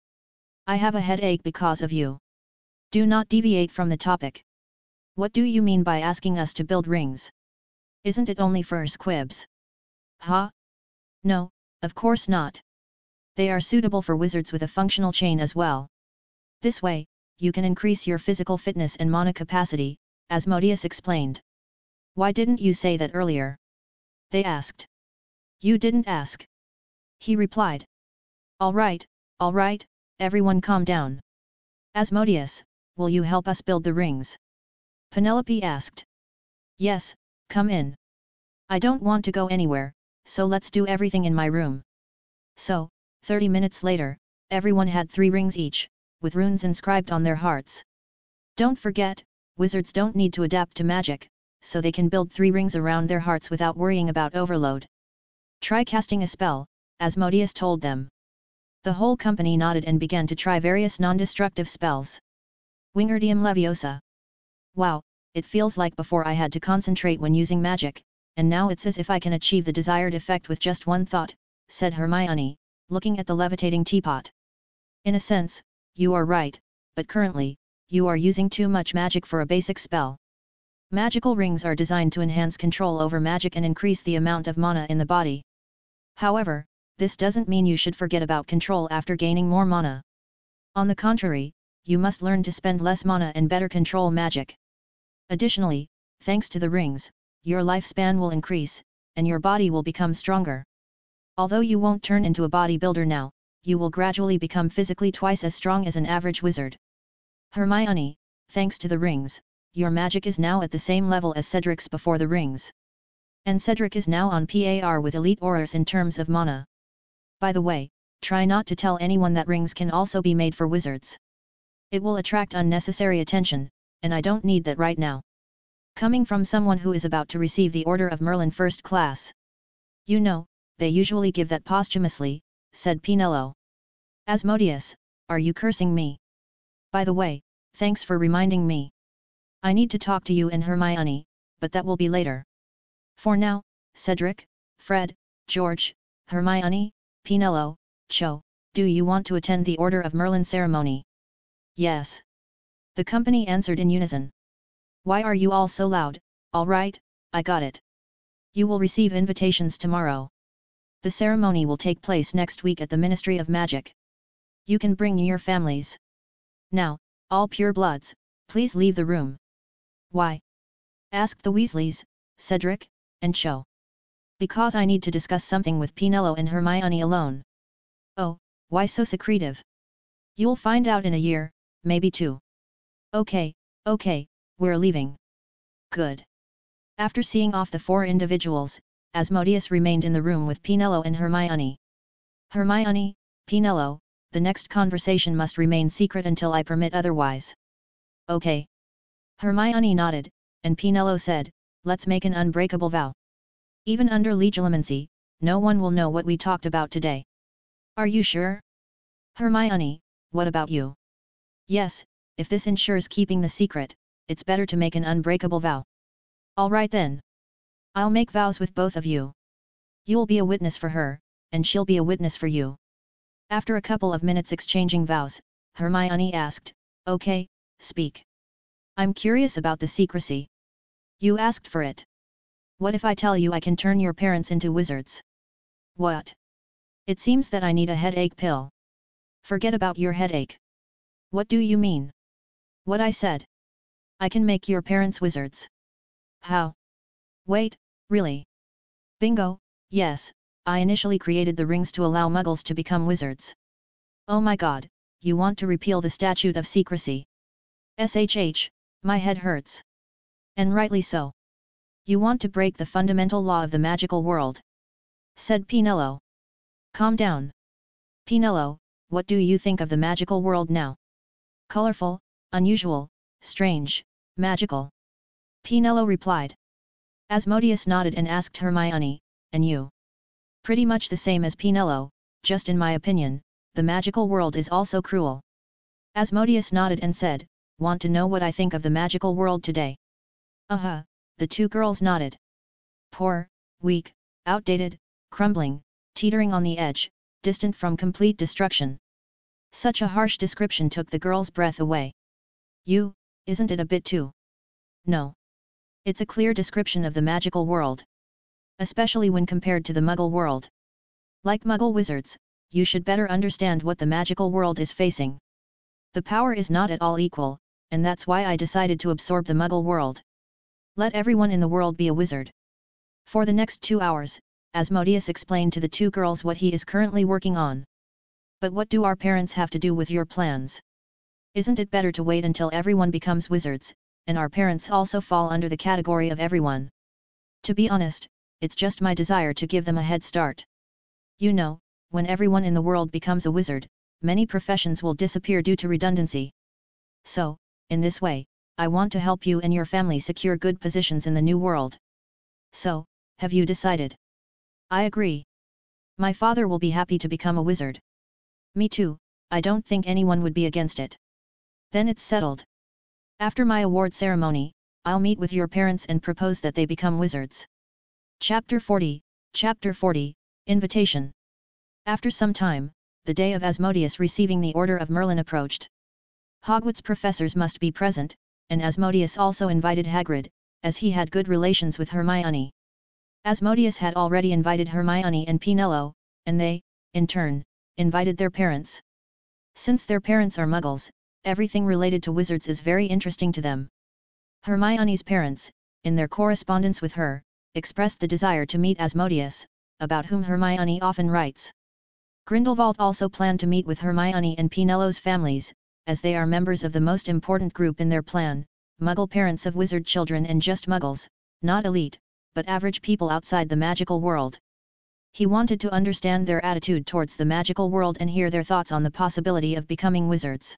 S2: I have a headache because of you. Do not deviate from the topic. What do you mean by asking us to build rings? Isn't it only for squibs? Huh? No, of course not. They are suitable for wizards with a functional chain as well. This way, you can increase your physical fitness and mana capacity, Asmodeus explained. Why didn't you say that earlier? They asked. You didn't ask. He replied. Alright, alright, everyone calm down. Asmodeus, will you help us build the rings? Penelope asked. Yes, come in. I don't want to go anywhere, so let's do everything in my room. So, 30 minutes later, everyone had three rings each, with runes inscribed on their hearts. Don't forget, wizards don't need to adapt to magic, so they can build three rings around their hearts without worrying about overload. Try casting a spell, Asmodeus told them. The whole company nodded and began to try various non-destructive spells. Wingardium Leviosa. Wow, it feels like before I had to concentrate when using magic, and now it's as if I can achieve the desired effect with just one thought, said Hermione, looking at the levitating teapot. In a sense, you are right, but currently, you are using too much magic for a basic spell. Magical rings are designed to enhance control over magic and increase the amount of mana in the body. However, this doesn't mean you should forget about control after gaining more mana. On the contrary, you must learn to spend less mana and better control magic. Additionally, thanks to the rings, your lifespan will increase, and your body will become stronger. Although you won't turn into a bodybuilder now, you will gradually become physically twice as strong as an average wizard. Hermione, thanks to the rings, your magic is now at the same level as Cedric's before the rings. And Cedric is now on par with elite Aurors in terms of mana. By the way, try not to tell anyone that rings can also be made for wizards. It will attract unnecessary attention, and I don't need that right now. Coming from someone who is about to receive the Order of Merlin First Class. You know, they usually give that posthumously, said Pinello. Asmodeus, are you cursing me? By the way, thanks for reminding me. I need to talk to you and Hermione, but that will be later. For now, Cedric, Fred, George, Hermione, Pinello, Cho, do you want to attend the Order of Merlin ceremony? Yes. The company answered in unison. Why are you all so loud, alright, I got it. You will receive invitations tomorrow. The ceremony will take place next week at the Ministry of Magic. You can bring your families. Now, all pure bloods, please leave the room. Why? asked the Weasleys, Cedric, and Cho. Because I need to discuss something with Pinello and Hermione alone. Oh, why so secretive? You'll find out in a year, maybe two. Okay, okay, we're leaving. Good. After seeing off the four individuals, Asmodeus remained in the room with Pinello and Hermione. Hermione, Pinello, the next conversation must remain secret until I permit otherwise. Okay. Hermione nodded, and Pinello said, let's make an unbreakable vow. Even under legilimency, no one will know what we talked about today. Are you sure? Hermione, what about you? Yes, if this ensures keeping the secret, it's better to make an unbreakable vow. Alright then. I'll make vows with both of you. You'll be a witness for her, and she'll be a witness for you. After a couple of minutes exchanging vows, Hermione asked, Okay, speak. I'm curious about the secrecy. You asked for it. What if I tell you I can turn your parents into wizards? What? It seems that I need a headache pill. Forget about your headache. What do you mean? What I said. I can make your parents wizards. How? Wait, really? Bingo, yes, I initially created the rings to allow muggles to become wizards. Oh my god, you want to repeal the statute of secrecy. SHH, my head hurts. And rightly so. You want to break the fundamental law of the magical world. Said Pinello. Calm down. Pinello, what do you think of the magical world now? Colorful, unusual, strange, magical. Pinello replied. Asmodeus nodded and asked Hermione, and you? Pretty much the same as Pinello, just in my opinion, the magical world is also cruel. Asmodeus nodded and said, want to know what I think of the magical world today? Uh-huh, the two girls nodded. Poor, weak, outdated, crumbling, teetering on the edge, distant from complete destruction. Such a harsh description took the girl's breath away. You, isn't it a bit too No. It's a clear description of the magical world. Especially when compared to the muggle world. Like muggle wizards, you should better understand what the magical world is facing. The power is not at all equal, and that's why I decided to absorb the muggle world. Let everyone in the world be a wizard. For the next two hours, Asmodeus explained to the two girls what he is currently working on. But what do our parents have to do with your plans? Isn't it better to wait until everyone becomes wizards, and our parents also fall under the category of everyone? To be honest, it's just my desire to give them a head start. You know, when everyone in the world becomes a wizard, many professions will disappear due to redundancy. So, in this way, I want to help you and your family secure good positions in the new world. So, have you decided? I agree. My father will be happy to become a wizard. Me too, I don't think anyone would be against it. Then it's settled. After my award ceremony, I'll meet with your parents and propose that they become wizards. Chapter 40, Chapter 40, Invitation After some time, the day of Asmodeus receiving the Order of Merlin approached. Hogwarts professors must be present, and Asmodeus also invited Hagrid, as he had good relations with Hermione. Asmodeus had already invited Hermione and Pinello, and they, in turn, invited their parents. Since their parents are muggles, everything related to wizards is very interesting to them. Hermione's parents, in their correspondence with her, expressed the desire to meet Asmodeus, about whom Hermione often writes. Grindelwald also planned to meet with Hermione and Pinello's families, as they are members of the most important group in their plan, Muggle parents of wizard children and just Muggles, not elite, but average people outside the magical world. He wanted to understand their attitude towards the magical world and hear their thoughts on the possibility of becoming wizards.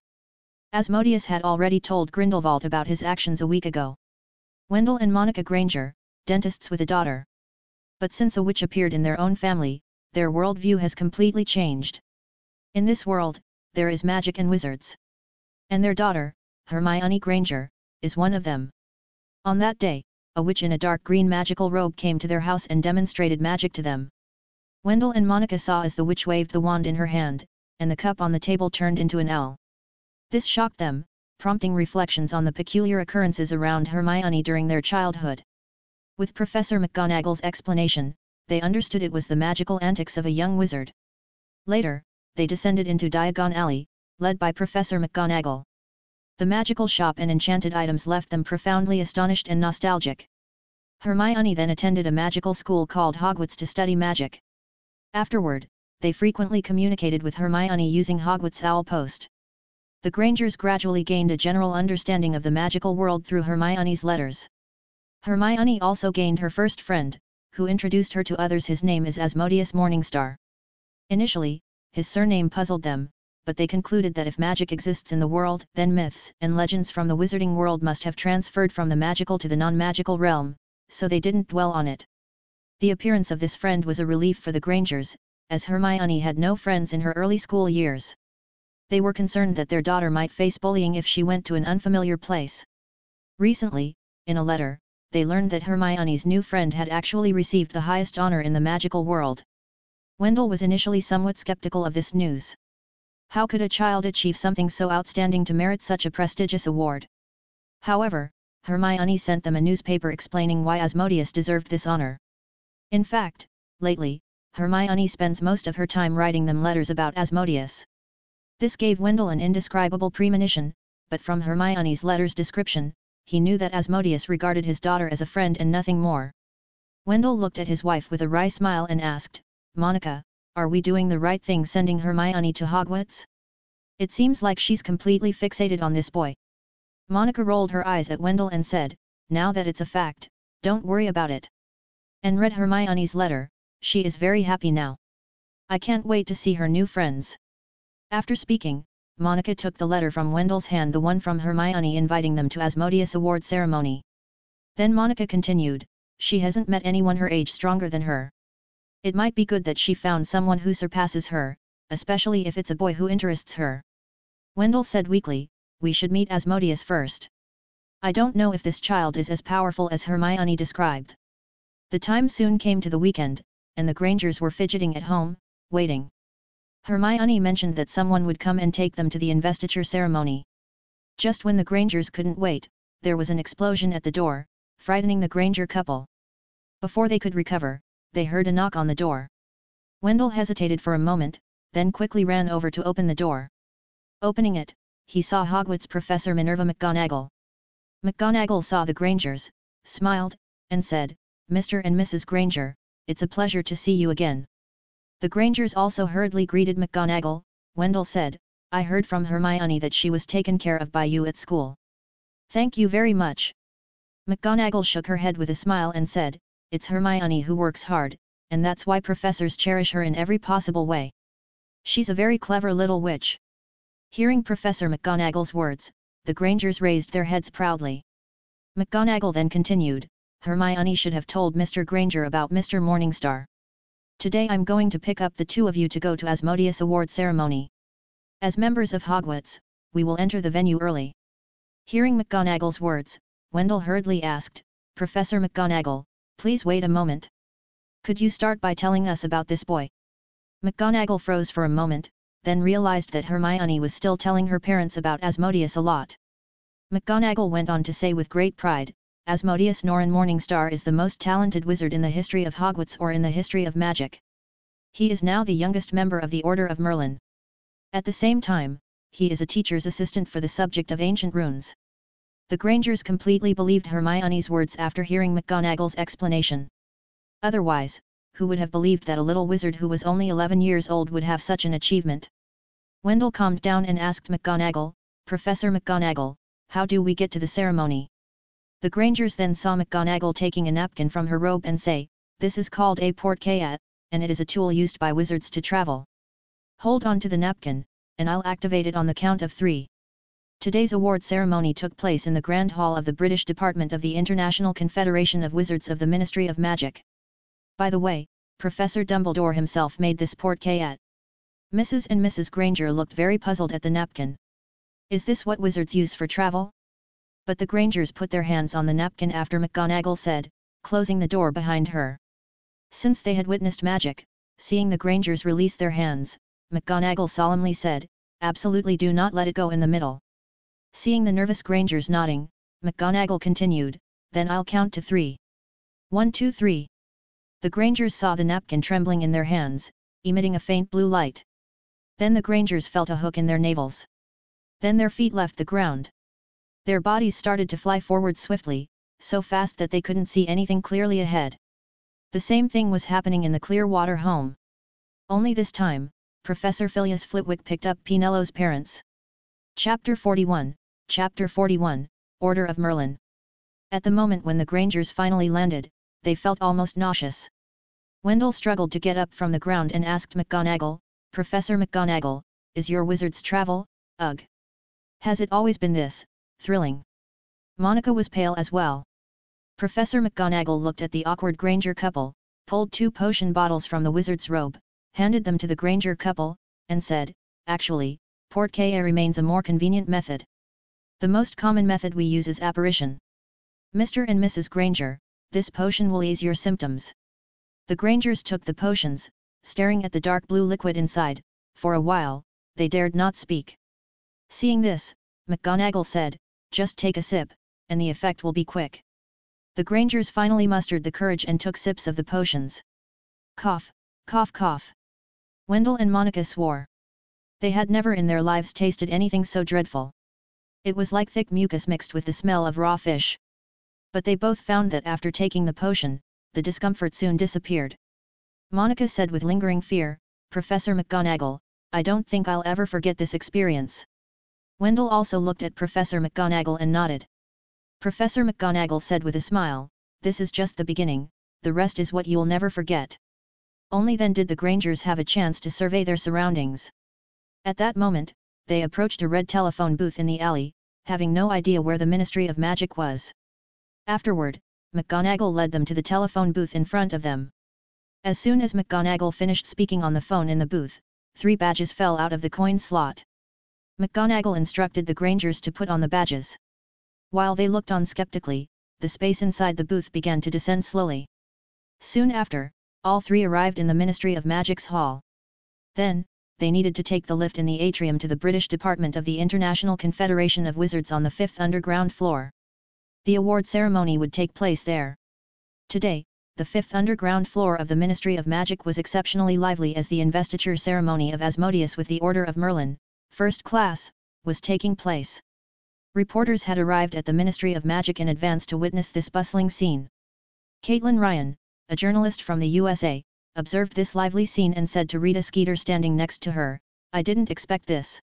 S2: Asmodeus had already told Grindelwald about his actions a week ago. Wendell and Monica Granger, dentists with a daughter. But since a witch appeared in their own family, their worldview has completely changed. In this world, there is magic and wizards. And their daughter, Hermione Granger, is one of them. On that day, a witch in a dark green magical robe came to their house and demonstrated magic to them. Wendell and Monica saw as the witch waved the wand in her hand, and the cup on the table turned into an L. This shocked them, prompting reflections on the peculiar occurrences around Hermione during their childhood. With Professor McGonagall's explanation, they understood it was the magical antics of a young wizard. Later, they descended into Diagon Alley, led by Professor McGonagall. The magical shop and enchanted items left them profoundly astonished and nostalgic. Hermione then attended a magical school called Hogwarts to study magic. Afterward, they frequently communicated with Hermione using Hogwarts Owl Post. The Grangers gradually gained a general understanding of the magical world through Hermione's letters. Hermione also gained her first friend, who introduced her to others his name is Asmodeus Morningstar. Initially, his surname puzzled them, but they concluded that if magic exists in the world, then myths and legends from the wizarding world must have transferred from the magical to the non-magical realm, so they didn't dwell on it. The appearance of this friend was a relief for the Grangers, as Hermione had no friends in her early school years they were concerned that their daughter might face bullying if she went to an unfamiliar place. Recently, in a letter, they learned that Hermione's new friend had actually received the highest honor in the magical world. Wendell was initially somewhat skeptical of this news. How could a child achieve something so outstanding to merit such a prestigious award? However, Hermione sent them a newspaper explaining why Asmodeus deserved this honor. In fact, lately, Hermione spends most of her time writing them letters about Asmodeus. This gave Wendell an indescribable premonition, but from Hermione's letter's description, he knew that Asmodeus regarded his daughter as a friend and nothing more. Wendell looked at his wife with a wry smile and asked, Monica, are we doing the right thing sending Hermione to Hogwarts? It seems like she's completely fixated on this boy. Monica rolled her eyes at Wendell and said, now that it's a fact, don't worry about it. And read Hermione's letter, she is very happy now. I can't wait to see her new friends. After speaking, Monica took the letter from Wendell's hand the one from Hermione inviting them to Asmodeus award ceremony. Then Monica continued, she hasn't met anyone her age stronger than her. It might be good that she found someone who surpasses her, especially if it's a boy who interests her. Wendell said weakly, we should meet Asmodeus first. I don't know if this child is as powerful as Hermione described. The time soon came to the weekend, and the Grangers were fidgeting at home, waiting. Hermione mentioned that someone would come and take them to the investiture ceremony. Just when the Grangers couldn't wait, there was an explosion at the door, frightening the Granger couple. Before they could recover, they heard a knock on the door. Wendell hesitated for a moment, then quickly ran over to open the door. Opening it, he saw Hogwarts professor Minerva McGonagall. McGonagall saw the Grangers, smiled, and said, Mr. and Mrs. Granger, it's a pleasure to see you again. The Grangers also hurriedly greeted McGonagall, Wendell said, I heard from Hermione that she was taken care of by you at school. Thank you very much. McGonagall shook her head with a smile and said, It's Hermione who works hard, and that's why professors cherish her in every possible way. She's a very clever little witch. Hearing Professor McGonagall's words, the Grangers raised their heads proudly. McGonagall then continued, Hermione should have told Mr. Granger about Mr. Morningstar. Today I'm going to pick up the two of you to go to Asmodeus Award ceremony. As members of Hogwarts, we will enter the venue early. Hearing McGonagall's words, Wendell hurriedly asked, Professor McGonagall, please wait a moment. Could you start by telling us about this boy? McGonagall froze for a moment, then realized that Hermione was still telling her parents about Asmodeus a lot. McGonagall went on to say with great pride, Asmodeus Norrin Morningstar is the most talented wizard in the history of Hogwarts or in the history of magic. He is now the youngest member of the Order of Merlin. At the same time, he is a teacher's assistant for the subject of ancient runes. The Grangers completely believed Hermione's words after hearing McGonagall's explanation. Otherwise, who would have believed that a little wizard who was only 11 years old would have such an achievement? Wendell calmed down and asked McGonagall, Professor McGonagall, how do we get to the ceremony? The Grangers then saw McGonagall taking a napkin from her robe and say, This is called a portkey, and it is a tool used by wizards to travel. Hold on to the napkin, and I'll activate it on the count of three. Today's award ceremony took place in the Grand Hall of the British Department of the International Confederation of Wizards of the Ministry of Magic. By the way, Professor Dumbledore himself made this portkey. Mrs. and Mrs. Granger looked very puzzled at the napkin. Is this what wizards use for travel? But the Grangers put their hands on the napkin after McGonagall said, closing the door behind her. Since they had witnessed magic, seeing the Grangers release their hands, McGonagall solemnly said, absolutely do not let it go in the middle. Seeing the nervous Grangers nodding, McGonagall continued, then I'll count to three. One two three. The Grangers saw the napkin trembling in their hands, emitting a faint blue light. Then the Grangers felt a hook in their navels. Then their feet left the ground. Their bodies started to fly forward swiftly, so fast that they couldn't see anything clearly ahead. The same thing was happening in the Clearwater home. Only this time, Professor Filius Flitwick picked up Pinello's parents. Chapter 41, Chapter 41, Order of Merlin. At the moment when the Grangers finally landed, they felt almost nauseous. Wendell struggled to get up from the ground and asked McGonagall, Professor McGonagall, is your wizard's travel, ugh? Has it always been this, thrilling? Monica was pale as well. Professor McGonagall looked at the awkward Granger couple, pulled two potion bottles from the wizard's robe, handed them to the Granger couple, and said, Actually, Port portkey remains a more convenient method. The most common method we use is apparition. Mr. and Mrs. Granger, this potion will ease your symptoms. The Grangers took the potions, staring at the dark blue liquid inside, for a while, they dared not speak. Seeing this, McGonagall said, just take a sip, and the effect will be quick. The Grangers finally mustered the courage and took sips of the potions. Cough, cough cough. Wendell and Monica swore. They had never in their lives tasted anything so dreadful. It was like thick mucus mixed with the smell of raw fish. But they both found that after taking the potion, the discomfort soon disappeared. Monica said with lingering fear, Professor McGonagall, I don't think I'll ever forget this experience. Wendell also looked at Professor McGonagall and nodded. Professor McGonagall said with a smile, this is just the beginning, the rest is what you'll never forget. Only then did the Grangers have a chance to survey their surroundings. At that moment, they approached a red telephone booth in the alley, having no idea where the Ministry of Magic was. Afterward, McGonagall led them to the telephone booth in front of them. As soon as McGonagall finished speaking on the phone in the booth, three badges fell out of the coin slot. McGonagall instructed the Grangers to put on the badges. While they looked on skeptically, the space inside the booth began to descend slowly. Soon after, all three arrived in the Ministry of Magic's hall. Then, they needed to take the lift in the atrium to the British Department of the International Confederation of Wizards on the fifth underground floor. The award ceremony would take place there. Today, the fifth underground floor of the Ministry of Magic was exceptionally lively as the investiture ceremony of Asmodeus with the Order of Merlin, first class, was taking place. Reporters had arrived at the Ministry of Magic in advance to witness this bustling scene. Caitlin Ryan, a journalist from the USA, observed this lively scene and said to Rita Skeeter standing next to her, I didn't expect this.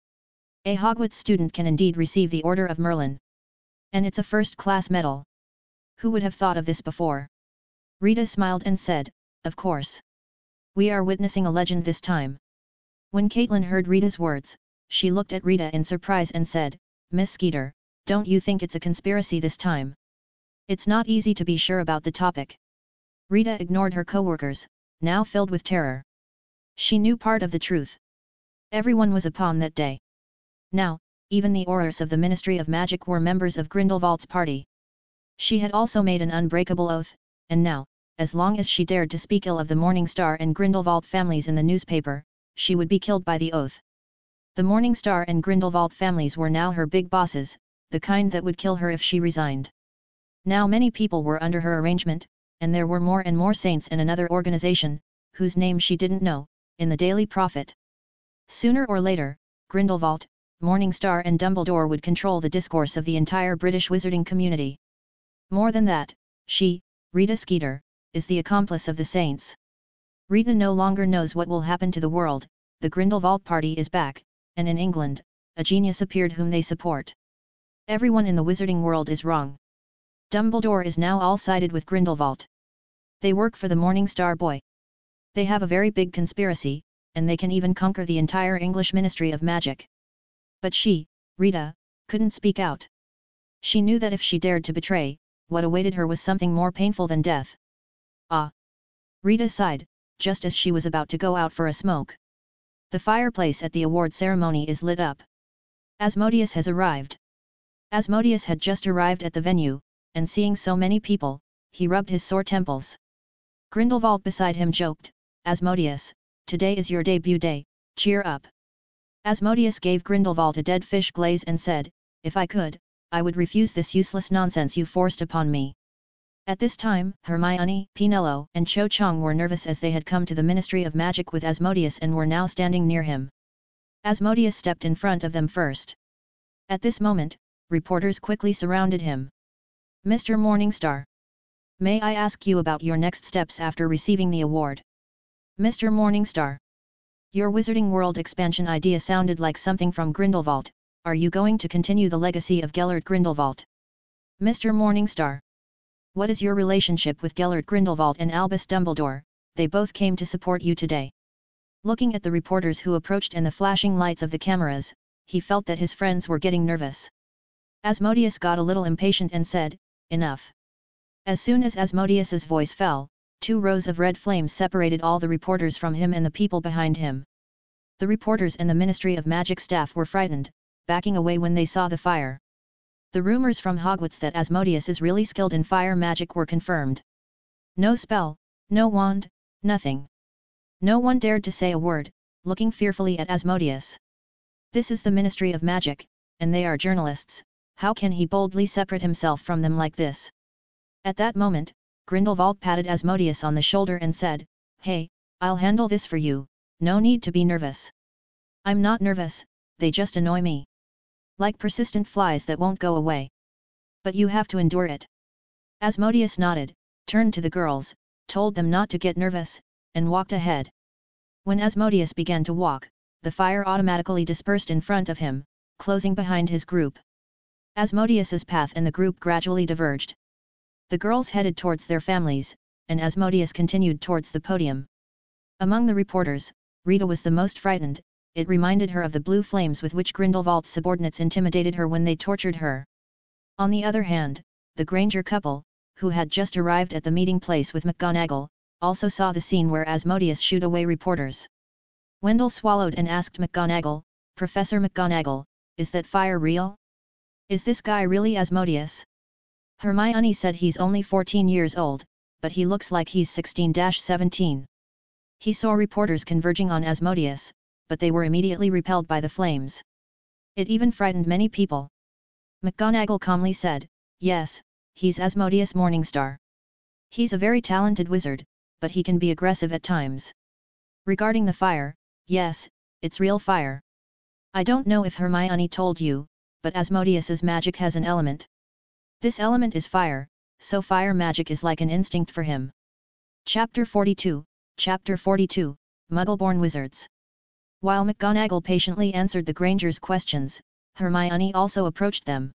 S2: A Hogwarts student can indeed receive the Order of Merlin. And it's a first-class medal. Who would have thought of this before? Rita smiled and said, Of course. We are witnessing a legend this time. When Caitlin heard Rita's words, she looked at Rita in surprise and said, Miss Skeeter, don't you think it's a conspiracy this time? It's not easy to be sure about the topic. Rita ignored her coworkers, now filled with terror. She knew part of the truth. Everyone was upon that day. Now, even the Aurors of the Ministry of Magic were members of Grindelwald's party. She had also made an unbreakable oath, and now, as long as she dared to speak ill of the Morning Star and Grindelwald families in the newspaper, she would be killed by the oath. The Morning Star and Grindelwald families were now her big bosses, the kind that would kill her if she resigned. Now many people were under her arrangement, and there were more and more saints in another organization, whose name she didn't know, in the Daily Prophet. Sooner or later, Grindelwald, Morning Star and Dumbledore would control the discourse of the entire British wizarding community. More than that, she, Rita Skeeter, is the accomplice of the saints. Rita no longer knows what will happen to the world, the Grindelwald party is back, and in England, a genius appeared whom they support. Everyone in the wizarding world is wrong. Dumbledore is now all sided with Grindelwald. They work for the Morning Star Boy. They have a very big conspiracy, and they can even conquer the entire English Ministry of Magic. But she, Rita, couldn't speak out. She knew that if she dared to betray, what awaited her was something more painful than death. Ah! Rita sighed, just as she was about to go out for a smoke. The fireplace at the award ceremony is lit up. Asmodeus has arrived. Asmodeus had just arrived at the venue, and seeing so many people, he rubbed his sore temples. Grindelwald beside him joked, Asmodeus, today is your debut day, cheer up. Asmodeus gave Grindelwald a dead fish glaze and said, If I could, I would refuse this useless nonsense you forced upon me. At this time, Hermione, Pinello, and Cho Chang were nervous as they had come to the Ministry of Magic with Asmodeus and were now standing near him. Asmodeus stepped in front of them first. At this moment, reporters quickly surrounded him. Mr. Morningstar. May I ask you about your next steps after receiving the award? Mr. Morningstar. Your Wizarding World expansion idea sounded like something from Grindelwald, are you going to continue the legacy of Gellert Grindelwald? Mr. Morningstar. What is your relationship with Gellert Grindelwald and Albus Dumbledore, they both came to support you today. Looking at the reporters who approached and the flashing lights of the cameras, he felt that his friends were getting nervous. Asmodeus got a little impatient and said, Enough. As soon as Asmodeus's voice fell, two rows of red flames separated all the reporters from him and the people behind him. The reporters and the Ministry of Magic staff were frightened, backing away when they saw the fire. The rumors from Hogwarts that Asmodeus is really skilled in fire magic were confirmed. No spell, no wand, nothing. No one dared to say a word, looking fearfully at Asmodeus. This is the Ministry of Magic, and they are journalists, how can he boldly separate himself from them like this? At that moment, Grindelwald patted Asmodeus on the shoulder and said, Hey, I'll handle this for you, no need to be nervous. I'm not nervous, they just annoy me like persistent flies that won't go away. But you have to endure it. Asmodeus nodded, turned to the girls, told them not to get nervous, and walked ahead. When Asmodeus began to walk, the fire automatically dispersed in front of him, closing behind his group. Asmodeus's path and the group gradually diverged. The girls headed towards their families, and Asmodeus continued towards the podium. Among the reporters, Rita was the most frightened, it reminded her of the blue flames with which Grindelwald's subordinates intimidated her when they tortured her. On the other hand, the Granger couple, who had just arrived at the meeting place with McGonagall, also saw the scene where Asmodeus shoot away reporters. Wendell swallowed and asked McGonagall, Professor McGonagall, is that fire real? Is this guy really Asmodeus? Hermione said he's only 14 years old, but he looks like he's 16-17. He saw reporters converging on Asmodeus, but they were immediately repelled by the flames. It even frightened many people. McGonagall calmly said, Yes, he's Asmodeus Morningstar. He's a very talented wizard, but he can be aggressive at times. Regarding the fire, yes, it's real fire. I don't know if Hermione told you, but Asmodeus's magic has an element. This element is fire, so fire magic is like an instinct for him. Chapter 42, Chapter 42, Muggleborn Wizards While McGonagall patiently answered the Grangers' questions, Hermione also approached them.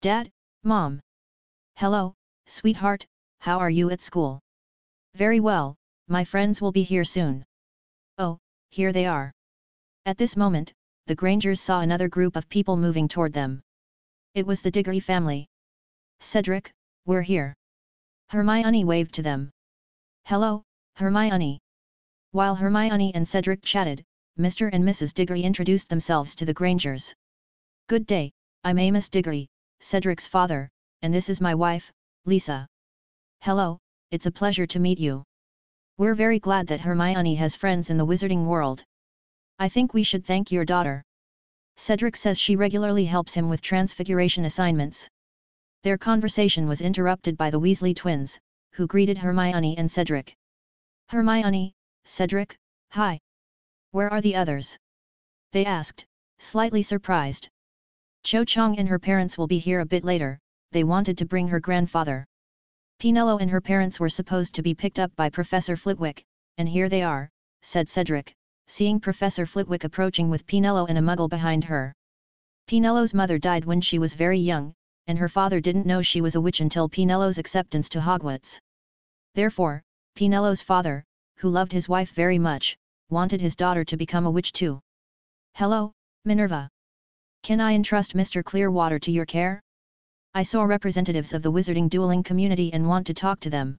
S2: Dad, Mom. Hello, sweetheart, how are you at school? Very well, my friends will be here soon. Oh, here they are. At this moment, the Grangers saw another group of people moving toward them. It was the Diggory family. Cedric, we're here. Hermione waved to them. Hello, Hermione. While Hermione and Cedric chatted, Mr. and Mrs. Diggory introduced themselves to the Grangers. Good day, I'm Amos Diggory, Cedric's father, and this is my wife, Lisa. Hello, it's a pleasure to meet you. We're very glad that Hermione has friends in the wizarding world. I think we should thank your daughter. Cedric says she regularly helps him with transfiguration assignments. Their conversation was interrupted by the Weasley twins, who greeted Hermione and Cedric. Hermione, Cedric, hi. Where are the others? They asked, slightly surprised. Cho Chang and her parents will be here a bit later, they wanted to bring her grandfather. Pinello and her parents were supposed to be picked up by Professor Flitwick, and here they are, said Cedric, seeing Professor Flitwick approaching with Pinello and a muggle behind her. Pinello's mother died when she was very young, and her father didn't know she was a witch until Pinello's acceptance to Hogwarts. Therefore, Pinello's father, who loved his wife very much, wanted his daughter to become a witch too. Hello, Minerva. Can I entrust Mr. Clearwater to your care? I saw representatives of the wizarding dueling community and want to talk to them.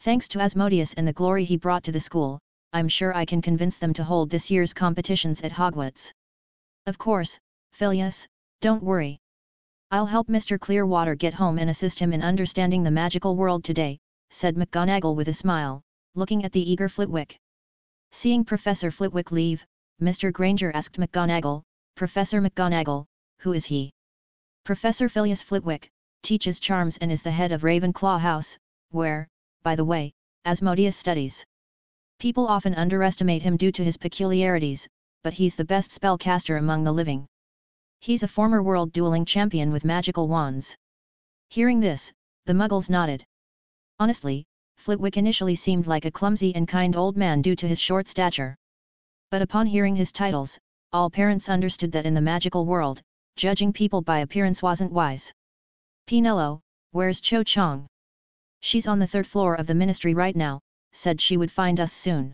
S2: Thanks to Asmodeus and the glory he brought to the school, I'm sure I can convince them to hold this year's competitions at Hogwarts. Of course, Phileas, don't worry. I'll help Mr. Clearwater get home and assist him in understanding the magical world today, said McGonagall with a smile, looking at the eager Flitwick. Seeing Professor Flitwick leave, Mr. Granger asked McGonagall, Professor McGonagall, who is he? Professor Phileas Flitwick, teaches charms and is the head of Ravenclaw House, where, by the way, Asmodeus studies. People often underestimate him due to his peculiarities, but he's the best spellcaster among the living. He's a former world dueling champion with magical wands. Hearing this, the muggles nodded. Honestly, Flitwick initially seemed like a clumsy and kind old man due to his short stature. But upon hearing his titles, all parents understood that in the magical world, judging people by appearance wasn't wise. Pinello, where's Cho Chang? She's on the third floor of the ministry right now, said she would find us soon.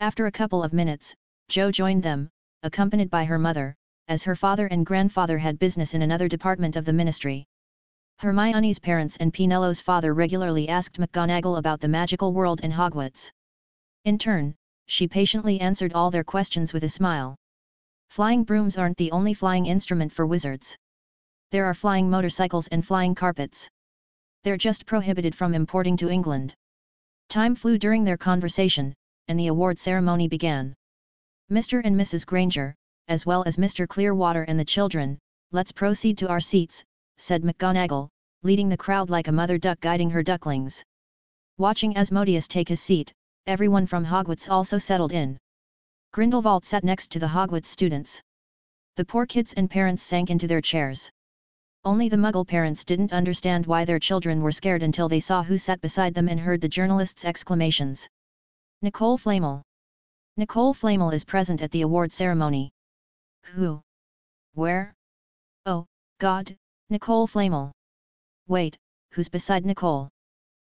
S2: After a couple of minutes, Cho joined them, accompanied by her mother, as her father and grandfather had business in another department of the ministry. Hermione's parents and Pinello's father regularly asked McGonagall about the magical world and Hogwarts. In turn, she patiently answered all their questions with a smile. Flying brooms aren't the only flying instrument for wizards. There are flying motorcycles and flying carpets. They're just prohibited from importing to England. Time flew during their conversation, and the award ceremony began. Mr. and Mrs. Granger, as well as Mr. Clearwater and the children, let's proceed to our seats, said McGonagall, leading the crowd like a mother duck guiding her ducklings. Watching Asmodeus take his seat, everyone from Hogwarts also settled in. Grindelwald sat next to the Hogwarts students. The poor kids and parents sank into their chairs. Only the Muggle parents didn't understand why their children were scared until they saw who sat beside them and heard the journalist's exclamations. Nicole Flamel. Nicole Flamel is present at the award ceremony. Who? Where? Oh, God, Nicole Flamel. Wait, who's beside Nicole?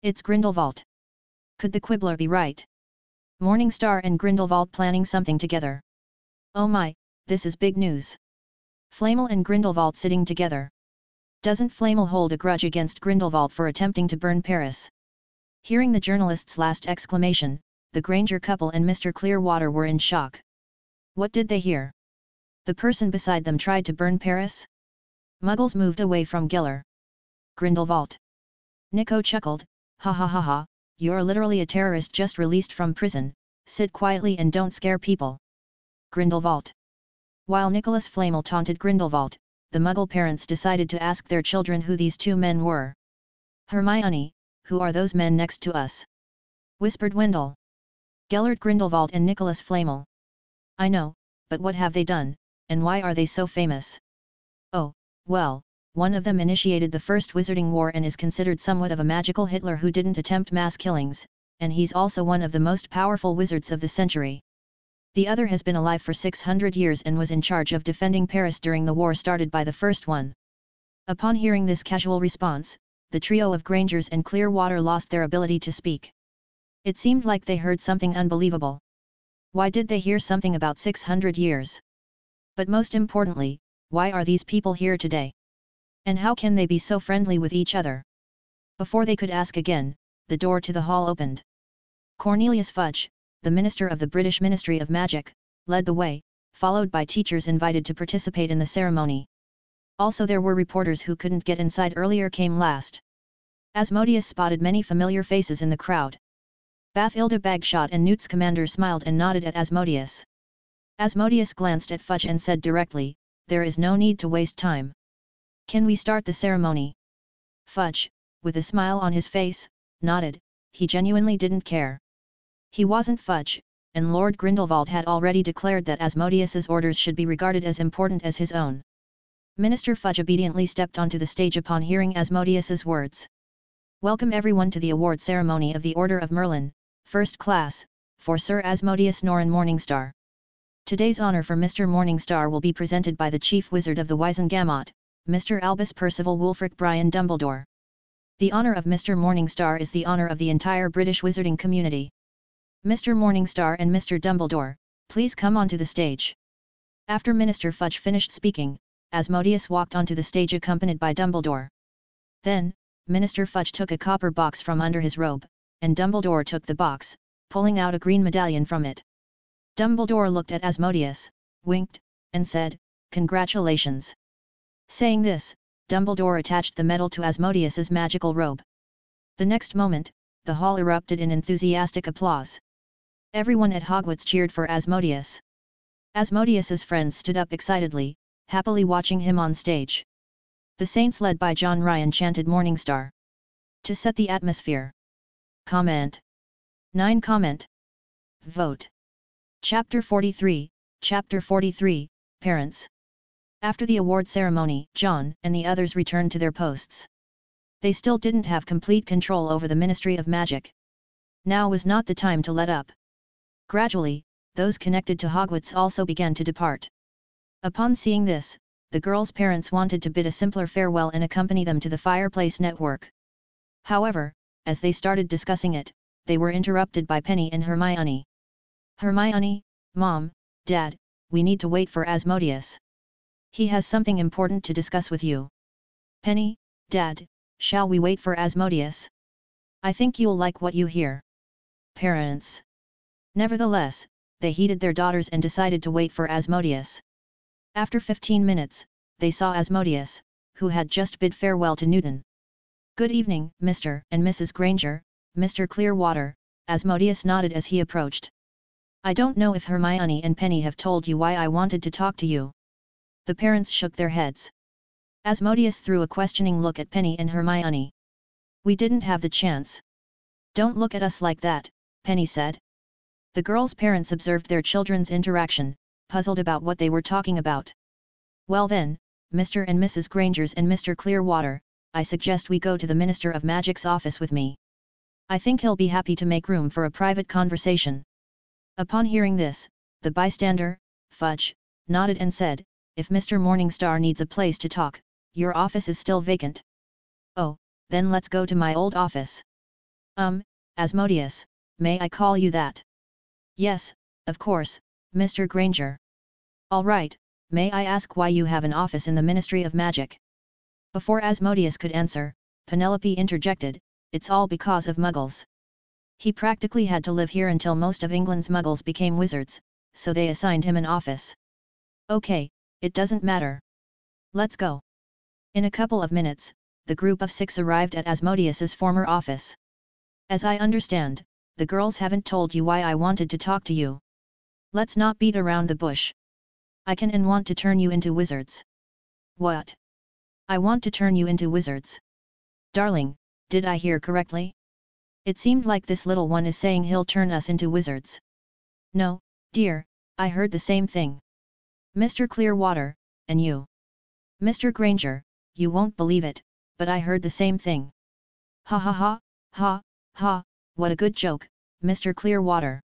S2: It's Grindelwald. Could the Quibbler be right? Morningstar and Grindelwald planning something together. Oh my, this is big news. Flamel and Grindelwald sitting together. Doesn't Flamel hold a grudge against Grindelwald for attempting to burn Paris? Hearing the journalist's last exclamation, the Granger couple and Mr. Clearwater were in shock. What did they hear? The person beside them tried to burn Paris? Muggles moved away from Gellert. Grindelwald. Nico chuckled, ha ha ha ha, you're literally a terrorist just released from prison, sit quietly and don't scare people. Grindelwald. While Nicholas Flamel taunted Grindelwald, the Muggle parents decided to ask their children who these two men were. Hermione, who are those men next to us? Whispered Wendell. Gellert Grindelwald and Nicholas Flamel. I know, but what have they done, and why are they so famous? Oh, well, one of them initiated the First Wizarding War and is considered somewhat of a magical Hitler who didn't attempt mass killings, and he's also one of the most powerful wizards of the century. The other has been alive for 600 years and was in charge of defending Paris during the war started by the first one. Upon hearing this casual response, the trio of Grangers and Clearwater lost their ability to speak. It seemed like they heard something unbelievable. Why did they hear something about 600 years? But most importantly, why are these people here today? And how can they be so friendly with each other? Before they could ask again, the door to the hall opened. Cornelius Fudge, the Minister of the British Ministry of Magic, led the way, followed by teachers invited to participate in the ceremony. Also there were reporters who couldn't get inside earlier came last. Asmodeus spotted many familiar faces in the crowd. Bathilda Bagshot and Newt Scamander smiled and nodded at Asmodeus. Asmodeus glanced at Fudge and said directly, there is no need to waste time. Can we start the ceremony? Fudge, with a smile on his face, nodded, he genuinely didn't care. He wasn't Fudge, and Lord Grindelwald had already declared that Asmodeus's orders should be regarded as important as his own. Minister Fudge obediently stepped onto the stage upon hearing Asmodeus's words. Welcome everyone to the award ceremony of the Order of Merlin, First Class, for Sir Asmodeus Norrin Morningstar. Today's honor for Mr. Morningstar will be presented by the Chief Wizard of the Wizengamot, Mr. Albus Percival Wulfric Brian Dumbledore. The honor of Mr. Morningstar is the honor of the entire British wizarding community. Mr. Morningstar and Mr. Dumbledore, please come onto the stage. After Minister Fudge finished speaking, Asmodeus walked onto the stage accompanied by Dumbledore. Then, Minister Fudge took a copper box from under his robe, and Dumbledore took the box, pulling out a green medallion from it. Dumbledore looked at Asmodeus, winked, and said, Congratulations. Saying this, Dumbledore attached the medal to Asmodeus's magical robe. The next moment, the hall erupted in enthusiastic applause. Everyone at Hogwarts cheered for Asmodeus. Asmodeus's friends stood up excitedly, happily watching him on stage. The Saints led by Jon Arryn chanted Morningstar. To set the atmosphere. Comment. 9 Comment. Vote. Chapter 43, Chapter 43, Parents. After the award ceremony, Jon and the others returned to their posts. They still didn't have complete control over the Ministry of Magic. Now was not the time to let up. Gradually, those connected to Hogwarts also began to depart. Upon seeing this, the girls' parents wanted to bid a simpler farewell and accompany them to the Fireplace Network. However, as they started discussing it, they were interrupted by Penny and Hermione. Hermione, Mom, Dad, we need to wait for Asmodeus. He has something important to discuss with you. Penny, Dad, shall we wait for Asmodeus? I think you'll like what you hear. Parents. Nevertheless, they heeded their daughters and decided to wait for Asmodeus. After 15 minutes, they saw Asmodeus, who had just bid farewell to Newton. Good evening, Mr. and Mrs. Granger, Mr. Clearwater, Asmodeus nodded as he approached. I don't know if Hermione and Penny have told you why I wanted to talk to you the parents shook their heads. Asmodeus threw a questioning look at Penny and Hermione. We didn't have the chance. Don't look at us like that, Penny said. The girls' parents observed their children's interaction, puzzled about what they were talking about. Well then, Mr. and Mrs. Grangers and Mr. Clearwater, I suggest we go to the Minister of Magic's office with me. I think he'll be happy to make room for a private conversation. Upon hearing this, the bystander, Fudge, nodded and said, if Mr. Morningstar needs a place to talk, your office is still vacant. Oh, then let's go to my old office. Um, Asmodeus, may I call you that? Yes, of course, Mr. Granger. All right, may I ask why you have an office in the Ministry of Magic? Before Asmodeus could answer, Penelope interjected, it's all because of muggles. He practically had to live here until most of England's muggles became wizards, so they assigned him an office. Okay, it doesn't matter. Let's go. In a couple of minutes, the group of six arrived at Asmodeus's former office. As I understand, the girls haven't told you why I wanted to talk to you. Let's not beat around the bush. I can and want to turn you into wizards. What? I want to turn you into wizards. Darling, Did I hear correctly? It seemed like this little one is saying he'll turn us into wizards. No, dear, I heard the same thing. Mr. Clearwater, and you. Mr. Granger, you won't believe it, but I heard the same thing. Ha ha ha, ha, ha, what a good joke, Mr. Clearwater.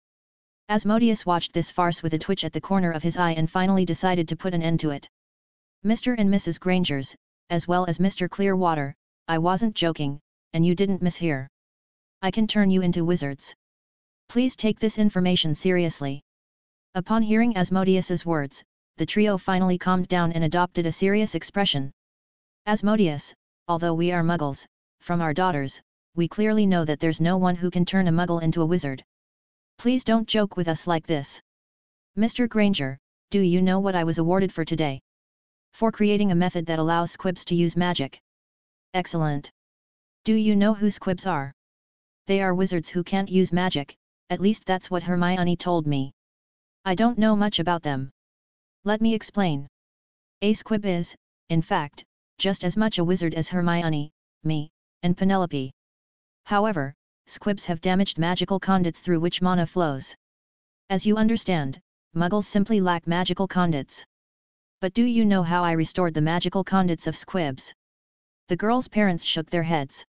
S2: Asmodeus watched this farce with a twitch at the corner of his eye and finally decided to put an end to it. Mr. and Mrs. Grangers, as well as Mr. Clearwater, I wasn't joking, and you didn't mishear. I can turn you into wizards. Please take this information seriously. Upon hearing Asmodeus's words, the trio finally calmed down and adopted a serious expression. Asmodeus, although we are muggles, from our daughters, we clearly know that there's no one who can turn a muggle into a wizard. Please don't joke with us like this. Mr. Granger, do you know what I was awarded for today? For creating a method that allows squibs to use magic. Excellent. Do you know who squibs are? They are wizards who can't use magic, at least that's what Hermione told me. I don't know much about them. Let me explain. A squib is, in fact, just as much a wizard as Hermione, me, and Penelope. However, squibs have damaged magical conduits through which mana flows. As you understand, muggles simply lack magical conduits. But do you know how I restored the magical conduits of squibs? The girls' parents shook their heads.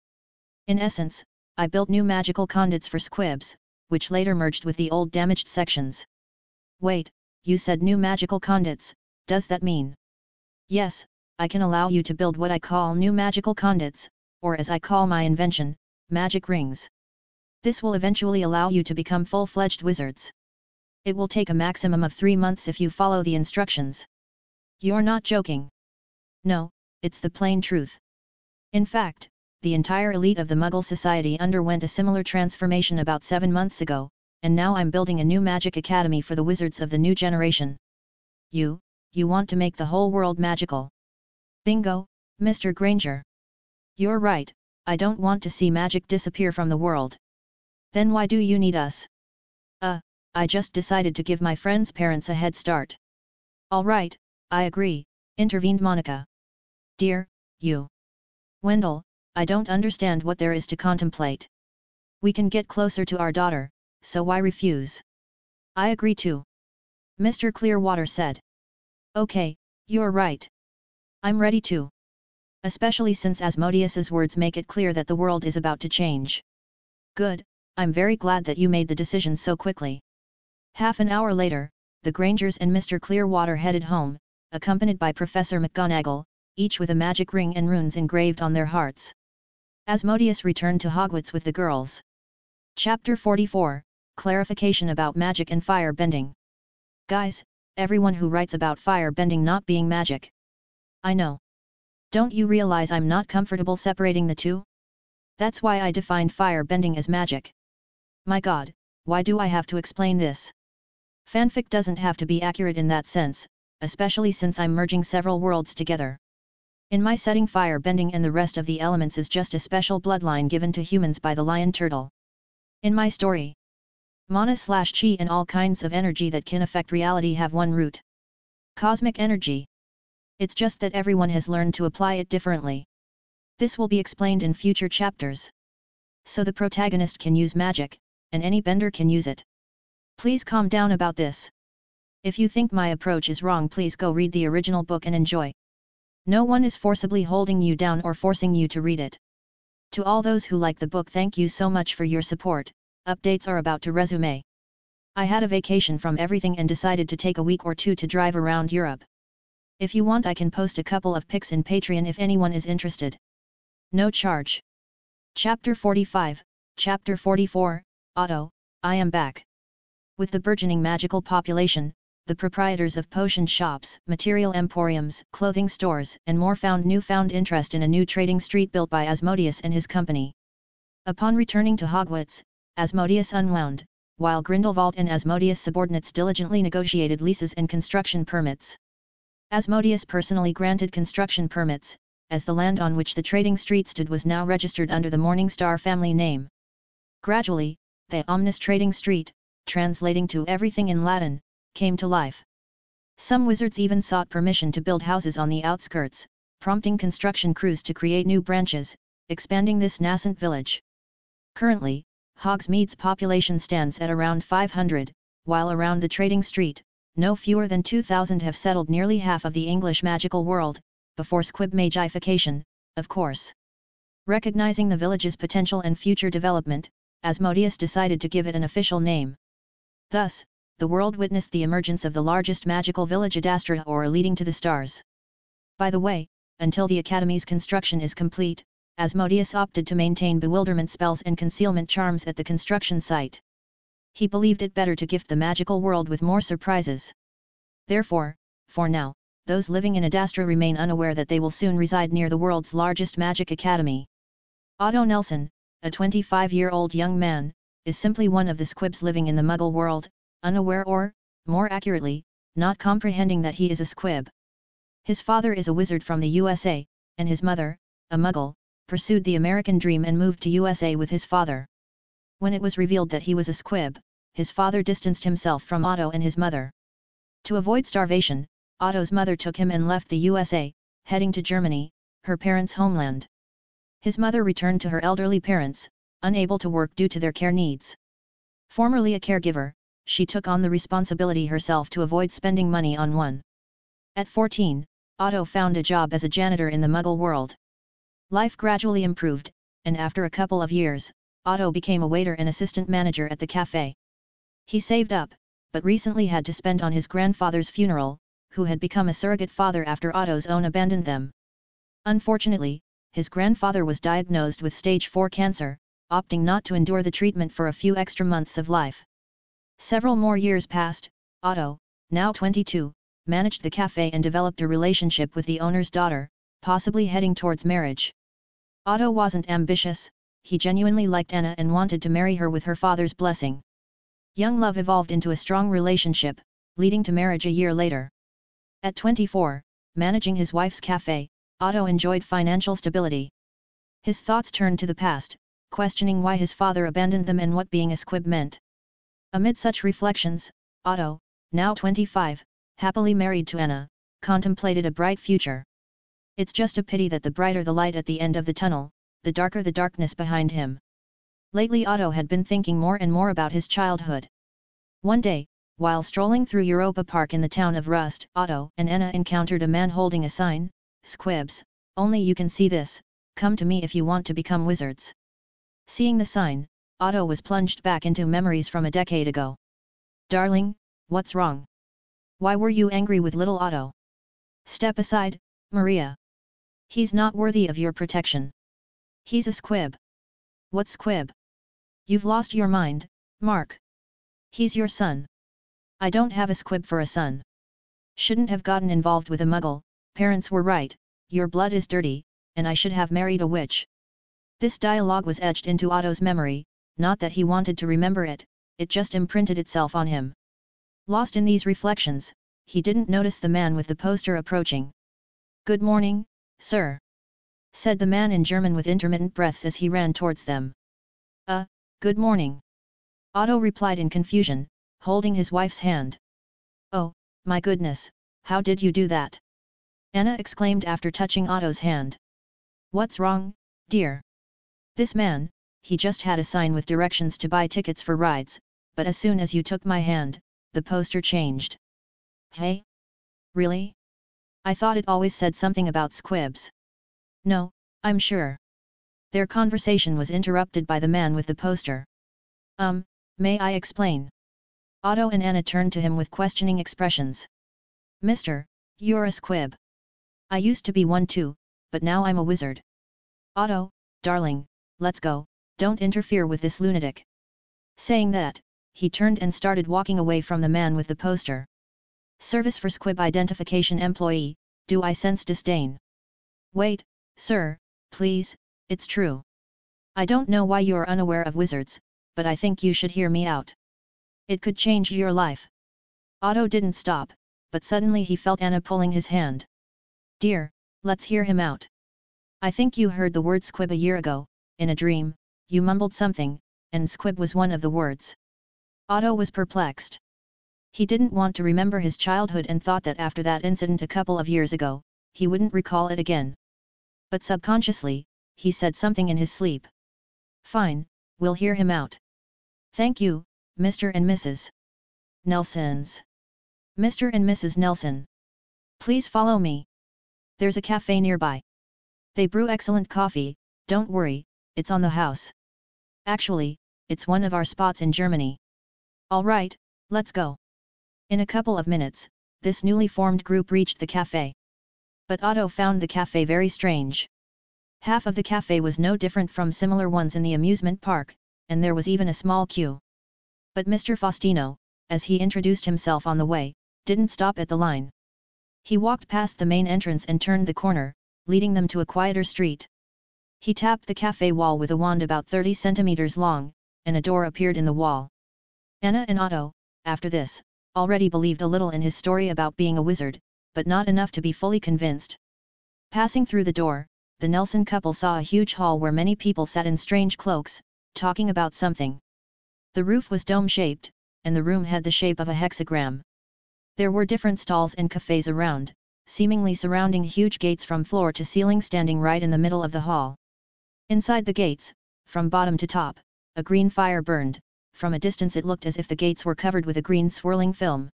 S2: In essence, I built new magical conduits for squibs, which later merged with the old damaged sections. Wait, you said new magical conduits, does that mean? Yes, I can allow you to build what I call new magical conduits, or as I call my invention, magic rings. This will eventually allow you to become full-fledged wizards. It will take a maximum of three months if you follow the instructions. You're not joking. No, it's the plain truth. In fact, the entire elite of the Muggle society underwent a similar transformation about seven months ago, and now I'm building a new magic academy for the wizards of the new generation. You, you want to make the whole world magical. Bingo, Mr. Granger. You're right, I don't want to see magic disappear from the world. Then why do you need us? Uh, I just decided to give my friend's parents a head start. Alright, I agree, intervened Monica. Dear, you. Wendell, I don't understand what there is to contemplate. We can get closer to our daughter, so why refuse? I agree too. Mr. Clearwater said. Okay, you're right. I'm ready to. Especially since Asmodeus's words make it clear that the world is about to change. Good, I'm very glad that you made the decision so quickly. Half an hour later, the Grangers and Mr. Clearwater headed home, accompanied by Professor McGonagall, each with a magic ring and runes engraved on their hearts. Asmodeus returned to Hogwarts with the girls. Chapter 44 Clarification about magic and fire bending. Guys, everyone who writes about fire bending not being magic. I know. Don't you realize I'm not comfortable separating the two? That's why I defined fire bending as magic. My god, why do I have to explain this? Fanfic doesn't have to be accurate in that sense, especially since I'm merging several worlds together. In my setting fire bending and the rest of the elements is just a special bloodline given to humans by the lion turtle. In my story, mana slash chi and all kinds of energy that can affect reality have one root. Cosmic energy. It's just that everyone has learned to apply it differently. This will be explained in future chapters. So the protagonist can use magic, and any bender can use it. Please calm down about this. If you think my approach is wrong please go read the original book and enjoy. No one is forcibly holding you down or forcing you to read it. To all those who like the book thank you so much for your support, updates are about to resume. I had a vacation from everything and decided to take a week or two to drive around Europe. If you want I can post a couple of pics in Patreon if anyone is interested. No charge. Chapter 45, Chapter 44, Otto, I am back. With the burgeoning magical population, the proprietors of potion shops, material emporiums, clothing stores, and more found newfound interest in a new trading street built by Asmodeus and his company. Upon returning to Hogwarts, Asmodeus unwound, while Grindelwald and Asmodeus subordinates diligently negotiated leases and construction permits. Asmodeus personally granted construction permits, as the land on which the trading street stood was now registered under the Morningstar family name. Gradually, the Omnis Trading Street, translating to everything in Latin, came to life. Some wizards even sought permission to build houses on the outskirts, prompting construction crews to create new branches, expanding this nascent village. Currently, Hogsmeade's population stands at around 500, while around the trading street, no fewer than 2,000 have settled nearly half of the English magical world, before squib magification, of course. Recognizing the village's potential and future development, Asmodeus decided to give it an official name. Thus, the world witnessed the emergence of the largest magical village Adastra or leading to the stars. By the way, until the Academy's construction is complete, Asmodeus opted to maintain bewilderment spells and concealment charms at the construction site. He believed it better to gift the magical world with more surprises. Therefore, for now, those living in Adastra remain unaware that they will soon reside near the world's largest magic academy. Otto Nelson, a 25-year-old young man, is simply one of the squibs living in the Muggle world, unaware or, more accurately, not comprehending that he is a squib. His father is a wizard from the USA, and his mother, a muggle, pursued the American dream and moved to USA with his father. When it was revealed that he was a squib, his father distanced himself from Otto and his mother. To avoid starvation, Otto's mother took him and left the USA, heading to Germany, her parents' homeland. His mother returned to her elderly parents, unable to work due to their care needs. Formerly a caregiver, she took on the responsibility herself to avoid spending money on one. At 14, Otto found a job as a janitor in the Muggle world. Life gradually improved, and after a couple of years, Otto became a waiter and assistant manager at the cafe. He saved up, but recently had to spend on his grandfather's funeral, who had become a surrogate father after Otto's own abandoned them. Unfortunately, his grandfather was diagnosed with stage 4 cancer, opting not to endure the treatment for a few extra months of life. Several more years passed, Otto, now 22, managed the cafe and developed a relationship with the owner's daughter, possibly heading towards marriage. Otto wasn't ambitious, he genuinely liked Anna and wanted to marry her with her father's blessing. Young love evolved into a strong relationship, leading to marriage a year later. At 24, managing his wife's cafe, Otto enjoyed financial stability. His thoughts turned to the past, questioning why his father abandoned them and what being a squib meant. Amid such reflections, Otto, now 25, happily married to Anna, contemplated a bright future. It's just a pity that the brighter the light at the end of the tunnel, the darker the darkness behind him. Lately Otto had been thinking more and more about his childhood. One day, while strolling through Europa Park in the town of Rust, Otto and Anna encountered a man holding a sign, Squibs, only you can see this, come to me if you want to become wizards. Seeing the sign, Otto was plunged back into memories from a decade ago. Darling, what's wrong? Why were you angry with little Otto? Step aside, Maria. He's not worthy of your protection. He's a squib. What squib? You've lost your mind, Mark. He's your son. I don't have a squib for a son. Shouldn't have gotten involved with a muggle, parents were right, your blood is dirty, and I should have married a witch. This dialogue was etched into Otto's memory, not that he wanted to remember it, it just imprinted itself on him. Lost in these reflections, he didn't notice the man with the poster approaching. Good morning, sir. Said the man in German with intermittent breaths as he ran towards them. Uh, good morning. Otto replied in confusion, holding his wife's hand. Oh, my goodness, how did you do that? Anna exclaimed after touching Otto's hand. What's wrong, dear? This man, he just had a sign with directions to buy tickets for rides, but as soon as you took my hand, the poster changed. Hey? Really? I thought it always said something about squibs. No, I'm sure. Their conversation was interrupted by the man with the poster. Um, may I explain? Otto and Anna turned to him with questioning expressions. Mister, you're a squib. I used to be one too, but now I'm a wizard. Otto, darling, let's go, don't interfere with this lunatic. Saying that, he turned and started walking away from the man with the poster. Service for Squib Identification Employee, do I sense disdain? Wait, sir, please, it's true. I don't know why you're unaware of wizards, but I think you should hear me out. It could change your life. Otto didn't stop, but suddenly he felt Anna pulling his hand. Dear, let's hear him out. I think you heard the word squib a year ago, in a dream, you mumbled something, and squib was one of the words. Otto was perplexed. He didn't want to remember his childhood and thought that after that incident a couple of years ago, he wouldn't recall it again. But subconsciously, he said something in his sleep. Fine, we'll hear him out. Thank you, Mr. and Mrs. Nelsons. Mr. and Mrs. Nelson. Please follow me. There's a cafe nearby. They brew excellent coffee, don't worry, it's on the house. Actually, it's one of our spots in Germany. Alright, let's go. In a couple of minutes, this newly formed group reached the cafe. But Otto found the cafe very strange. Half of the cafe was no different from similar ones in the amusement park, and there was even a small queue. But Mr. Faustino, as he introduced himself on the way, didn't stop at the line. He walked past the main entrance and turned the corner, leading them to a quieter street. He tapped the cafe wall with a wand about 30 centimeters long, and a door appeared in the wall. Anna and Otto, after this, already believed a little in his story about being a wizard, but not enough to be fully convinced. Passing through the door, the Nelson couple saw a huge hall where many people sat in strange cloaks, talking about something. The roof was dome-shaped, and the room had the shape of a hexagram. There were different stalls and cafes around, seemingly surrounding huge gates from floor to ceiling standing right in the middle of the hall. Inside the gates, from bottom to top, a green fire burned, from a distance it looked as if the gates were covered with a green swirling film.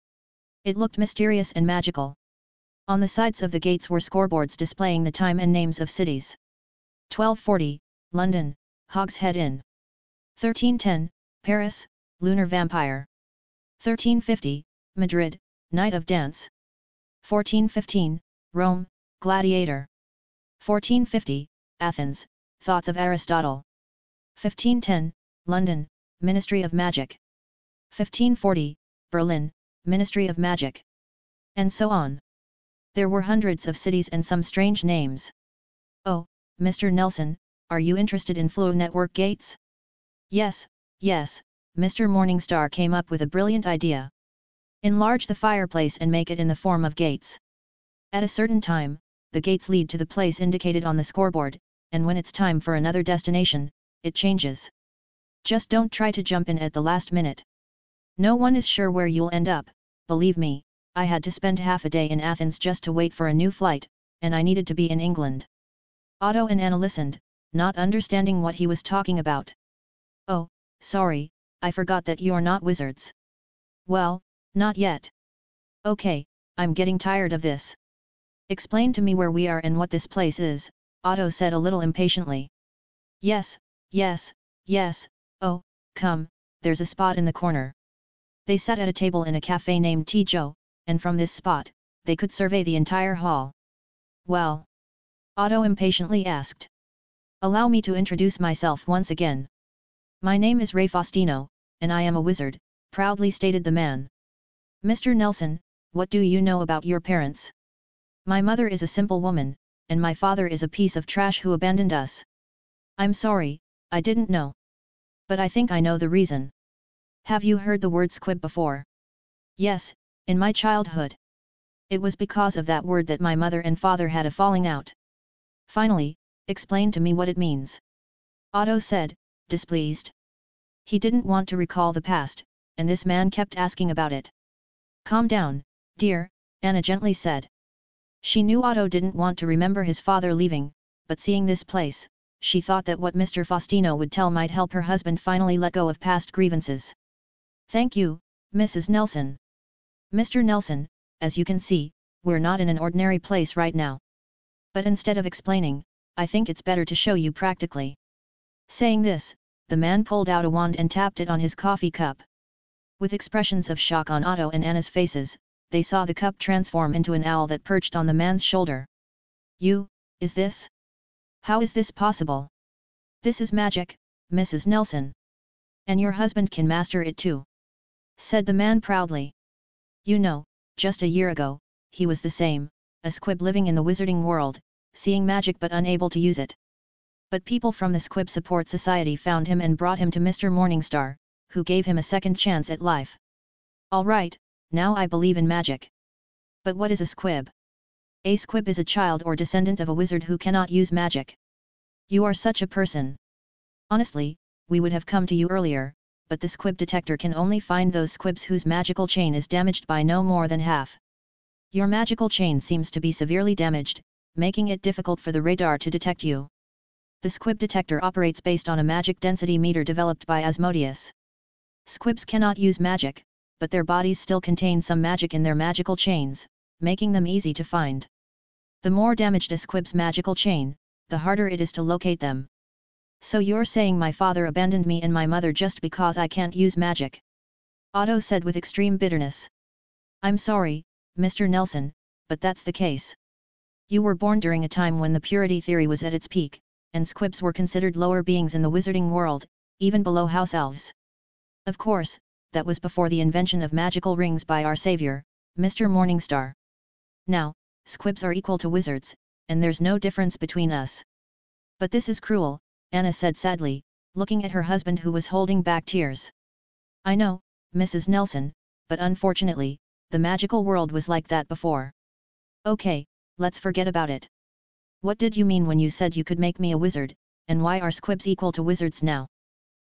S2: It looked mysterious and magical. On the sides of the gates were scoreboards displaying the time and names of cities. 1240, London, Hogshead Inn. 1310, Paris, Lunar Vampire. 1350, Madrid, Night of Dance. 1415, Rome, Gladiator. 1450, Athens, Thoughts of Aristotle. 1510, London, Ministry of Magic. 1540, Berlin, Ministry of Magic. And so on. There were hundreds of cities and some strange names. Oh, Mr. Nelson, are you interested in Floo Network gates? Yes, yes, Mr. Morningstar came up with a brilliant idea. Enlarge the fireplace and make it in the form of gates. At a certain time, the gates lead to the place indicated on the scoreboard, and when it's time for another destination, it changes. Just don't try to jump in at the last minute. No one is sure where you'll end up, believe me, I had to spend half a day in Athens just to wait for a new flight, and I needed to be in England. Otto and Anna listened, not understanding what he was talking about. Oh, sorry, I forgot that you're not wizards. Well, not yet. Okay, I'm getting tired of this. Explain to me where we are and what this place is, Otto said a little impatiently. Yes, yes, yes, oh, come, there's a spot in the corner. They sat at a table in a cafe named Tijo, and from this spot, they could survey the entire hall. Well? Otto impatiently asked. Allow me to introduce myself once again. My name is Ray Faustino, and I am a wizard, proudly stated the man. Mr. Nelson, what do you know about your parents? My mother is a simple woman, and my father is a piece of trash who abandoned us. I'm sorry, I didn't know. But I think I know the reason. Have you heard the word squib before? Yes, in my childhood. It was because of that word that my mother and father had a falling out. Finally, explain to me what it means. Otto said, displeased. He didn't want to recall the past, and this man kept asking about it. Calm down, dear, Anna gently said. She knew Otto didn't want to remember his father leaving, but seeing this place, she thought that what Mr. Faustino would tell might help her husband finally let go of past grievances. Thank you, Mrs. Nelson. Mr. Nelson, as you can see, we're not in an ordinary place right now. But instead of explaining, I think it's better to show you practically. Saying this, the man pulled out a wand and tapped it on his coffee cup. With expressions of shock on Otto and Anna's faces, they saw the cup transform into an owl that perched on the man's shoulder. You, is this? How is this possible? This is magic, Mrs. Nelson. And your husband can master it too. Said the man proudly. You know, just a year ago, he was the same, a squib living in the wizarding world, seeing magic but unable to use it. But people from the Squib Support Society found him and brought him to Mr. Morningstar, who gave him a second chance at life. Alright, now I believe in magic. But what is a squib? A squib is a child or descendant of a wizard who cannot use magic. You are such a person. Honestly, we would have come to you earlier, but the squib detector can only find those squibs whose magical chain is damaged by no more than half. Your magical chain seems to be severely damaged, making it difficult for the radar to detect you. The squib detector operates based on a magic density meter developed by Asmodeus. Squibs cannot use magic, but their bodies still contain some magic in their magical chains, making them easy to find. The more damaged a squib's magical chain, the harder it is to locate them. So you're saying my father abandoned me and my mother just because I can't use magic? Otto said with extreme bitterness. I'm sorry, Mr. Nelson, but that's the case. You were born during a time when the purity theory was at its peak, and squibs were considered lower beings in the wizarding world, even below house elves. Of course, that was before the invention of magical rings by our savior, Mr. Morningstar. Now, squibs are equal to wizards, and there's no difference between us. But this is cruel, Anna said sadly, looking at her husband who was holding back tears. I know, Mrs. Nelson, but unfortunately, the magical world was like that before. Okay, let's forget about it. What did you mean when you said you could make me a wizard, and why are squibs equal to wizards now?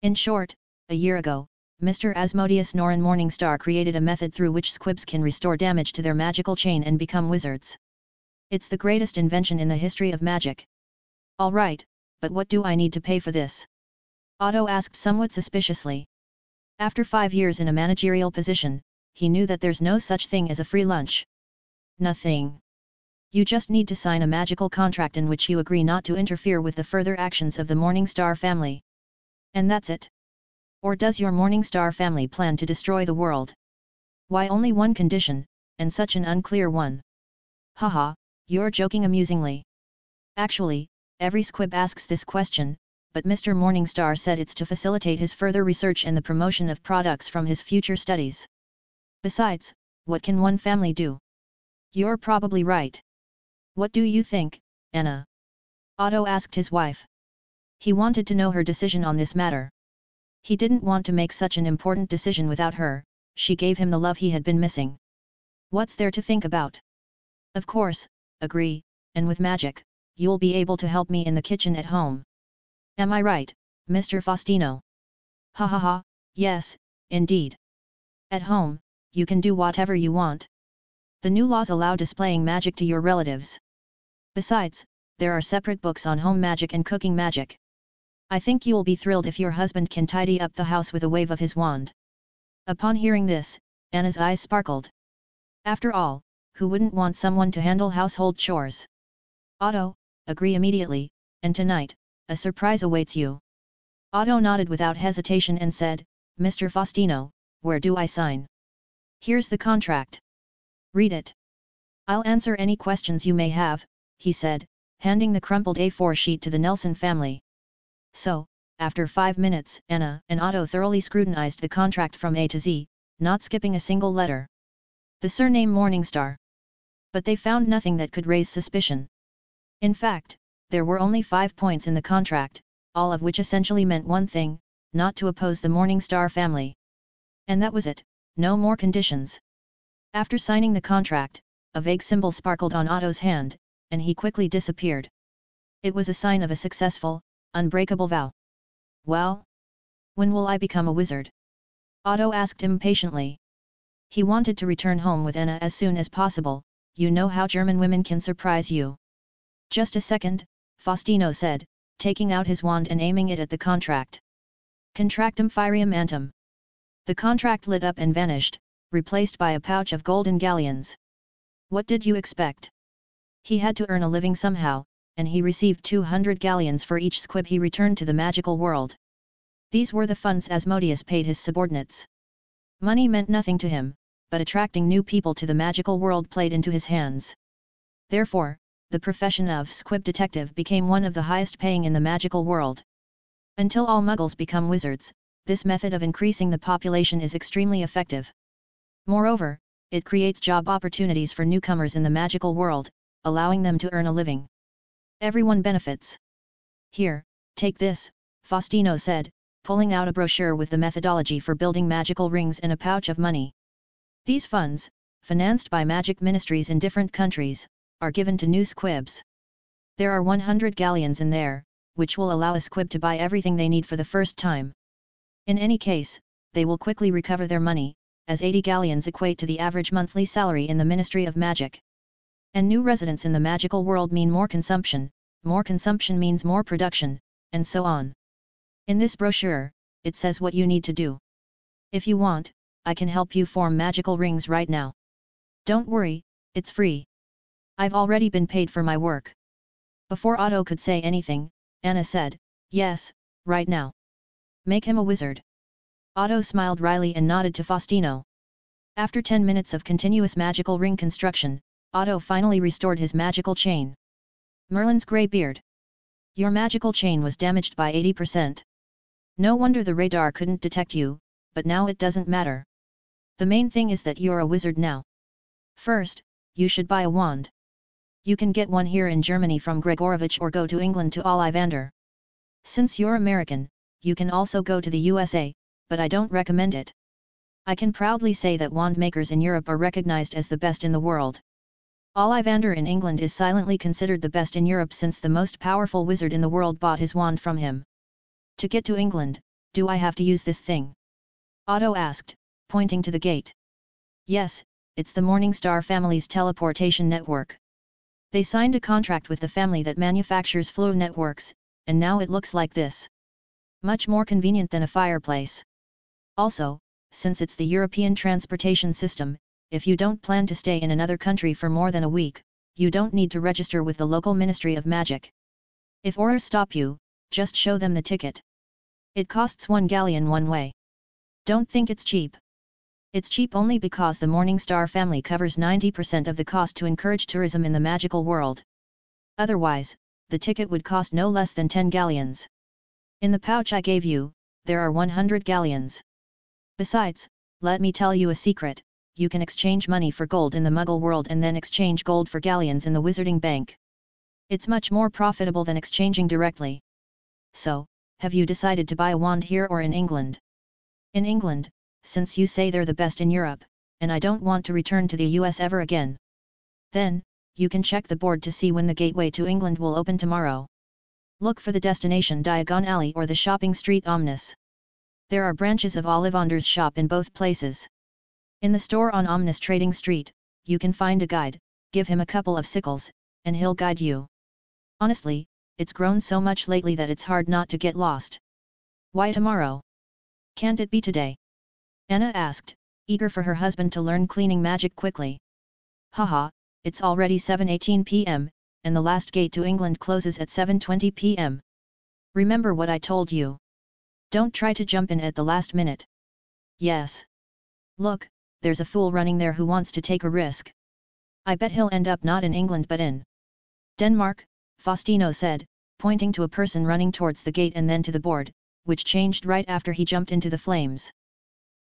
S2: In short, a year ago, Mr. Asmodeus Norin Morningstar created a method through which squibs can restore damage to their magical chain and become wizards. It's the greatest invention in the history of magic. Alright, but what do I need to pay for this? Otto asked somewhat suspiciously. After five years in a managerial position, he knew that there's no such thing as a free lunch. Nothing. You just need to sign a magical contract in which you agree not to interfere with the further actions of the Morningstar family. And that's it. Or does your Morningstar family plan to destroy the world? Why only one condition, and such an unclear one? Haha, you're joking amusingly. Actually, Every squib asks this question, but Mr. Morningstar said it's to facilitate his further research and the promotion of products from his future studies. Besides, what can one family do? You're probably right. What do you think, Anna? Otto asked his wife. He wanted to know her decision on this matter. He didn't want to make such an important decision without her, she gave him the love he had been missing. What's there to think about? Of course, agree, and with magic, you'll be able to help me in the kitchen at home. Am I right, Mr. Faustino? Ha ha ha, yes, indeed. At home, you can do whatever you want. The new laws allow displaying magic to your relatives. Besides, there are separate books on home magic and cooking magic. I think you'll be thrilled if your husband can tidy up the house with a wave of his wand. Upon hearing this, Anna's eyes sparkled. After all, who wouldn't want someone to handle household chores? Otto, agree immediately, and tonight, a surprise awaits you. Otto nodded without hesitation and said, Mr. Faustino, where do I sign? Here's the contract. Read it. I'll answer any questions you may have, he said, handing the crumpled A4 sheet to the Nelson family. So, after five minutes, Anna and Otto thoroughly scrutinized the contract from A to Z, not skipping a single letter. The surname Morningstar. But they found nothing that could raise suspicion. In fact, there were only five points in the contract, all of which essentially meant one thing, not to oppose the Morningstar family. And that was it, no more conditions. After signing the contract, a vague symbol sparkled on Otto's hand, and he quickly disappeared. It was a sign of a successful, unbreakable vow. Well? When will I become a wizard? Otto asked impatiently. He wanted to return home with Anna as soon as possible, you know how German women can surprise you. Just a second, Faustino said, taking out his wand and aiming it at the contract. Contractum firium antum. The contract lit up and vanished, replaced by a pouch of golden galleons. What did you expect? He had to earn a living somehow, and he received 200 galleons for each squib he returned to the magical world. These were the funds Asmodeus paid his subordinates. Money meant nothing to him, but attracting new people to the magical world played into his hands. Therefore, the profession of squib detective became one of the highest paying in the magical world. Until all muggles become wizards, this method of increasing the population is extremely effective. Moreover, it creates job opportunities for newcomers in the magical world, allowing them to earn a living. Everyone benefits. Here, take this, Faustino said, pulling out a brochure with the methodology for building magical rings and a pouch of money. These funds, financed by magic ministries in different countries, are given to new squibs. There are 100 galleons in there, which will allow a squib to buy everything they need for the first time. In any case, they will quickly recover their money, as 80 galleons equate to the average monthly salary in the Ministry of Magic. And new residents in the magical world mean more consumption, more consumption means more production, and so on. In this brochure, it says what you need to do. If you want, I can help you form magical rings right now. Don't worry, it's free. I've already been paid for my work. Before Otto could say anything, Anna said, Yes, right now. Make him a wizard. Otto smiled wryly and nodded to Faustino. After 10 minutes of continuous magical ring construction, Otto finally restored his magical chain. Merlin's grey beard. Your magical chain was damaged by 80%. No wonder the radar couldn't detect you, but now it doesn't matter. The main thing is that you're a wizard now. First, you should buy a wand. You can get one here in Germany from Gregorovitch or go to England to Ollivander. Since you're American, you can also go to the USA, but I don't recommend it. I can proudly say that wand makers in Europe are recognized as the best in the world. Ollivander in England is silently considered the best in Europe since the most powerful wizard in the world bought his wand from him. To get to England, do I have to use this thing? Otto asked, pointing to the gate. Yes, it's the Morningstar family's teleportation network. They signed a contract with the family that manufactures Floo networks, and now it looks like this. Much more convenient than a fireplace. Also, since it's the European transportation system, if you don't plan to stay in another country for more than a week, you don't need to register with the local Ministry of Magic. If Aurors stop you, just show them the ticket. It costs one galleon one way. Don't think it's cheap. It's cheap only because the Morningstar family covers 90% of the cost to encourage tourism in the magical world. Otherwise, the ticket would cost no less than 10 galleons. In the pouch I gave you, there are 100 galleons. Besides, let me tell you a secret, you can exchange money for gold in the muggle world and then exchange gold for galleons in the wizarding bank. It's much more profitable than exchanging directly. So, have you decided to buy a wand here or in England? In England, since you say they're the best in Europe, and I don't want to return to the US ever again. Then, you can check the board to see when the gateway to England will open tomorrow. Look for the destination Diagon Alley or the shopping street Omnis. There are branches of Ollivander's shop in both places. In the store on Omnis Trading Street, you can find a guide, give him a couple of sickles, and he'll guide you. Honestly, it's grown so much lately that it's hard not to get lost. Why tomorrow? Can't it be today? Anna asked, eager for her husband to learn cleaning magic quickly. Haha, it's already 7.18 pm, and the last gate to England closes at 7.20 pm. Remember what I told you. Don't try to jump in at the last minute. Yes. Look, there's a fool running there who wants to take a risk. I bet he'll end up not in England but in Denmark, Faustino said, pointing to a person running towards the gate and then to the board, which changed right after he jumped into the flames.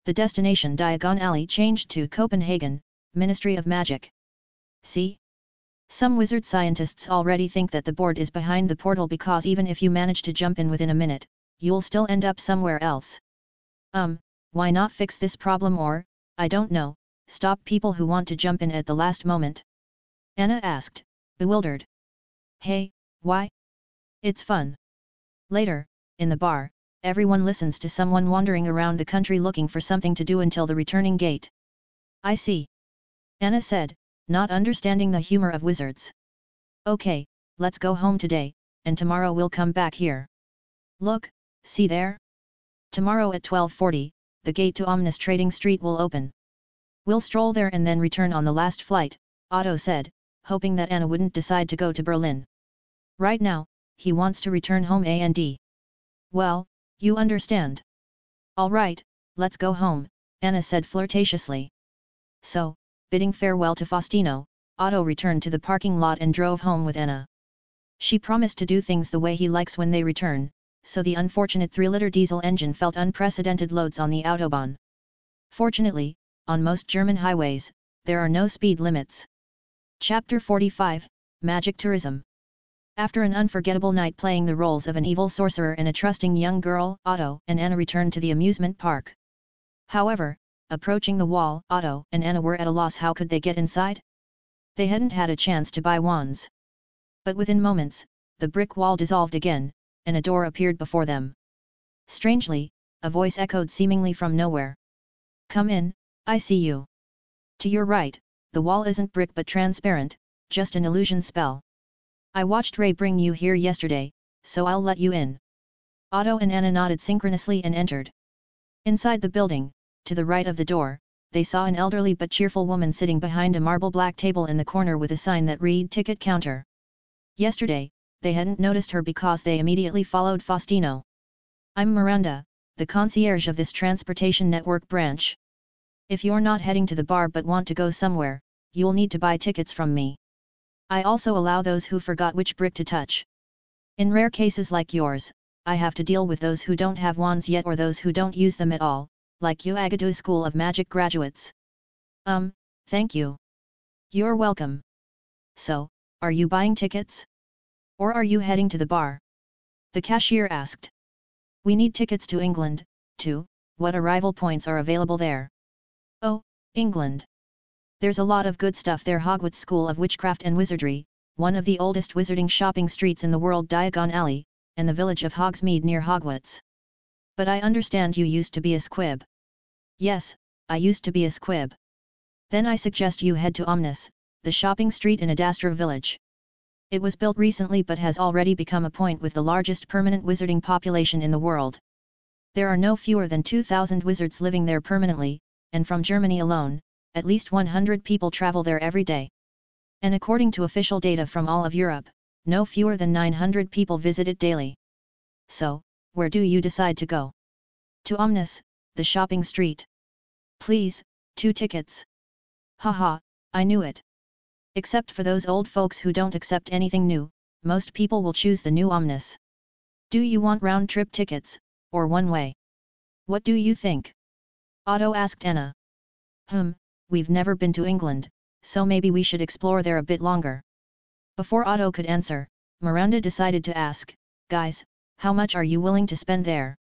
S2: The destination Diagon Alley changed to Copenhagen, Ministry of Magic. See? Some wizard scientists already think that the board is behind the portal because even if you manage to jump in within a minute, you'll still end up somewhere else. Um, why not fix this problem or, I don't know, stop people who want to jump in at the last moment? Anna asked, bewildered. Hey, why? It's fun. Later, in the bar, everyone listens to someone wandering around the country looking for something to do until the returning gate. I see. Anna said, not understanding the humor of wizards. Okay, let's go home today, and tomorrow we'll come back here. Look, see there? Tomorrow at 12.40, the gate to Omnis Trading Street will open. We'll stroll there and then return on the last flight, Otto said, hoping that Anna wouldn't decide to go to Berlin. Right now, he wants to return home A and D. Well, you understand. Alright, let's go home, Anna said flirtatiously. So, bidding farewell to Faustino, Otto returned to the parking lot and drove home with Anna. She promised to do things the way he likes when they return, so the unfortunate 3-liter diesel engine felt unprecedented loads on the Autobahn. Fortunately, on most German highways, there are no speed limits. Chapter 45 Magic Tourism After an unforgettable night playing the roles of an evil sorcerer and a trusting young girl, Otto and Anna returned to the amusement park. However, approaching the wall, Otto and Anna were at a loss how could they get inside? They hadn't had a chance to buy wands. But within moments, the brick wall dissolved again, and a door appeared before them. Strangely, a voice echoed seemingly from nowhere. Come in, I see you. To your right, the wall isn't brick but transparent, just an illusion spell. I watched Ray bring you here yesterday, so I'll let you in. Otto and Anna nodded synchronously and entered. Inside the building, to the right of the door, they saw an elderly but cheerful woman sitting behind a marble black table in the corner with a sign that read ticket counter. Yesterday, they hadn't noticed her because they immediately followed Faustino. I'm Miranda, the concierge of this transportation network branch. If you're not heading to the bar but want to go somewhere, you'll need to buy tickets from me. I also allow those who forgot which brick to touch. In rare cases like yours, I have to deal with those who don't have wands yet or those who don't use them at all, like you Uagadou School of Magic graduates. Um, thank you. You're welcome. So, are you buying tickets? Or are you heading to the bar? The cashier asked. We need tickets to England, too, what arrival points are available there? Oh, England. There's a lot of good stuff there Hogwarts School of Witchcraft and Wizardry, one of the oldest wizarding shopping streets in the world Diagon Alley, and the village of Hogsmeade near Hogwarts. But I understand you used to be a squib. Yes, I used to be a squib. Then I suggest you head to Omnis, the shopping street in Adastra village. It was built recently but has already become a point with the largest permanent wizarding population in the world. There are no fewer than 2,000 wizards living there permanently, and from Germany alone, at least 100 people travel there every day. And according to official data from all of Europe, no fewer than 900 people visit it daily. So, where do you decide to go? To Omnis, the shopping street. Please, two tickets. Haha, I knew it. Except for those old folks who don't accept anything new, most people will choose the new Omnis. Do you want round-trip tickets, or one-way? What do you think? Otto asked Anna. Hmm, we've never been to England, so maybe we should explore there a bit longer. Before Otto could answer, Miranda decided to ask, Guys, how much are you willing to spend there?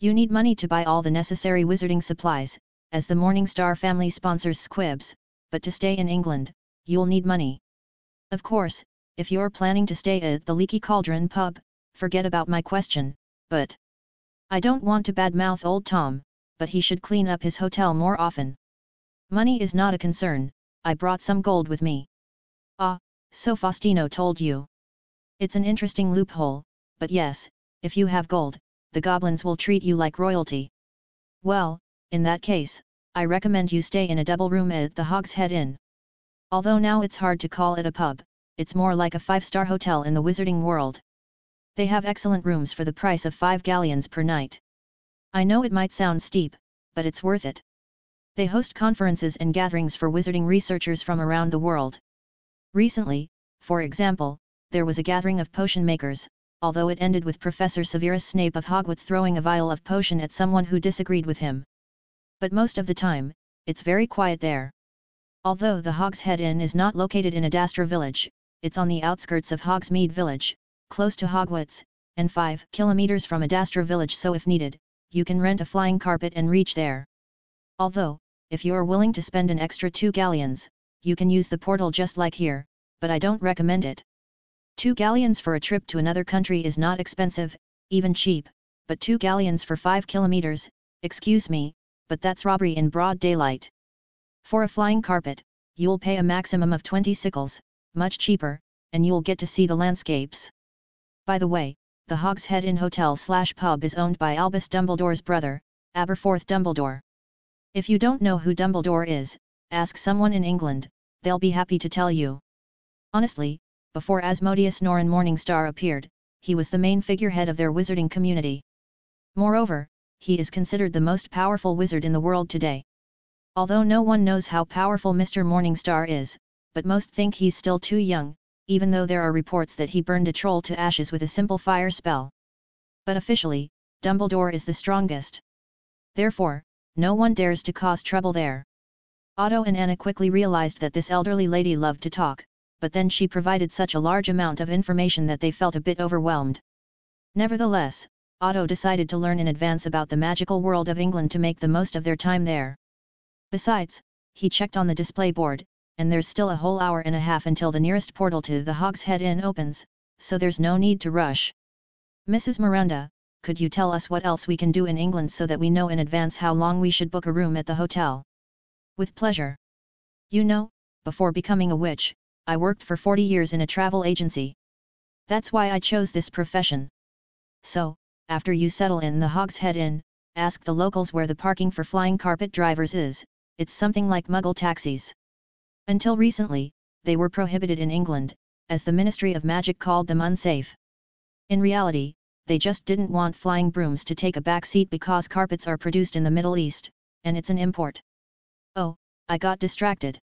S2: You need money to buy all the necessary wizarding supplies, as the Morningstar family sponsors Squibs, but to stay in England, you'll need money. Of course, if you're planning to stay at the Leaky Cauldron pub, forget about my question, but... I don't want to badmouth old Tom, but he should clean up his hotel more often. Money is not a concern, I brought some gold with me. Ah, so Faustino told you. It's an interesting loophole, but yes, if you have gold, the goblins will treat you like royalty. Well, in that case, I recommend you stay in a double room at the Hogshead Inn. Although now it's hard to call it a pub, it's more like a five-star hotel in the wizarding world. They have excellent rooms for the price of five galleons per night. I know it might sound steep, but it's worth it. They host conferences and gatherings for wizarding researchers from around the world. Recently, for example, there was a gathering of potion makers, although it ended with Professor Severus Snape of Hogwarts throwing a vial of potion at someone who disagreed with him. But most of the time, it's very quiet there. Although the Hogshead Inn is not located in Adastra village, it's on the outskirts of Hogsmeade village, close to Hogwarts, and 5 kilometers from Adastra village so if needed, you can rent a flying carpet and reach there. Although, if you're willing to spend an extra 2 galleons, you can use the portal just like here, but I don't recommend it. Two galleons for a trip to another country is not expensive, even cheap, but two galleons for 5 kilometers, excuse me, but that's robbery in broad daylight. For a flying carpet, you'll pay a maximum of 20 sickles, much cheaper, and you'll get to see the landscapes. By the way, the Hogshead Inn Hotel slash pub is owned by Albus Dumbledore's brother, Aberforth Dumbledore. If you don't know who Dumbledore is, Ask someone in England, they'll be happy to tell you. Honestly, before Asmodeus Norn Morningstar appeared, he was the main figurehead of their wizarding community. Moreover, he is considered the most powerful wizard in the world today. Although no one knows how powerful Mr. Morningstar is, but most think he's still too young, even though there are reports that he burned a troll to ashes with a simple fire spell. But officially, Dumbledore is the strongest. Therefore, no one dares to cause trouble there. Otto and Anna quickly realized that this elderly lady loved to talk, but then she provided such a large amount of information that they felt a bit overwhelmed. Nevertheless, Otto decided to learn in advance about the magical world of England to make the most of their time there. Besides, he checked on the display board, and there's still a whole hour and a half until the nearest portal to the Hogshead Inn opens, so there's no need to rush. Mrs. Miranda, could you tell us what else we can do in England so that we know in advance how long we should book a room at the hotel? With pleasure. You know, before becoming a witch, I worked for 40 years in a travel agency. That's why I chose this profession. So, after you settle in the Hog's Head Inn, ask the locals where the parking for flying carpet drivers is, it's something like muggle taxis. Until recently, they were prohibited in England, as the Ministry of Magic called them unsafe. In reality, they just didn't want flying brooms to take a back seat because carpets are produced in the Middle East, and it's an import. Oh, I got distracted.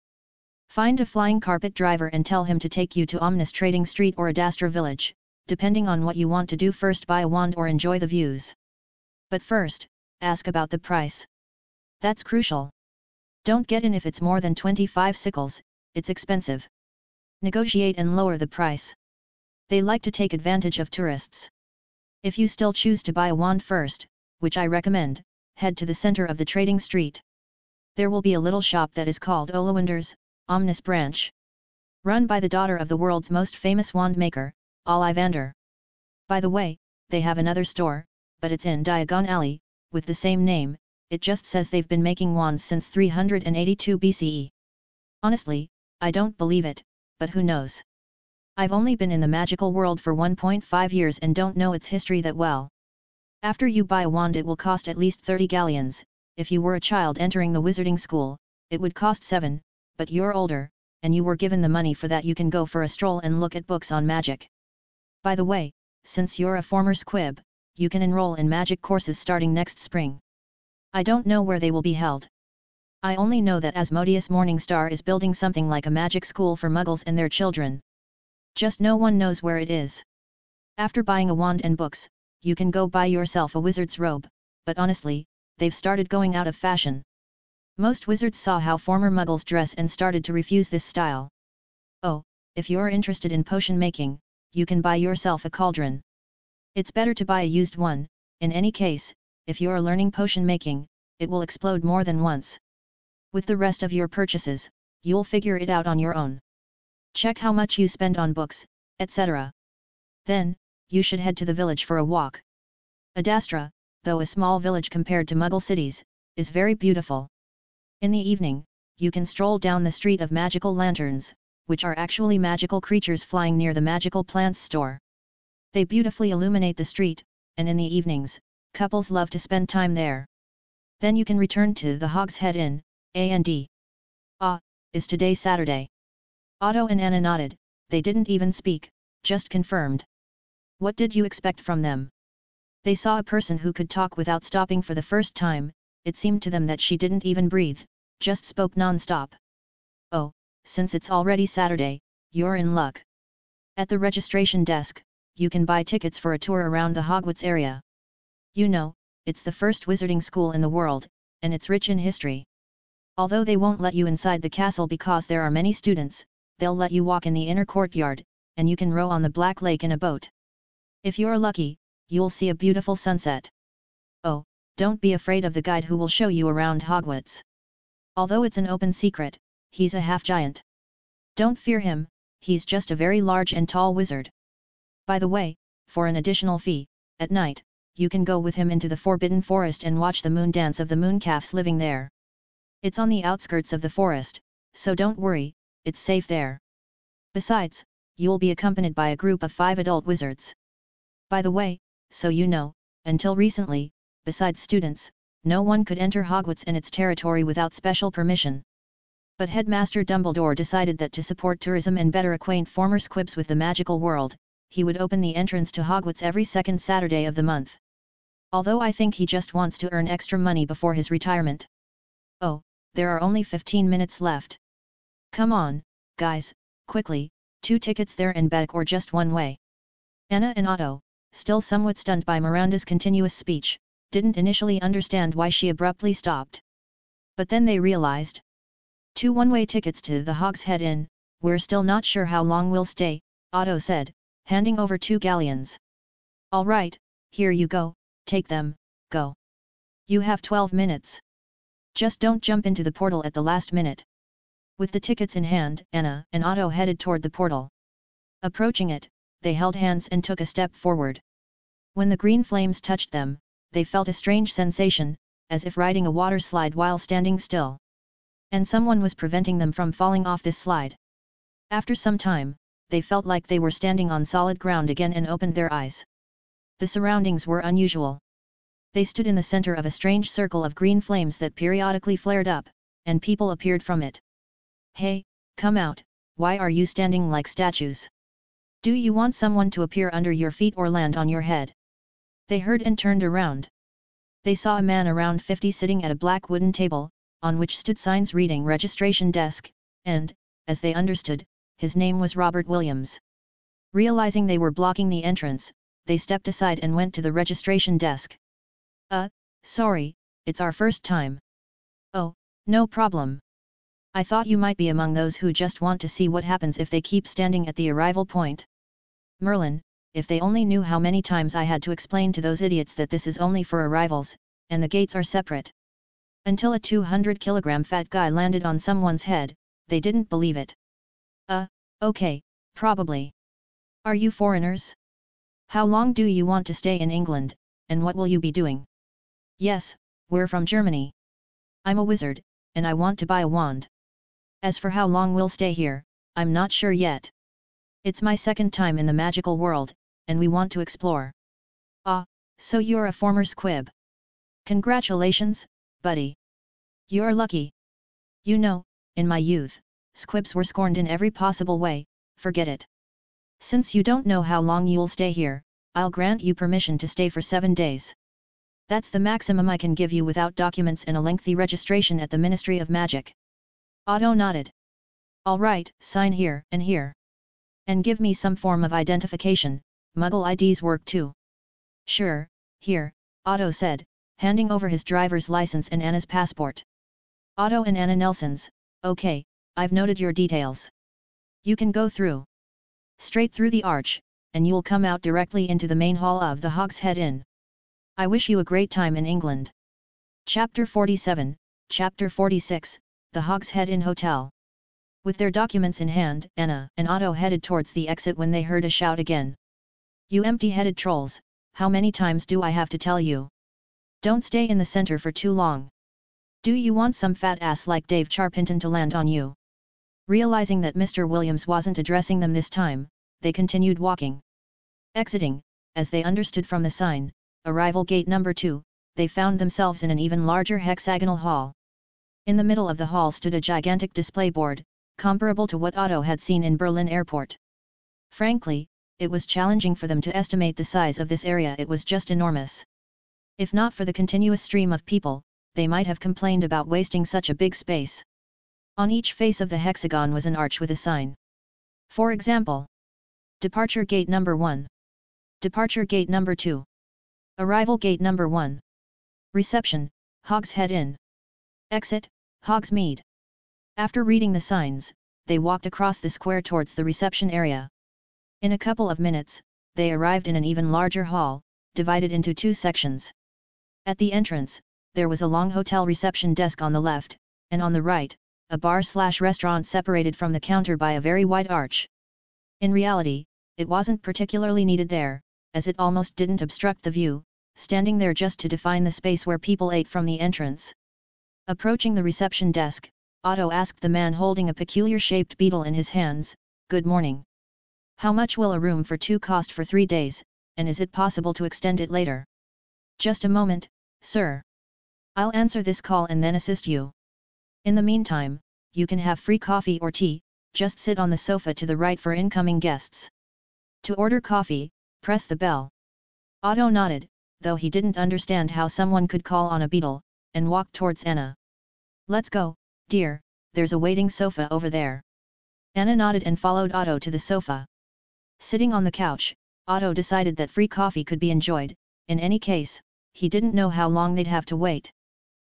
S2: Find a flying carpet driver and tell him to take you to Omnis Trading Street or Adastra Village, depending on what you want to do first buy a wand or enjoy the views. But first, ask about the price. That's crucial. Don't get in if it's more than 25 sickles, it's expensive. Negotiate and lower the price. They like to take advantage of tourists. If you still choose to buy a wand first, which I recommend, head to the center of the trading street. There will be a little shop that is called Ollivander's, Omnis Branch. Run by the daughter of the world's most famous wand maker, Ollivander. By the way, they have another store, but it's in Diagon Alley, with the same name, it just says they've been making wands since 382 BCE. Honestly, I don't believe it, but who knows. I've only been in the magical world for 1.5 years and don't know its history that well. After you buy a wand it will cost at least 30 galleons, if you were a child entering the wizarding school, it would cost 7, but you're older, and you were given the money for that you can go for a stroll and look at books on magic. By the way, since you're a former squib, you can enroll in magic courses starting next spring. I don't know where they will be held. I only know that Asmodeus Morningstar is building something like a magic school for muggles and their children. Just no one knows where it is. After buying a wand and books, you can go buy yourself a wizard's robe, but honestly, they've started going out of fashion. Most wizards saw how former muggles dress and started to refuse this style. Oh, if you're interested in potion making, you can buy yourself a cauldron. It's better to buy a used one, in any case, if you're learning potion making, it will explode more than once. With the rest of your purchases, you'll figure it out on your own. Check how much you spend on books, etc. Then, you should head to the village for a walk. Adastra, though a small village compared to Muggle cities, is very beautiful. In the evening, you can stroll down the street of magical lanterns, which are actually magical creatures flying near the magical plants store. They beautifully illuminate the street, and in the evenings, couples love to spend time there. Then you can return to the Hogshead Inn, A&D. Ah, is today Saturday? Otto and Anna nodded, they didn't even speak, just confirmed. What did you expect from them? They saw a person who could talk without stopping for the first time, it seemed to them that she didn't even breathe, just spoke non-stop. Oh, since it's already Saturday, you're in luck. At the registration desk, you can buy tickets for a tour around the Hogwarts area. You know, it's the first wizarding school in the world, and it's rich in history. Although they won't let you inside the castle because there are many students, they'll let you walk in the inner courtyard, and you can row on the Black Lake in a boat. If you're lucky, you'll see a beautiful sunset. Oh, don't be afraid of the guide who will show you around Hogwarts. Although it's an open secret, he's a half-giant. Don't fear him, he's just a very large and tall wizard. By the way, for an additional fee, at night, you can go with him into the Forbidden Forest and watch the moon dance of the mooncalfs living there. It's on the outskirts of the forest, so don't worry, it's safe there. Besides, you'll be accompanied by a group of five adult wizards. By the way, so you know, until recently, besides students, no one could enter Hogwarts and its territory without special permission. But Headmaster Dumbledore decided that to support tourism and better acquaint former squibs with the magical world, he would open the entrance to Hogwarts every second Saturday of the month. Although I think he just wants to earn extra money before his retirement. Oh, there are only 15 minutes left. Come on, guys, quickly, two tickets there and back or just one way. Anna and Otto, still somewhat stunned by Miranda's continuous speech, didn't initially understand why she abruptly stopped. But then they realized. Two one-way tickets to the Hog's Head Inn, we're still not sure how long we'll stay, Otto said, handing over two galleons. All right, here you go, take them, go. You have 12 minutes. Just don't jump into the portal at the last minute. With the tickets in hand, Anna and Otto headed toward the portal. Approaching it, they held hands and took a step forward. When the green flames touched them, they felt a strange sensation, as if riding a water slide while standing still. And someone was preventing them from falling off this slide. After some time, they felt like they were standing on solid ground again and opened their eyes. The surroundings were unusual. They stood in the center of a strange circle of green flames that periodically flared up, and people appeared from it. Hey, come out, why are you standing like statues? Do you want someone to appear under your feet or land on your head? They heard and turned around. They saw a man around 50 sitting at a black wooden table, on which stood signs reading registration desk, and, as they understood, his name was Robert Williams. Realizing they were blocking the entrance, they stepped aside and went to the registration desk. Uh, sorry, it's our first time. Oh, no problem. I thought you might be among those who just want to see what happens if they keep standing at the arrival point. Merlin, if they only knew how many times I had to explain to those idiots that this is only for arrivals, and the gates are separate. Until a 200 kilogram fat guy landed on someone's head, they didn't believe it. Uh, okay, probably. Are you foreigners? How long do you want to stay in England, and what will you be doing? Yes, we're from Germany. I'm a wizard, and I want to buy a wand. As for how long we'll stay here, I'm not sure yet. It's my second time in the magical world, and we want to explore. Ah, so you're a former squib. Congratulations, buddy. You're lucky. You know, in my youth, squibs were scorned in every possible way, forget it. Since you don't know how long you'll stay here, I'll grant you permission to stay for seven days. That's the maximum I can give you without documents and a lengthy registration at the Ministry of Magic. Otto nodded. Alright, sign here and here. And give me some form of identification, Muggle IDs work too. Sure, here, Otto said, handing over his driver's license and Anna's passport. Otto and Anna Nelsons, okay, I've noted your details. You can go through. Straight through the arch, and you'll come out directly into the main hall of the Hogshead Inn. I wish you a great time in England. Chapter 47, Chapter 46, The Hogshead Inn Hotel. With their documents in hand, Anna and Otto headed towards the exit when they heard a shout again. You empty-headed trolls, how many times do I have to tell you? Don't stay in the center for too long. Do you want some fat ass like Dave Charpinton to land on you? Realizing that Mr. Williams wasn't addressing them this time, they continued walking. Exiting, as they understood from the sign, arrival gate number 2, they found themselves in an even larger hexagonal hall. In the middle of the hall stood a gigantic display board, comparable to what Otto had seen in Berlin airport. Frankly, it was challenging for them to estimate the size of this area it was just enormous. If not for the continuous stream of people, they might have complained about wasting such a big space. On each face of the hexagon was an arch with a sign. For example, Departure Gate Number 1. Departure Gate Number 2. Arrival Gate Number 1. Reception, Hogshead Inn. Exit, Hogsmeade. After reading the signs, they walked across the square towards the reception area. In a couple of minutes, they arrived in an even larger hall, divided into two sections. At the entrance, there was a long hotel reception desk on the left, and on the right, a bar-slash-restaurant separated from the counter by a very wide arch. In reality, it wasn't particularly needed there, as it almost didn't obstruct the view, standing there just to define the space where people ate from the entrance. Approaching the reception desk, Otto asked the man holding a peculiar-shaped beetle in his hands, Good morning. How much will a room for two cost for three days, and is it possible to extend it later? Just a moment, sir. I'll answer this call and then assist you. In the meantime, you can have free coffee or tea, just sit on the sofa to the right for incoming guests. To order coffee, press the bell. Otto nodded, though he didn't understand how someone could call on a beetle, and walked towards Anna. Let's go, dear, there's a waiting sofa over there. Anna nodded and followed Otto to the sofa. Sitting on the couch, Otto decided that free coffee could be enjoyed, in any case, he didn't know how long they'd have to wait.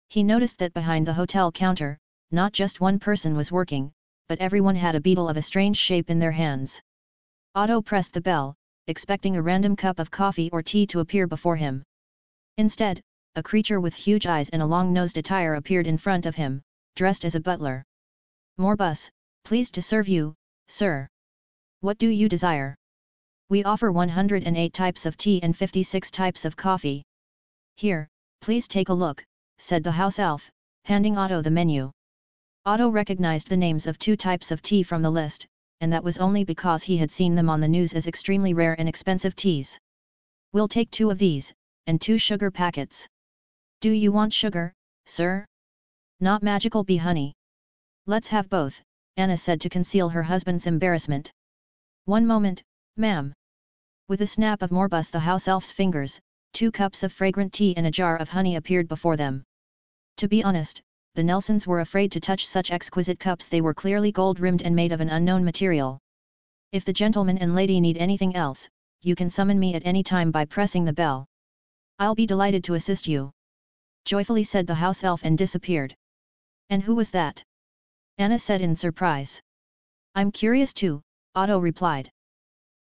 S2: He noticed that behind the hotel counter, not just one person was working, but everyone had a beetle of a strange shape in their hands. Otto pressed the bell, expecting a random cup of coffee or tea to appear before him. Instead, a creature with huge eyes and a long-nosed attire appeared in front of him, dressed as a butler. Morbus, pleased to serve you, sir. What do you desire? We offer 108 types of tea and 56 types of coffee. Here, please take a look, said the house elf, handing Otto the menu. Otto recognized the names of two types of tea from the list, and that was only because he had seen them on the news as extremely rare and expensive teas. We'll take two of these, and two sugar packets. Do you want sugar, sir? Not magical bee honey. Let's have both, Anna said to conceal her husband's embarrassment. One moment, ma'am. With a snap of Morbus the house elf's fingers, two cups of fragrant tea and a jar of honey appeared before them. To be honest, the Nelsons were afraid to touch such exquisite cups they were clearly gold-rimmed and made of an unknown material. If the gentleman and lady need anything else, you can summon me at any time by pressing the bell. I'll be delighted to assist you. Joyfully said the house elf and disappeared. And who was that? Anna said in surprise. I'm curious too, Otto replied.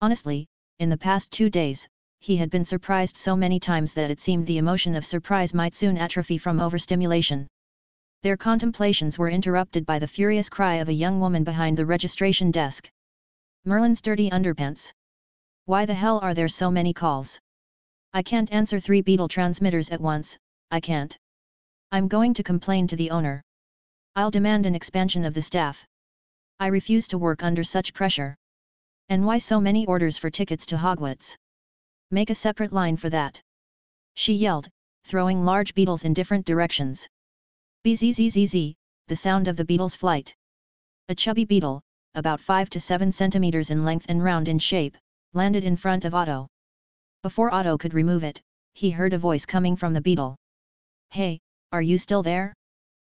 S2: Honestly, in the past two days, he had been surprised so many times that it seemed the emotion of surprise might soon atrophy from overstimulation. Their contemplations were interrupted by the furious cry of a young woman behind the registration desk. Merlin's dirty underpants. Why the hell are there so many calls? I can't answer three beetle transmitters at once, I can't. I'm going to complain to the owner. I'll demand an expansion of the staff. I refuse to work under such pressure. And why so many orders for tickets to Hogwarts? Make a separate line for that. She yelled, throwing large beetles in different directions. Bzzzzz, the sound of the beetle's flight. A chubby beetle, about 5 to 7 centimeters in length and round in shape, landed in front of Otto. Before Otto could remove it, he heard a voice coming from the beetle. Hey, are you still there?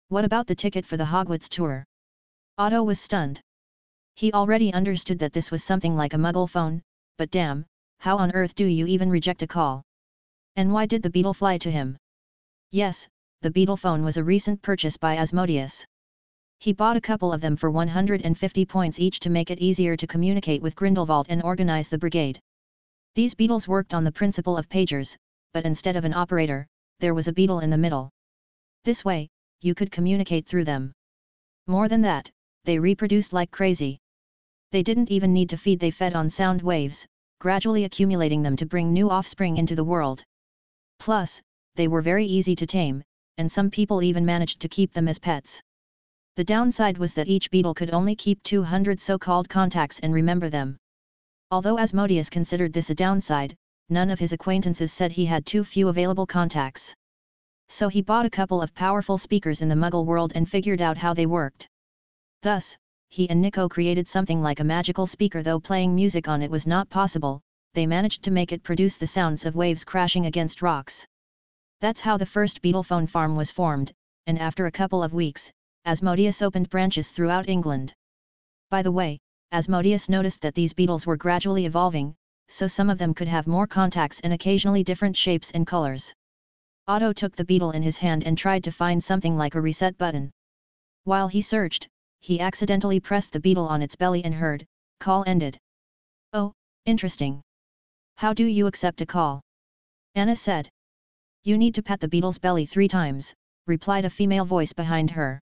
S2: What about the ticket for the Hogwarts tour? Otto was stunned. He already understood that this was something like a muggle phone, but damn, how on earth do you even reject a call? And why did the beetle fly to him? Yes, the beetle phone was a recent purchase by Asmodeus. He bought a couple of them for 150 points each to make it easier to communicate with Grindelwald and organize the brigade. These beetles worked on the principle of pagers, but instead of an operator, there was a beetle in the middle. This way, you could communicate through them. More than that, they reproduced like crazy. They didn't even need to feed they fed on sound waves, gradually accumulating them to bring new offspring into the world. Plus, they were very easy to tame, and some people even managed to keep them as pets. The downside was that each beetle could only keep 200 so-called contacts and remember them. Although Asmodeus considered this a downside, none of his acquaintances said he had too few available contacts. So he bought a couple of powerful speakers in the Muggle world and figured out how they worked. Thus, he and Nico created something like a magical speaker though playing music on it was not possible, they managed to make it produce the sounds of waves crashing against rocks. That's how the first Beetlephone farm was formed, and after a couple of weeks, Asmodeus opened branches throughout England. By the way, Asmodeus noticed that these beetles were gradually evolving, so some of them could have more contacts and occasionally different shapes and colors. Otto took the beetle in his hand and tried to find something like a reset button. While he searched, he accidentally pressed the beetle on its belly and heard, call ended. Oh, interesting. How do you accept a call? Anna said. You need to pat the beetle's belly three times, replied a female voice behind her.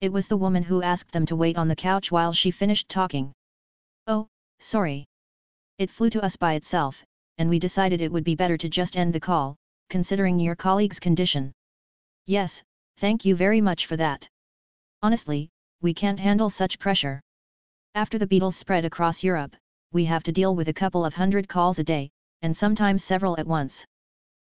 S2: It was the woman who asked them to wait on the couch while she finished talking. Oh, sorry. It flew to us by itself, and we decided it would be better to just end the call, considering your colleague's condition. Yes, thank you very much for that. Honestly, we can't handle such pressure. After the beetles spread across Europe, we have to deal with a couple of hundred calls a day, and sometimes several at once.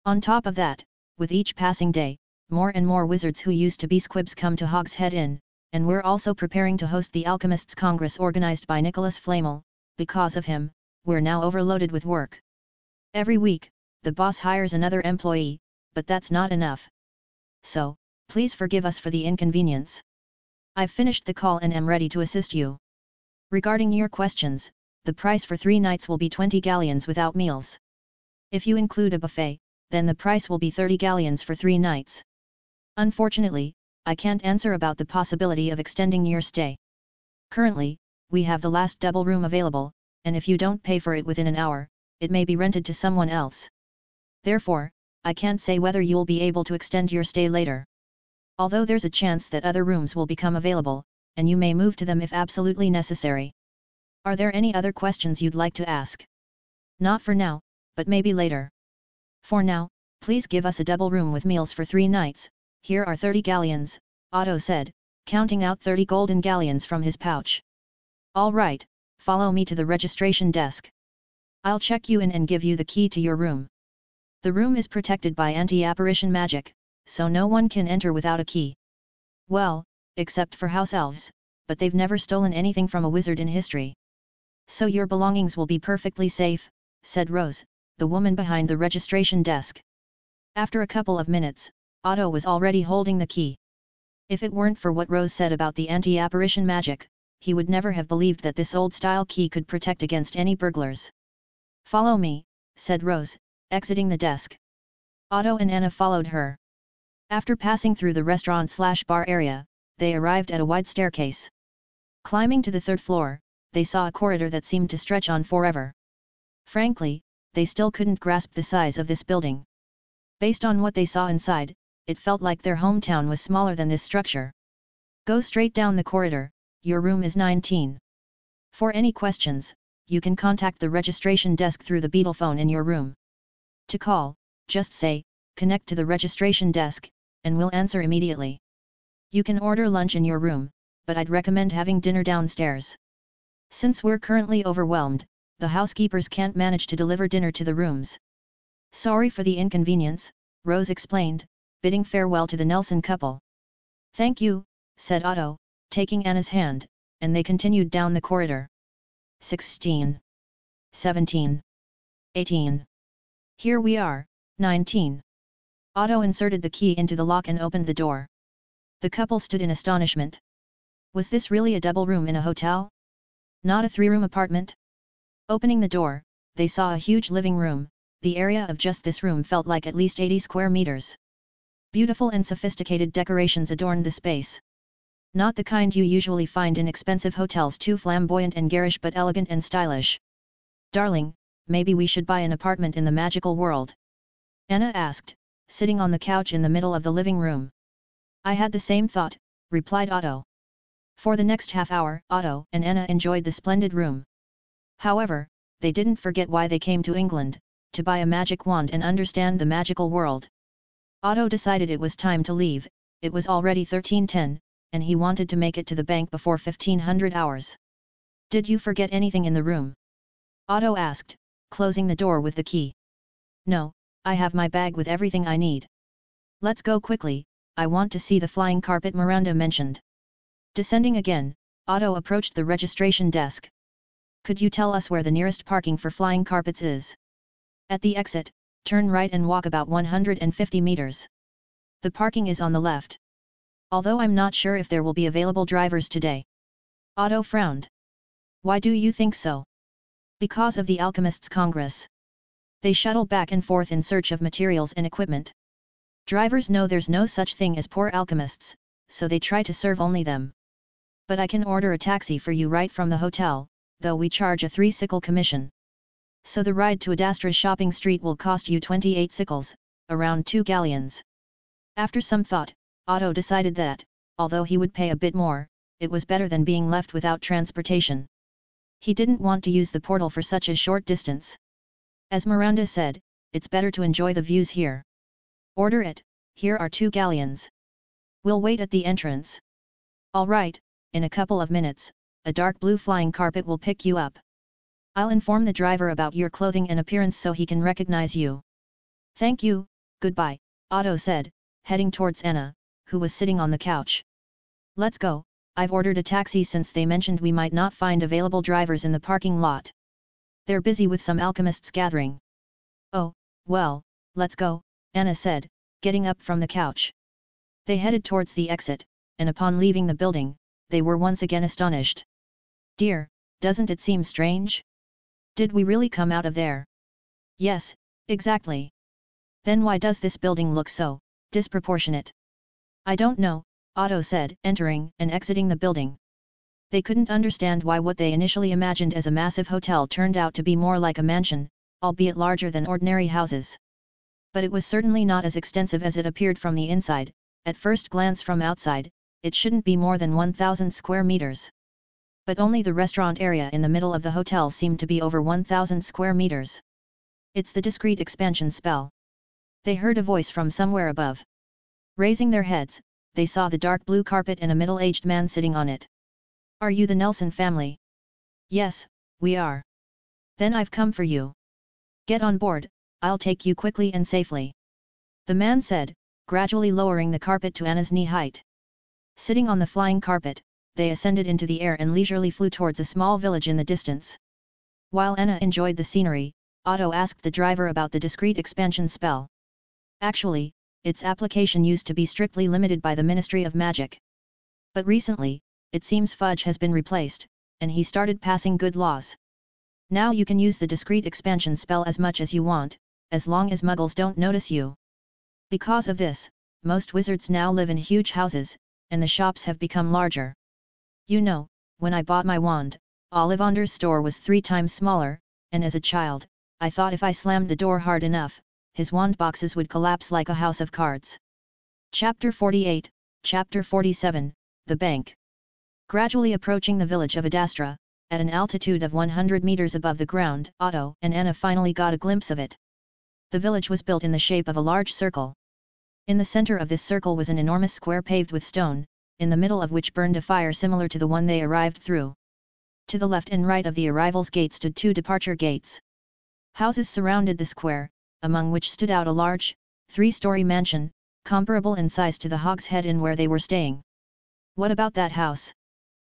S2: On top of that, with each passing day, more and more wizards who used to be squibs come to Hogshead Inn, and we're also preparing to host the Alchemists Congress organized by Nicholas Flamel, because of him, we're now overloaded with work. Every week, the boss hires another employee, but that's not enough. So, please forgive us for the inconvenience. I've finished the call and am ready to assist you. Regarding your questions, the price for three nights will be 20 galleons without meals. If you include a buffet, then the price will be 30 galleons for three nights. Unfortunately, I can't answer about the possibility of extending your stay. Currently, we have the last double room available, and if you don't pay for it within an hour, it may be rented to someone else. Therefore, I can't say whether you'll be able to extend your stay later although there's a chance that other rooms will become available, and you may move to them if absolutely necessary. Are there any other questions you'd like to ask? Not for now, but maybe later. For now, please give us a double room with meals for three nights, here are 30 galleons, Otto said, counting out 30 golden galleons from his pouch. All right, follow me to the registration desk. I'll check you in and give you the key to your room. The room is protected by anti-apparition magic, so no one can enter without a key. Well, except for house elves, but they've never stolen anything from a wizard in history. So your belongings will be perfectly safe, said Rose, the woman behind the registration desk. After a couple of minutes, Otto was already holding the key. If it weren't for what Rose said about the anti-apparition magic, he would never have believed that this old-style key could protect against any burglars. Follow me, said Rose, exiting the desk. Otto and Anna followed her. After passing through the restaurant-slash-bar area, they arrived at a wide staircase. Climbing to the third floor, they saw a corridor that seemed to stretch on forever. Frankly, they still couldn't grasp the size of this building. Based on what they saw inside, it felt like their hometown was smaller than this structure. Go straight down the corridor, your room is 19. For any questions, you can contact the registration desk through the Beetle phone in your room. To call, just say, connect to the registration desk, and we'll answer immediately. You can order lunch in your room, but I'd recommend having dinner downstairs. Since we're currently overwhelmed, the housekeepers can't manage to deliver dinner to the rooms. Sorry for the inconvenience, Rose explained, bidding farewell to the Nelson couple. Thank you, said Otto, taking Anna's hand, and they continued down the corridor. 16. 17. 18. Here we are, 19. Otto inserted the key into the lock and opened the door. The couple stood in astonishment. Was this really a double room in a hotel? Not a three-room apartment? Opening the door, they saw a huge living room, the area of just this room felt like at least 80 square meters. Beautiful and sophisticated decorations adorned the space. Not the kind you usually find in expensive hotels too flamboyant and garish but elegant and stylish. Darling, maybe we should buy an apartment in the magical world. Anna asked, sitting on the couch in the middle of the living room. I had the same thought, replied Otto. For the next half hour, Otto and Anna enjoyed the splendid room. However, they didn't forget why they came to England, to buy a magic wand and understand the magical world. Otto decided it was time to leave, it was already 1310, and he wanted to make it to the bank before 1500 hours. Did you forget anything in the room? Otto asked, closing the door with the key. No, I have my bag with everything I need. Let's go quickly, I want to see the flying carpet Miranda mentioned. Descending again, Otto approached the registration desk. Could you tell us where the nearest parking for flying carpets is? At the exit, turn right and walk about 150 meters. The parking is on the left. Although I'm not sure if there will be available drivers today. Otto frowned. Why do you think so? Because of the Alchemists' Congress. They shuttle back and forth in search of materials and equipment. Drivers know there's no such thing as poor alchemists, so they try to serve only them but I can order a taxi for you right from the hotel, though we charge a three sickle commission. So the ride to Adastra shopping street will cost you 28 sickles, around 2 galleons. After some thought, Otto decided that, although he would pay a bit more, it was better than being left without transportation. He didn't want to use the portal for such a short distance. As Miranda said, it's better to enjoy the views here. Order it, here are two galleons. We'll wait at the entrance. Alright, in a couple of minutes, a dark blue flying carpet will pick you up. I'll inform the driver about your clothing and appearance so he can recognize you. Thank you, goodbye, Otto said, heading towards Anna, who was sitting on the couch. Let's go, I've ordered a taxi since they mentioned we might not find available drivers in the parking lot. They're busy with some alchemists gathering. Oh, well, let's go, Anna said, getting up from the couch. They headed towards the exit, and upon leaving the building, they were once again astonished. Dear, doesn't it seem strange? Did we really come out of there? Yes, exactly. Then why does this building look so disproportionate? I don't know, Otto said, entering and exiting the building. They couldn't understand why what they initially imagined as a massive hotel turned out to be more like a mansion, albeit larger than ordinary houses. But it was certainly not as extensive as it appeared from the inside, at first glance from outside, it shouldn't be more than 1000 square meters. But only the restaurant area in the middle of the hotel seemed to be over 1000 square meters. It's the discrete expansion spell. They heard a voice from somewhere above. Raising their heads, they saw the dark blue carpet and a middle-aged man sitting on it. Are you the Nelson family? Yes, we are. Then I've come for you. Get on board, I'll take you quickly and safely. The man said, gradually lowering the carpet to Anna's knee height. Sitting on the flying carpet, they ascended into the air and leisurely flew towards a small village in the distance. While Anna enjoyed the scenery, Otto asked the driver about the discrete expansion spell. Actually, its application used to be strictly limited by the Ministry of Magic. But recently, it seems fudge has been replaced, and he started passing good laws. Now you can use the discrete expansion spell as much as you want, as long as muggles don't notice you. Because of this, most wizards now live in huge houses, and the shops have become larger. You know, when I bought my wand, Ollivanders' store was three times smaller, and as a child, I thought if I slammed the door hard enough, his wand boxes would collapse like a house of cards. Chapter 48, Chapter 47, The Bank Gradually approaching the village of Adastra, at an altitude of 100 meters above the ground, Otto and Anna finally got a glimpse of it. The village was built in the shape of a large circle. In the center of this circle was an enormous square paved with stone, in the middle of which burned a fire similar to the one they arrived through. To the left and right of the arrivals gate stood two departure gates. Houses surrounded the square, among which stood out a large, three-story mansion, comparable in size to the Hogshead Inn where they were staying. What about that house?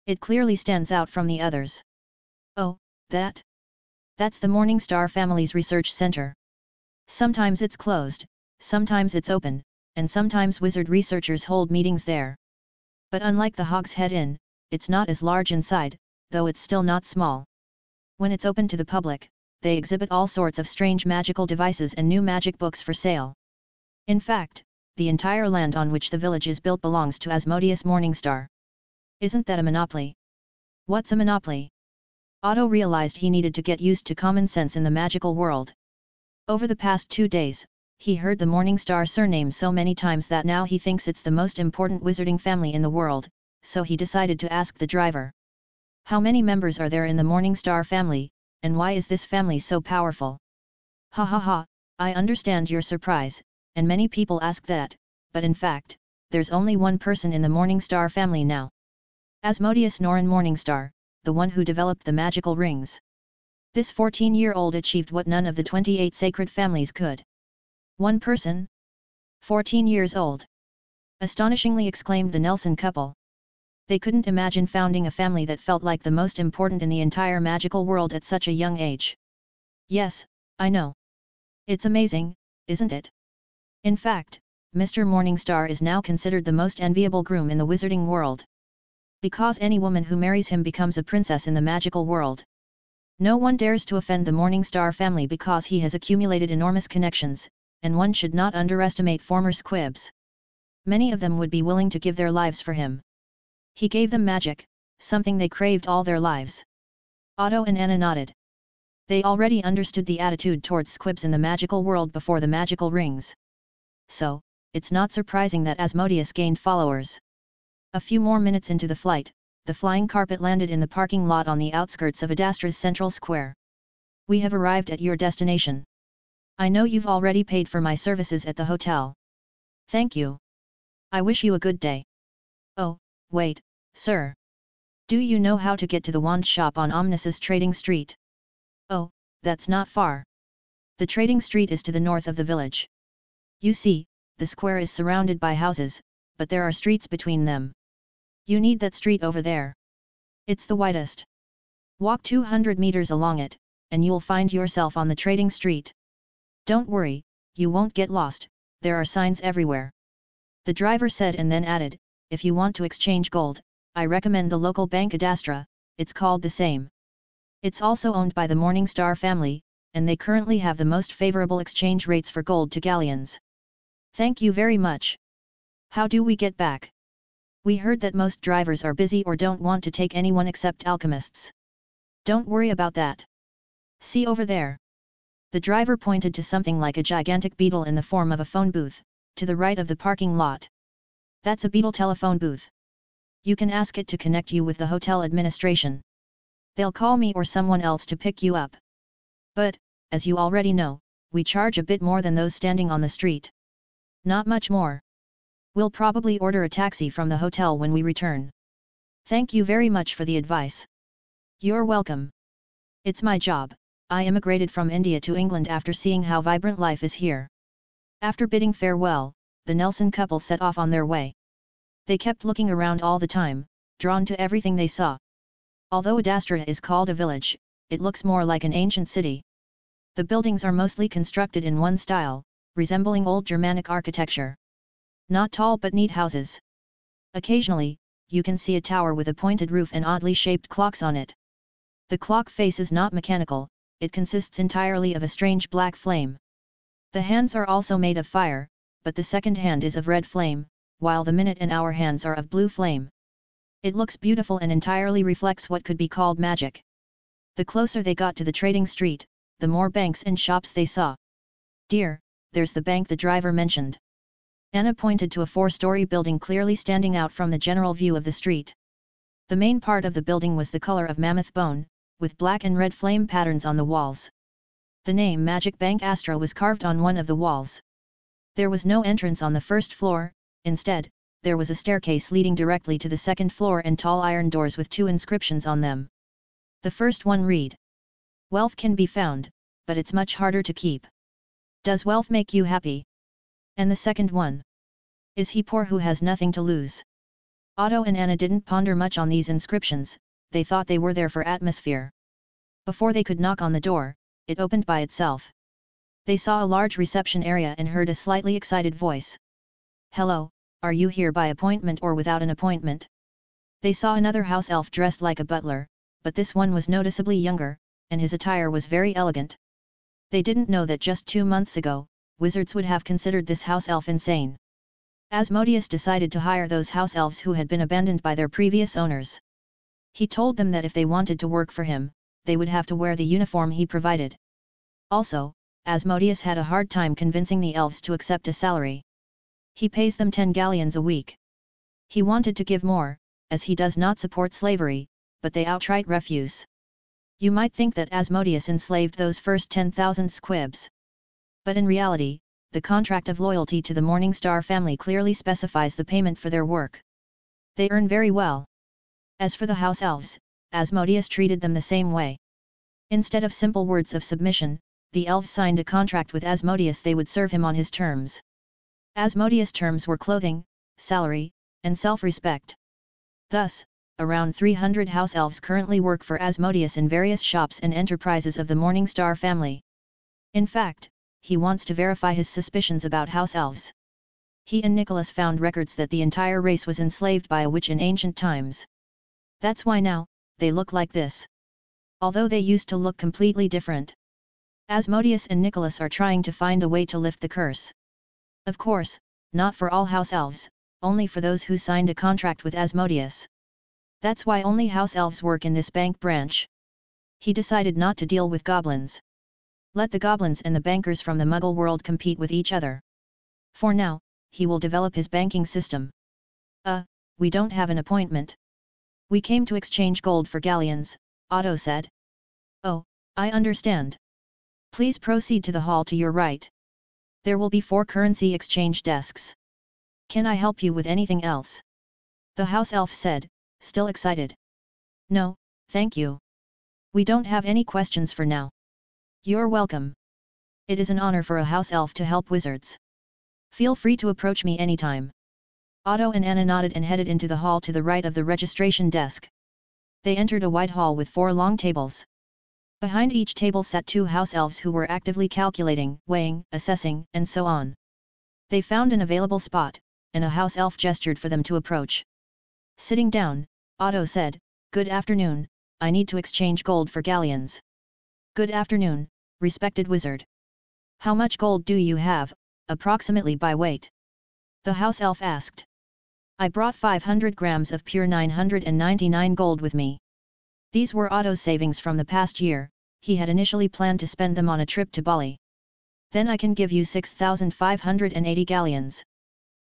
S2: It clearly stands out from the others. Oh, that? That's the Morningstar family's research center. Sometimes it's closed, sometimes it's open, and sometimes wizard researchers hold meetings there. But unlike the Hogshead Inn, it's not as large inside, though it's still not small. When it's open to the public, they exhibit all sorts of strange magical devices and new magic books for sale. In fact, the entire land on which the village is built belongs to Asmodeus Morningstar. Isn't that a monopoly? What's a monopoly? Otto realized he needed to get used to common sense in the magical world. Over the past two days, he heard the Morningstar surname so many times that now he thinks it's the most important wizarding family in the world, so he decided to ask the driver. How many members are there in the Morningstar family, and why is this family so powerful? Ha ha ha, I understand your surprise, and many people ask that, but in fact, there's only one person in the Morningstar family now. Asmodeus Norrin Morningstar, the one who developed the magical rings. This 14-year-old achieved what none of the 28 sacred families could. One person? 14 years old. Astonishingly exclaimed the Nelson couple. They couldn't imagine founding a family that felt like the most important in the entire magical world at such a young age. Yes, I know. It's amazing, isn't it? In fact, Mr. Morningstar is now considered the most enviable groom in the wizarding world. Because any woman who marries him becomes a princess in the magical world. No one dares to offend the Morningstar family because he has accumulated enormous connections, and one should not underestimate former squibs. Many of them would be willing to give their lives for him. He gave them magic, something they craved all their lives. Otto and Anna nodded. They already understood the attitude towards squibs in the magical world before the magical rings. So, it's not surprising that Asmodeus gained followers. A few more minutes into the flight, the flying carpet landed in the parking lot on the outskirts of Adastra's central square. We have arrived at your destination. I know you've already paid for my services at the hotel. Thank you. I wish you a good day. Wait, sir. Do you know how to get to the wand shop on Omnisus Trading Street? Oh, that's not far. The trading street is to the north of the village. You see, the square is surrounded by houses, but there are streets between them. You need that street over there. It's the widest. Walk 200 meters along it, and you'll find yourself on the trading street. Don't worry, you won't get lost, there are signs everywhere. The driver said and then added, if you want to exchange gold, I recommend the local bank Adastra, it's called the same. It's also owned by the Morningstar family, and they currently have the most favorable exchange rates for gold to galleons. Thank you very much. How do we get back? We heard that most drivers are busy or don't want to take anyone except alchemists. Don't worry about that. See over there. The driver pointed to something like a gigantic beetle in the form of a phone booth, to the right of the parking lot. That's a beetle telephone booth. You can ask it to connect you with the hotel administration. They'll call me or someone else to pick you up. But, as you already know, we charge a bit more than those standing on the street. Not much more. We'll probably order a taxi from the hotel when we return. Thank you very much for the advice. You're welcome. It's my job, I immigrated from India to England after seeing how vibrant life is here. After bidding farewell, the Nelson couple set off on their way. They kept looking around all the time, drawn to everything they saw. Although Adastra is called a village, it looks more like an ancient city. The buildings are mostly constructed in one style, resembling old Germanic architecture. Not tall but neat houses. Occasionally, you can see a tower with a pointed roof and oddly shaped clocks on it. The clock face is not mechanical, it consists entirely of a strange black flame. The hands are also made of fire, but the second hand is of red flame, while the minute and hour hands are of blue flame. It looks beautiful and entirely reflects what could be called magic. The closer they got to the trading street, the more banks and shops they saw. Dear, there's the bank the driver mentioned. Anna pointed to a four-story building clearly standing out from the general view of the street. The main part of the building was the color of mammoth bone, with black and red flame patterns on the walls. The name Magic Bank Astra was carved on one of the walls. There was no entrance on the first floor, instead, there was a staircase leading directly to the second floor and tall iron doors with two inscriptions on them. The first one read, Wealth can be found, but it's much harder to keep. Does wealth make you happy? And the second one. Is he poor who has nothing to lose? Otto and Anna didn't ponder much on these inscriptions, they thought they were there for atmosphere. Before they could knock on the door, it opened by itself. They saw a large reception area and heard a slightly excited voice. Hello, are you here by appointment or without an appointment? They saw another house elf dressed like a butler, but this one was noticeably younger, and his attire was very elegant. They didn't know that just two months ago, wizards would have considered this house elf insane. Asmodeus decided to hire those house elves who had been abandoned by their previous owners. He told them that if they wanted to work for him, they would have to wear the uniform he provided. Also, Asmodeus had a hard time convincing the elves to accept a salary. He pays them 10 galleons a week. He wanted to give more, as he does not support slavery, but they outright refuse. You might think that Asmodeus enslaved those first 10,000 squibs. But in reality, the contract of loyalty to the Morningstar family clearly specifies the payment for their work. They earn very well. As for the house elves, Asmodeus treated them the same way. Instead of simple words of submission, the elves signed a contract with Asmodeus they would serve him on his terms. Asmodeus' terms were clothing, salary, and self-respect. Thus, around 300 house elves currently work for Asmodeus in various shops and enterprises of the Morningstar family. In fact, he wants to verify his suspicions about house elves. He and Nicholas found records that the entire race was enslaved by a witch in ancient times. That's why now, they look like this. Although they used to look completely different. Asmodeus and Nicholas are trying to find a way to lift the curse. Of course, not for all house elves, only for those who signed a contract with Asmodeus. That's why only house elves work in this bank branch. He decided not to deal with goblins. Let the goblins and the bankers from the muggle world compete with each other. For now, he will develop his banking system. Uh, we don't have an appointment. We came to exchange gold for galleons, Otto said. Oh, I understand. Please proceed to the hall to your right. There will be four currency exchange desks. Can I help you with anything else? The house elf said, still excited. No, thank you. We don't have any questions for now. You're welcome. It is an honor for a house elf to help wizards. Feel free to approach me anytime. Otto and Anna nodded and headed into the hall to the right of the registration desk. They entered a wide hall with four long tables. Behind each table sat two house elves who were actively calculating, weighing, assessing, and so on. They found an available spot, and a house elf gestured for them to approach. Sitting down, Otto said, Good afternoon, I need to exchange gold for galleons. Good afternoon, respected wizard. How much gold do you have, approximately by weight? The house elf asked. I brought 500 grams of pure 999 gold with me. These were Otto's savings from the past year, he had initially planned to spend them on a trip to Bali. Then I can give you 6,580 galleons.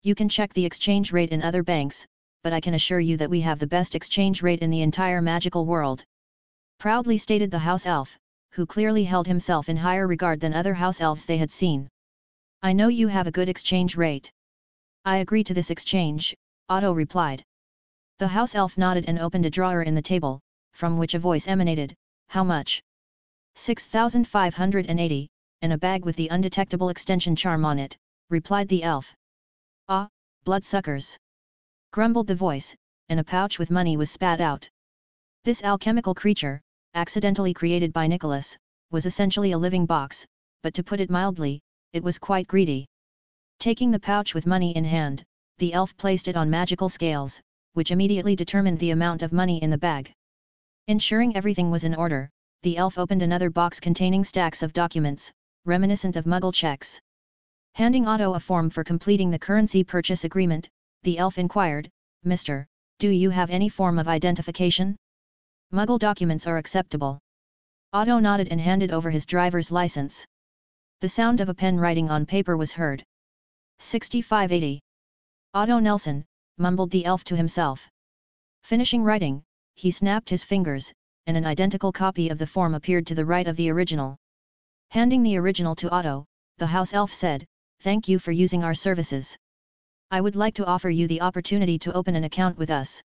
S2: You can check the exchange rate in other banks, but I can assure you that we have the best exchange rate in the entire magical world. Proudly stated the house elf, who clearly held himself in higher regard than other house elves they had seen. I know you have a good exchange rate. I agree to this exchange, Otto replied. The house elf nodded and opened a drawer in the table, from which a voice emanated, How much? 6,580, and a bag with the undetectable extension charm on it, replied the elf. Ah, bloodsuckers! Grumbled the voice, and a pouch with money was spat out. This alchemical creature, accidentally created by Nicholas, was essentially a living box, but to put it mildly, it was quite greedy. Taking the pouch with money in hand, the elf placed it on magical scales, which immediately determined the amount of money in the bag. Ensuring everything was in order, the elf opened another box containing stacks of documents, reminiscent of Muggle checks. Handing Otto a form for completing the currency purchase agreement, the elf inquired, Mister, do you have any form of identification? Muggle documents are acceptable. Otto nodded and handed over his driver's license. The sound of a pen writing on paper was heard. 6580. Otto Nelson, mumbled the elf to himself. Finishing writing, he snapped his fingers, and an identical copy of the form appeared to the right of the original. Handing the original to Otto, the house elf said, Thank you for using our services. I would like to offer you the opportunity to open an account with us.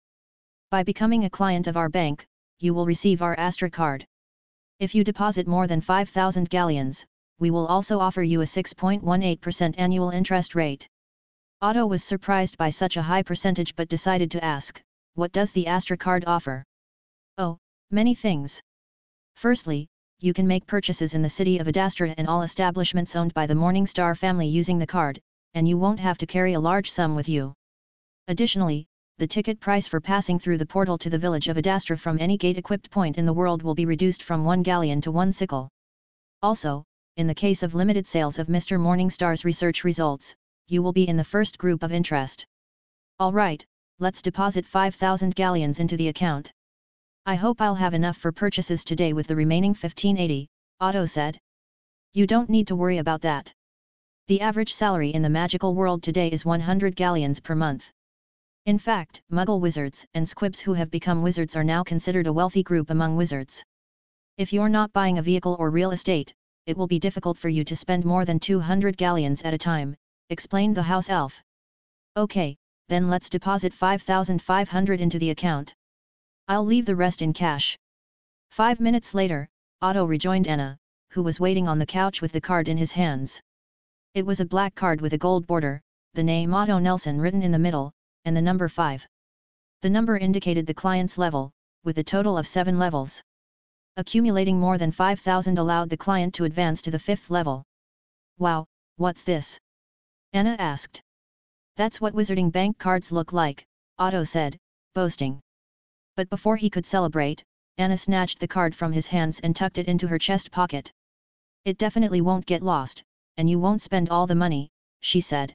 S2: By becoming a client of our bank, you will receive our Astra card. If you deposit more than 5,000 galleons, we will also offer you a 6.18% annual interest rate. Otto was surprised by such a high percentage but decided to ask, what does the Astra card offer? Oh, many things. Firstly, you can make purchases in the city of Adastra and all establishments owned by the Morningstar family using the card, and you won't have to carry a large sum with you. Additionally, the ticket price for passing through the portal to the village of Adastra from any gate-equipped point in the world will be reduced from one galleon to one sickle. Also, in the case of limited sales of Mr. Morningstar's research results, you will be in the first group of interest. Alright, let's deposit 5,000 galleons into the account. I hope I'll have enough for purchases today with the remaining 1580, Otto said. You don't need to worry about that. The average salary in the magical world today is 100 galleons per month. In fact, muggle wizards and squibs who have become wizards are now considered a wealthy group among wizards. If you're not buying a vehicle or real estate, it will be difficult for you to spend more than 200 galleons at a time, explained the house elf. Okay, then let's deposit 5,500 into the account. I'll leave the rest in cash. Five minutes later, Otto rejoined Anna, who was waiting on the couch with the card in his hands. It was a black card with a gold border, the name Otto Nelson written in the middle, and the number 5. The number indicated the client's level, with a total of 7 levels. Accumulating more than 5,000 allowed the client to advance to the fifth level. Wow, what's this? Anna asked. That's what Wizarding Bank cards look like, Otto said, boasting but before he could celebrate, Anna snatched the card from his hands and tucked it into her chest pocket. It definitely won't get lost, and you won't spend all the money, she said.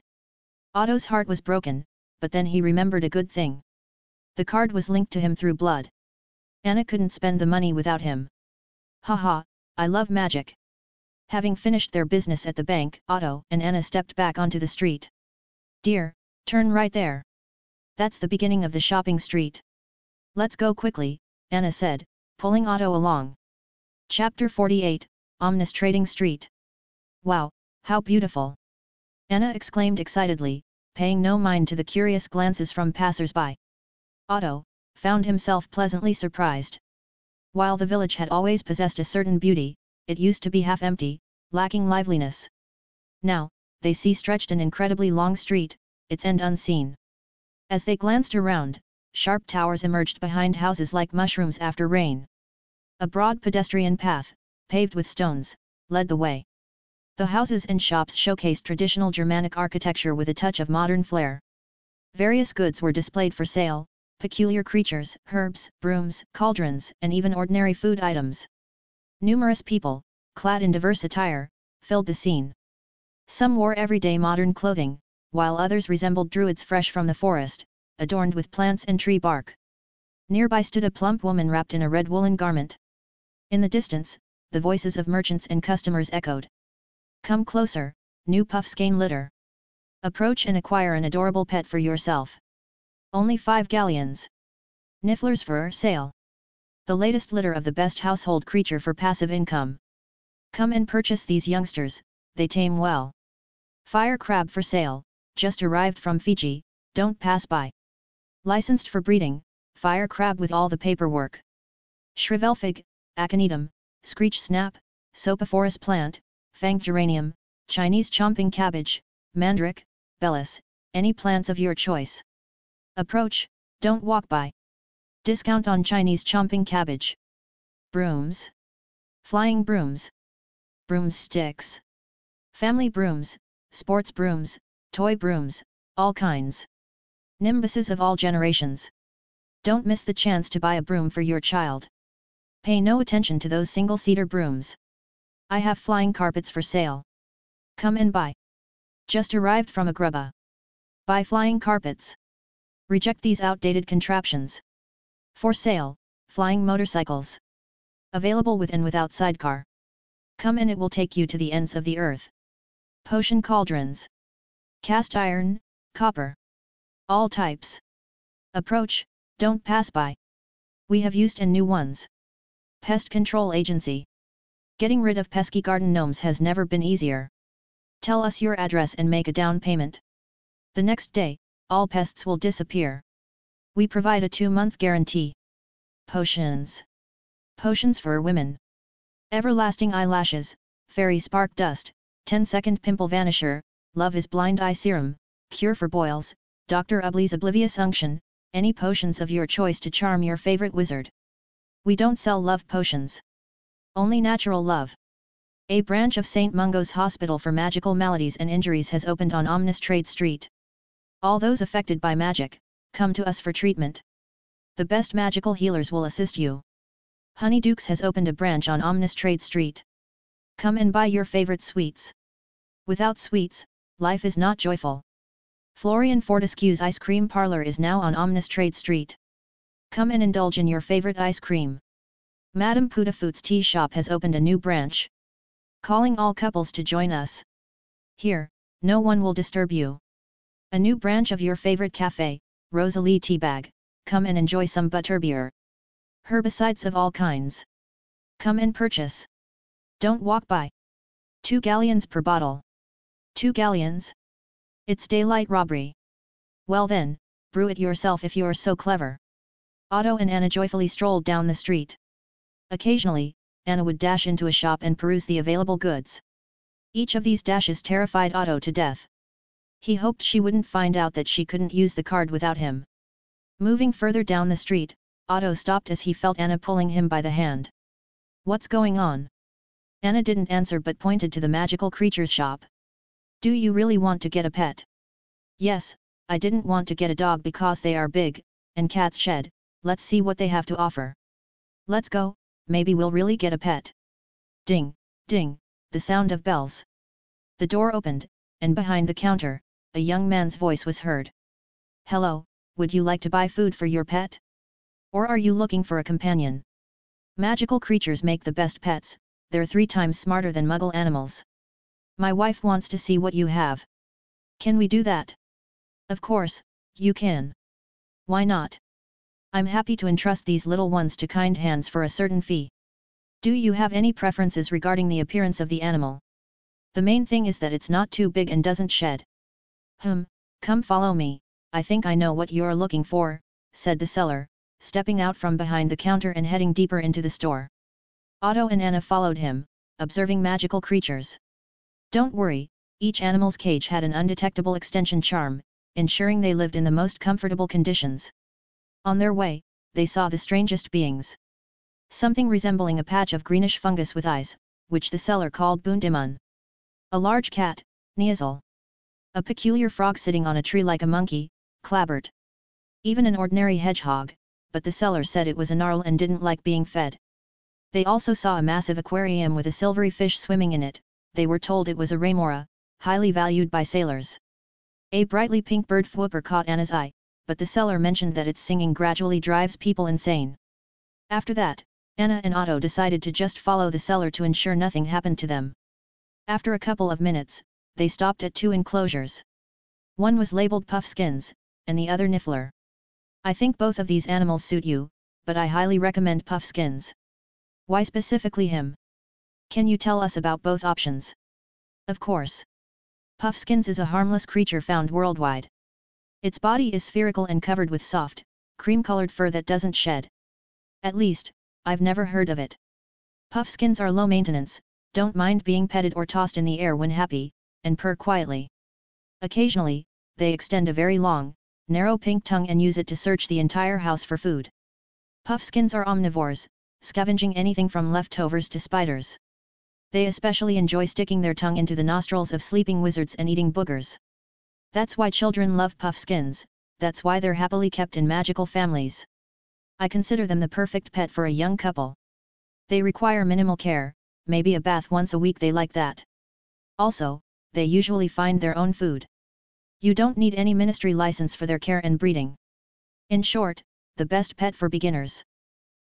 S2: Otto's heart was broken, but then he remembered a good thing. The card was linked to him through blood. Anna couldn't spend the money without him. Haha, I love magic. Having finished their business at the bank, Otto and Anna stepped back onto the street. Dear, turn right there. That's the beginning of the shopping street. Let's go quickly, Anna said, pulling Otto along. Chapter 48, Omnis Trading Street. Wow, how beautiful! Anna exclaimed excitedly, paying no mind to the curious glances from passers-by. Otto, found himself pleasantly surprised. While the village had always possessed a certain beauty, it used to be half empty, lacking liveliness. Now, they see stretched an incredibly long street, its end unseen. As they glanced around, sharp towers emerged behind houses like mushrooms after rain. A broad pedestrian path, paved with stones, led the way. The houses and shops showcased traditional Germanic architecture with a touch of modern flair. Various goods were displayed for sale, peculiar creatures, herbs, brooms, cauldrons, and even ordinary food items. Numerous people, clad in diverse attire, filled the scene. Some wore everyday modern clothing, while others resembled druids fresh from the forest, adorned with plants and tree bark. Nearby stood a plump woman wrapped in a red woolen garment. In the distance, the voices of merchants and customers echoed. Come closer, new Puffskein litter. Approach and acquire an adorable pet for yourself. Only 5 galleons. Nifflers for sale. The latest litter of the best household creature for passive income. Come and purchase these youngsters, they tame well. Fire crab for sale, just arrived from Fiji, don't pass by. Licensed for breeding, fire crab with all the paperwork. Shrivelfig, aconitum, screech snap, sopophorus plant, fang geranium, Chinese chomping cabbage, mandrake, bellis, any plants of your choice. Approach, don't walk by. Discount on Chinese chomping cabbage. Brooms. Flying brooms. Broomsticks. Family brooms, sports brooms, toy brooms, all kinds. Nimbuses of all generations. Don't miss the chance to buy a broom for your child. Pay no attention to those single-seater brooms. I have flying carpets for sale. Come and buy. Just arrived from Agrabah. Buy flying carpets. Reject these outdated contraptions. For sale, flying motorcycles. Available with and without sidecar. Come and it will take you to the ends of the earth. Potion cauldrons. Cast iron, copper. All types. Approach, don't pass by. We have used and new ones. Pest Control Agency. Getting rid of pesky garden gnomes has never been easier. Tell us your address and make a down payment. The next day, all pests will disappear. We provide a two-month guarantee. Potions. Potions for women. Everlasting eyelashes, fairy spark dust, 10 second pimple vanisher, love is blind eye serum, cure for boils, Dr. Ubbly's oblivious unction, any potions of your choice to charm your favorite wizard. We don't sell love potions. Only natural love. A branch of St. Mungo's Hospital for Magical Maladies and Injuries has opened on Omnis Trade Street. All those affected by magic, come to us for treatment. The best magical healers will assist you. Honeydukes has opened a branch on Omnis Trade Street. Come and buy your favorite sweets. Without sweets, life is not joyful. Florian Fortescue's Ice Cream Parlor is now on Omnis Trade Street. Come and indulge in your favorite ice cream. Madame Puddifoot's Tea Shop has opened a new branch. Calling all couples to join us. Here, no one will disturb you. A new branch of your favorite cafe, Rosa Lee Teabag, come and enjoy some butterbeer. Herbicides of all kinds. Come and purchase. Don't walk by. 2 galleons per bottle. 2 galleons? It's daylight robbery. Well then, brew it yourself if you're so clever. Otto and Anna joyfully strolled down the street. Occasionally, Anna would dash into a shop and peruse the available goods. Each of these dashes terrified Otto to death. He hoped she wouldn't find out that she couldn't use the card without him. Moving further down the street, Otto stopped as he felt Anna pulling him by the hand. What's going on? Anna didn't answer but pointed to the magical creatures shop. Do you really want to get a pet? Yes, I didn't want to get a dog because they are big, and cats shed, let's see what they have to offer. Let's go, maybe we'll really get a pet. Ding, ding, the sound of bells. The door opened, and behind the counter, a young man's voice was heard. Hello, would you like to buy food for your pet? Or are you looking for a companion? Magical creatures make the best pets, they're three times smarter than muggle animals. My wife wants to see what you have. Can we do that? Of course, you can. Why not? I'm happy to entrust these little ones to kind hands for a certain fee. Do you have any preferences regarding the appearance of the animal? The main thing is that it's not too big and doesn't shed. Hmm, come follow me, I think I know what you're looking for, said the seller, stepping out from behind the counter and heading deeper into the store. Otto and Anna followed him, observing magical creatures. Don't worry, each animal's cage had an undetectable extension charm, ensuring they lived in the most comfortable conditions. On their way, they saw the strangest beings. Something resembling a patch of greenish fungus with eyes, which the seller called Bundimun. A large cat, Kneazle. A peculiar frog sitting on a tree like a monkey, Clabbert. Even an ordinary hedgehog, but the seller said it was a knarl and didn't like being fed. They also saw a massive aquarium with a silvery fish swimming in it, they were told it was a ramora, highly valued by sailors. A brightly pink bird fwooper caught Anna's eye, but the seller mentioned that its singing gradually drives people insane. After that, Anna and Otto decided to just follow the seller to ensure nothing happened to them. After a couple of minutes, they stopped at two enclosures. One was labeled Puffskeins, and the other Niffler. I think both of these animals suit you, but I highly recommend Puffskeins. Why specifically him? Can you tell us about both options? Of course. Puffskeins is a harmless creature found worldwide. Its body is spherical and covered with soft, cream-colored fur that doesn't shed. At least, I've never heard of it. Puffskeins are low maintenance, don't mind being petted or tossed in the air when happy, and purr quietly. Occasionally, they extend a very long, narrow pink tongue and use it to search the entire house for food. Puffskeins are omnivores, scavenging anything from leftovers to spiders. They especially enjoy sticking their tongue into the nostrils of sleeping wizards and eating boogers. That's why children love puffskeins, that's why they're happily kept in magical families. I consider them the perfect pet for a young couple. They require minimal care, maybe a bath once a week they like that. Also, they usually find their own food. You don't need any ministry license for their care and breeding. In short, the best pet for beginners.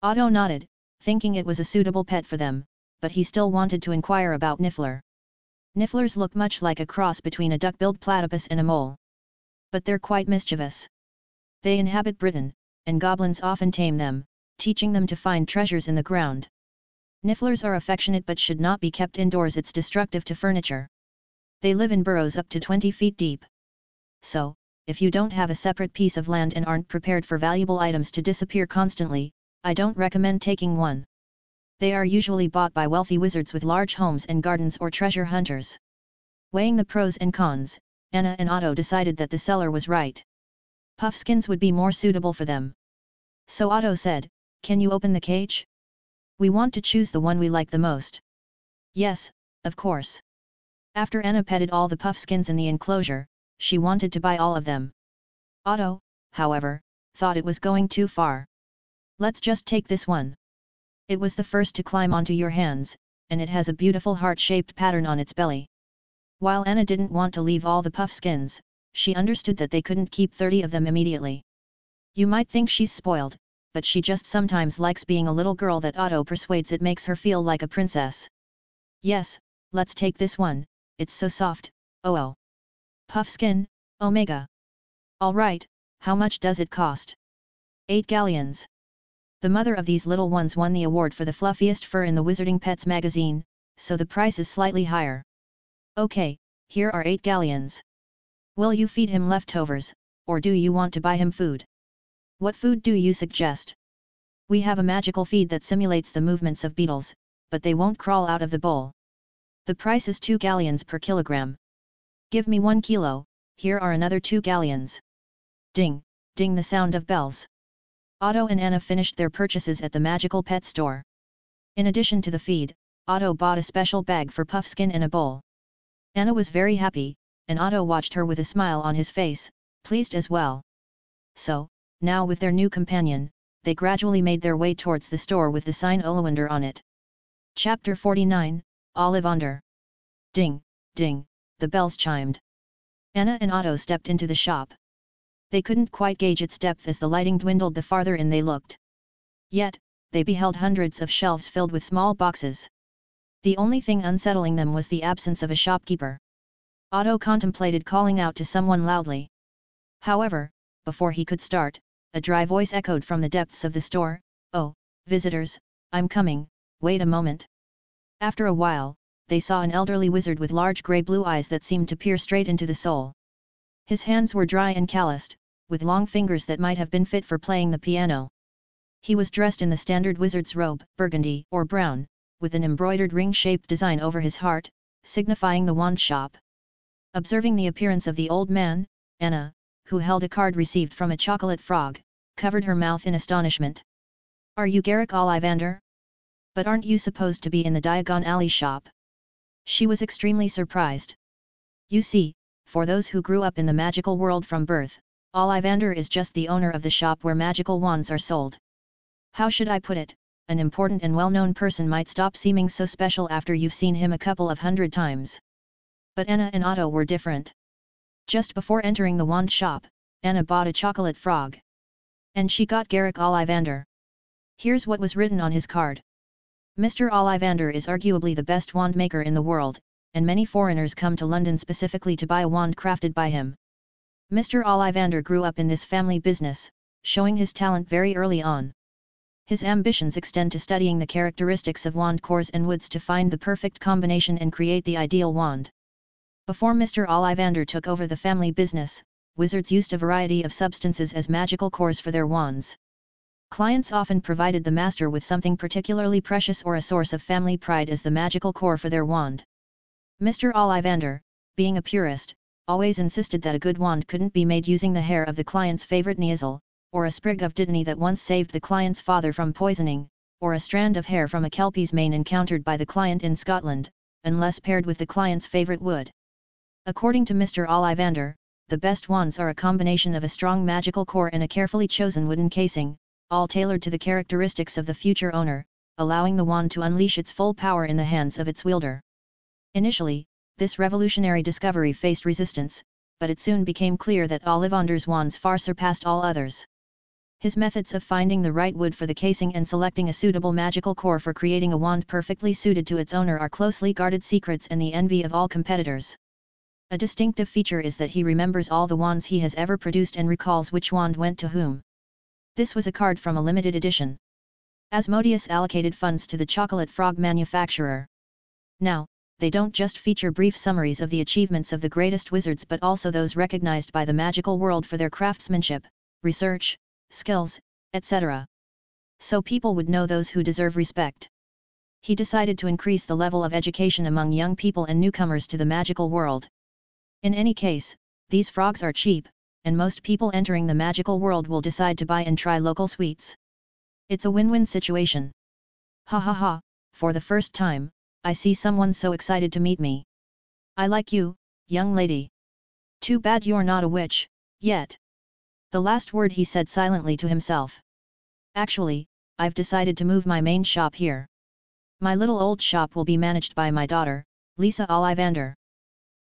S2: Otto nodded, thinking it was a suitable pet for them, but he still wanted to inquire about Niffler. Nifflers look much like a cross between a duck-billed platypus and a mole. But they're quite mischievous. They inhabit Britain, and goblins often tame them, teaching them to find treasures in the ground. Nifflers are affectionate but should not be kept indoors it's destructive to furniture. They live in burrows up to 20 feet deep. So, if you don't have a separate piece of land and aren't prepared for valuable items to disappear constantly, I don't recommend taking one. They are usually bought by wealthy wizards with large homes and gardens or treasure hunters. Weighing the pros and cons, Anna and Otto decided that the seller was right. Puffskeins would be more suitable for them. So Otto said, Can you open the cage? We want to choose the one we like the most. Yes, of course. After Anna petted all the puffskeins in the enclosure, she wanted to buy all of them. Otto, however, thought it was going too far. Let's just take this one. It was the first to climb onto your hands, and it has a beautiful heart-shaped pattern on its belly. While Anna didn't want to leave all the puffskeins, she understood that they couldn't keep 30 of them immediately. You might think she's spoiled, but she just sometimes likes being a little girl that Otto persuades it makes her feel like a princess. Yes, let's take this one, it's so soft, oh oh. Puffskein, Omega. Alright, how much does it cost? 8 galleons. The mother of these little ones won the award for the fluffiest fur in the Wizarding Pets magazine, so the price is slightly higher. Okay, here are 8 galleons. Will you feed him leftovers, or do you want to buy him food? What food do you suggest? We have a magical feed that simulates the movements of beetles, but they won't crawl out of the bowl. The price is 2 galleons per kilogram. Give me 1 kilo, here are another 2 galleons. Ding, ding the sound of bells. Otto and Anna finished their purchases at the magical pet store. In addition to the feed, Otto bought a special bag for Puffskein and a bowl. Anna was very happy, and Otto watched her with a smile on his face, pleased as well. So, now with their new companion, they gradually made their way towards the store with the sign Ollivander on it. Chapter 49, Ollivander. Ding, ding, the bells chimed. Anna and Otto stepped into the shop. They couldn't quite gauge its depth as the lighting dwindled the farther in they looked. Yet, they beheld hundreds of shelves filled with small boxes. The only thing unsettling them was the absence of a shopkeeper. Otto contemplated calling out to someone loudly. However, before he could start, a dry voice echoed from the depths of the store, Oh, visitors, I'm coming, wait a moment. After a while, they saw an elderly wizard with large grey-blue eyes that seemed to peer straight into the soul. His hands were dry and calloused, with long fingers that might have been fit for playing the piano. He was dressed in the standard wizard's robe, burgundy or brown, with an embroidered ring-shaped design over his heart, signifying the wand shop. Observing the appearance of the old man, Anna, who held a card received from a chocolate frog, covered her mouth in astonishment. Are you Garrick Ollivander? But aren't you supposed to be in the Diagon Alley shop? She was extremely surprised. You see, for those who grew up in the magical world from birth, Ollivander is just the owner of the shop where magical wands are sold. How should I put it, an important and well-known person might stop seeming so special after you've seen him a couple of hundred times. But Anna and Otto were different. Just before entering the wand shop, Anna bought a chocolate frog. And she got Garrick Ollivander. Here's what was written on his card. Mr. Ollivander is arguably the best wand maker in the world, and many foreigners come to London specifically to buy a wand crafted by him. Mr. Ollivander grew up in this family business, showing his talent very early on. His ambitions extend to studying the characteristics of wand cores and woods to find the perfect combination and create the ideal wand. Before Mr. Ollivander took over the family business, wizards used a variety of substances as magical cores for their wands. Clients often provided the master with something particularly precious or a source of family pride as the magical core for their wand. Mr. Ollivander, being a purist, always insisted that a good wand couldn't be made using the hair of the client's favorite kneazle, or a sprig of dittany that once saved the client's father from poisoning, or a strand of hair from a kelpie's mane encountered by the client in Scotland, unless paired with the client's favorite wood. According to Mr. Ollivander, the best wands are a combination of a strong magical core and a carefully chosen wooden casing, all tailored to the characteristics of the future owner, allowing the wand to unleash its full power in the hands of its wielder. Initially, this revolutionary discovery faced resistance, but it soon became clear that Ollivander's wands far surpassed all others. His methods of finding the right wood for the casing and selecting a suitable magical core for creating a wand perfectly suited to its owner are closely guarded secrets and the envy of all competitors. A distinctive feature is that he remembers all the wands he has ever produced and recalls which wand went to whom. This was a card from a limited edition. Asmodeus allocated funds to the chocolate frog manufacturer. Now, they don't just feature brief summaries of the achievements of the greatest wizards but also those recognized by the magical world for their craftsmanship, research, skills, etc. So people would know those who deserve respect. He decided to increase the level of education among young people and newcomers to the magical world. In any case, these frogs are cheap, and most people entering the magical world will decide to buy and try local sweets. It's a win-win situation. Ha ha ha, for the first time, I see someone so excited to meet me. I like you, young lady. Too bad you're not a witch, yet. The last word he said silently to himself. Actually, I've decided to move my main shop here. My little old shop will be managed by my daughter, Lisa Ollivander.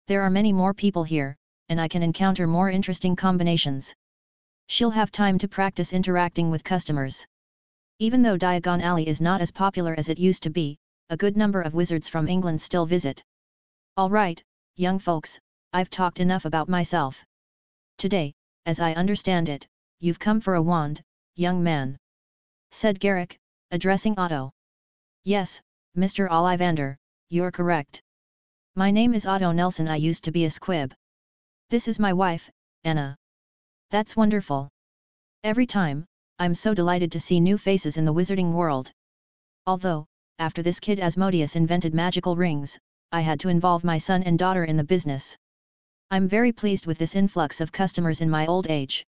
S2: There are many more people here, and I can encounter more interesting combinations. She'll have time to practice interacting with customers. Even though Diagon Alley is not as popular as it used to be, a good number of wizards from England still visit. Alright, young folks, I've talked enough about myself. Today, as I understand it, you've come for a wand, young man. Said Garrick, addressing Otto. Yes, Mr. Ollivander, you're correct. My name is Otto Nelson I used to be a squib. This is my wife, Anna. That's wonderful. Every time, I'm so delighted to see new faces in the wizarding world. Although, after this kid Asmodeus invented magical rings, I had to involve my son and daughter in the business. I'm very pleased with this influx of customers in my old age.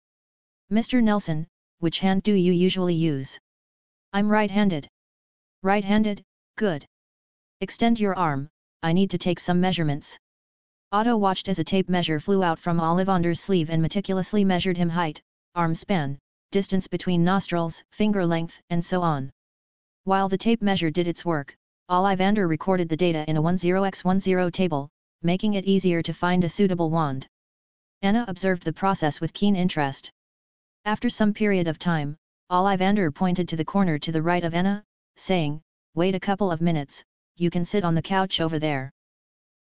S2: Mr. Nelson, which hand do you usually use? I'm right-handed. Right-handed, good. Extend your arm, I need to take some measurements. Otto watched as a tape measure flew out from Ollivander's sleeve and meticulously measured him height, arm span, distance between nostrils, finger length, and so on. While the tape measure did its work, Ollivander recorded the data in a 10x10 table, making it easier to find a suitable wand. Anna observed the process with keen interest. After some period of time, Ollivander pointed to the corner to the right of Anna, saying, Wait a couple of minutes, you can sit on the couch over there.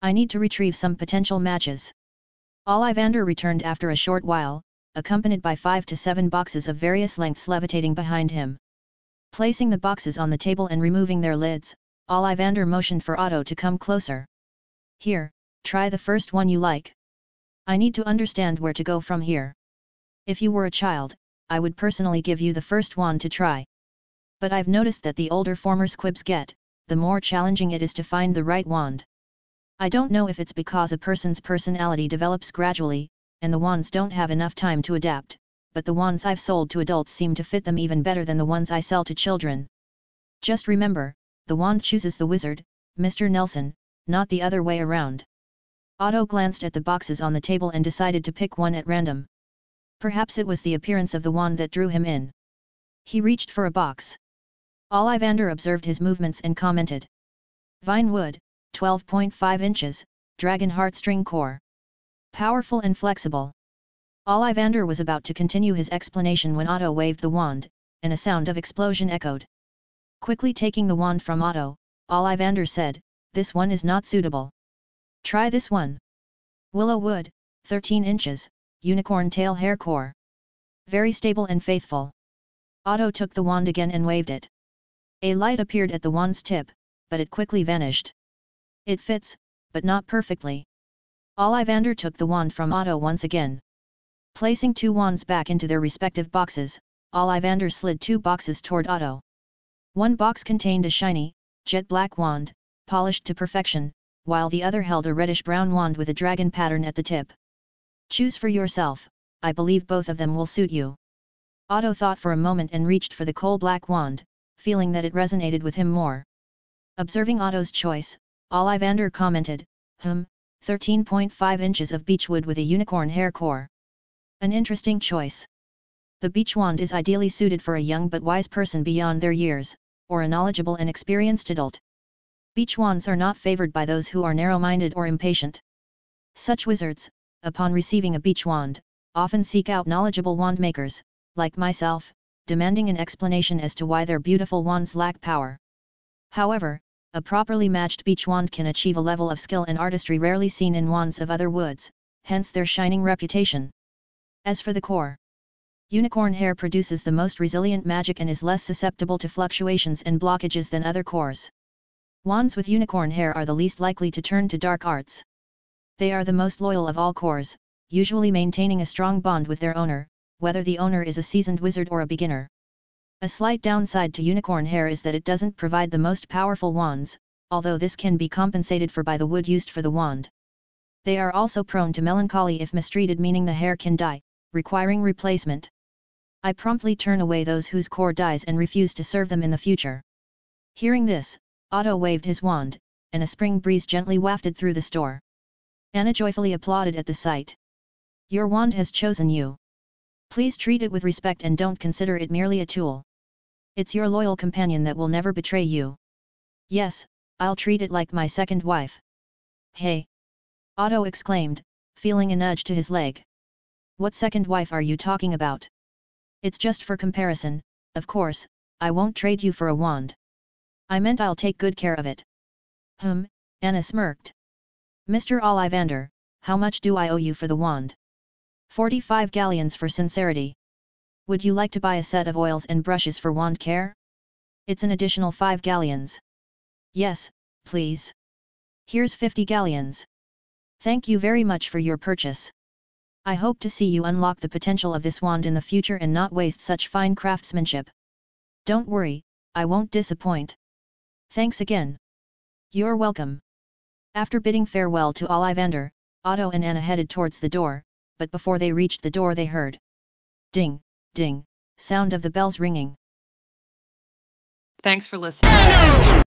S2: I need to retrieve some potential matches. Ollivander returned after a short while, accompanied by five to seven boxes of various lengths levitating behind him. Placing the boxes on the table and removing their lids, Ollivander motioned for Otto to come closer. Here, try the first one you like. I need to understand where to go from here. If you were a child, I would personally give you the first one to try. But I've noticed that the older former squibs get, the more challenging it is to find the right wand. I don't know if it's because a person's personality develops gradually, and the wands don't have enough time to adapt, but the ones I've sold to adults seem to fit them even better than the ones I sell to children. Just remember, the wand chooses the wizard, Mr. Nelson, not the other way around. Otto glanced at the boxes on the table and decided to pick one at random. Perhaps it was the appearance of the wand that drew him in. He reached for a box. Ollivander observed his movements and commented. Vine wood, 12.5 inches, dragon heartstring core. Powerful and flexible. Ollivander was about to continue his explanation when Otto waved the wand, and a sound of explosion echoed. Quickly taking the wand from Otto, Ollivander said, This one is not suitable. Try this one. Willow wood, 13 inches, unicorn tail hair core. Very stable and faithful. Otto took the wand again and waved it. A light appeared at the wand's tip, but it quickly vanished. It fits, but not perfectly. Ollivander took the wand from Otto once again. Placing two wands back into their respective boxes, Ollivander slid two boxes toward Otto. One box contained a shiny, jet black wand, polished to perfection, while the other held a reddish-brown wand with a dragon pattern at the tip. Choose for yourself, I believe both of them will suit you. Otto thought for a moment and reached for the coal-black wand, feeling that it resonated with him more. Observing Otto's choice, Ollivander commented, Hmm, 13.5 inches of beechwood with a unicorn hair core. An interesting choice. The beech wand is ideally suited for a young but wise person beyond their years, or a knowledgeable and experienced adult. Beech wands are not favored by those who are narrow-minded or impatient. Such wizards, upon receiving a beech wand, often seek out knowledgeable wand makers, like myself, demanding an explanation as to why their beautiful wands lack power. However, a properly matched beech wand can achieve a level of skill and artistry rarely seen in wands of other woods, hence their shining reputation. As for the core, unicorn hair produces the most resilient magic and is less susceptible to fluctuations and blockages than other cores. Wands with unicorn hair are the least likely to turn to dark arts. They are the most loyal of all cores, usually maintaining a strong bond with their owner, whether the owner is a seasoned wizard or a beginner. A slight downside to unicorn hair is that it doesn't provide the most powerful wands, although this can be compensated for by the wood used for the wand. They are also prone to melancholy if mistreated meaning the hair can die, requiring replacement. I promptly turn away those whose core dies and refuse to serve them in the future. Hearing this, Otto waved his wand, and a spring breeze gently wafted through the store. Anna joyfully applauded at the sight. Your wand has chosen you. Please treat it with respect and don't consider it merely a tool. It's your loyal companion that will never betray you. Yes, I'll treat it like my second wife. Hey! Otto exclaimed, feeling a nudge to his leg. What second wife are you talking about? It's just for comparison, of course, I won't trade you for a wand. I meant I'll take good care of it. Hmm, Anna smirked. Mr. Ollivander, how much do I owe you for the wand? 45 galleons for sincerity. Would you like to buy a set of oils and brushes for wand care? It's an additional 5 galleons. Yes, please. Here's 50 galleons. Thank you very much for your purchase. I hope to see you unlock the potential of this wand in the future and not waste such fine craftsmanship. Don't worry, I won't disappoint. Thanks again. You're welcome. After bidding farewell to Ollivander, Otto and Anna headed towards the door, but before they reached the door they heard. Ding, ding, sound of the bells ringing.
S3: Thanks for listening.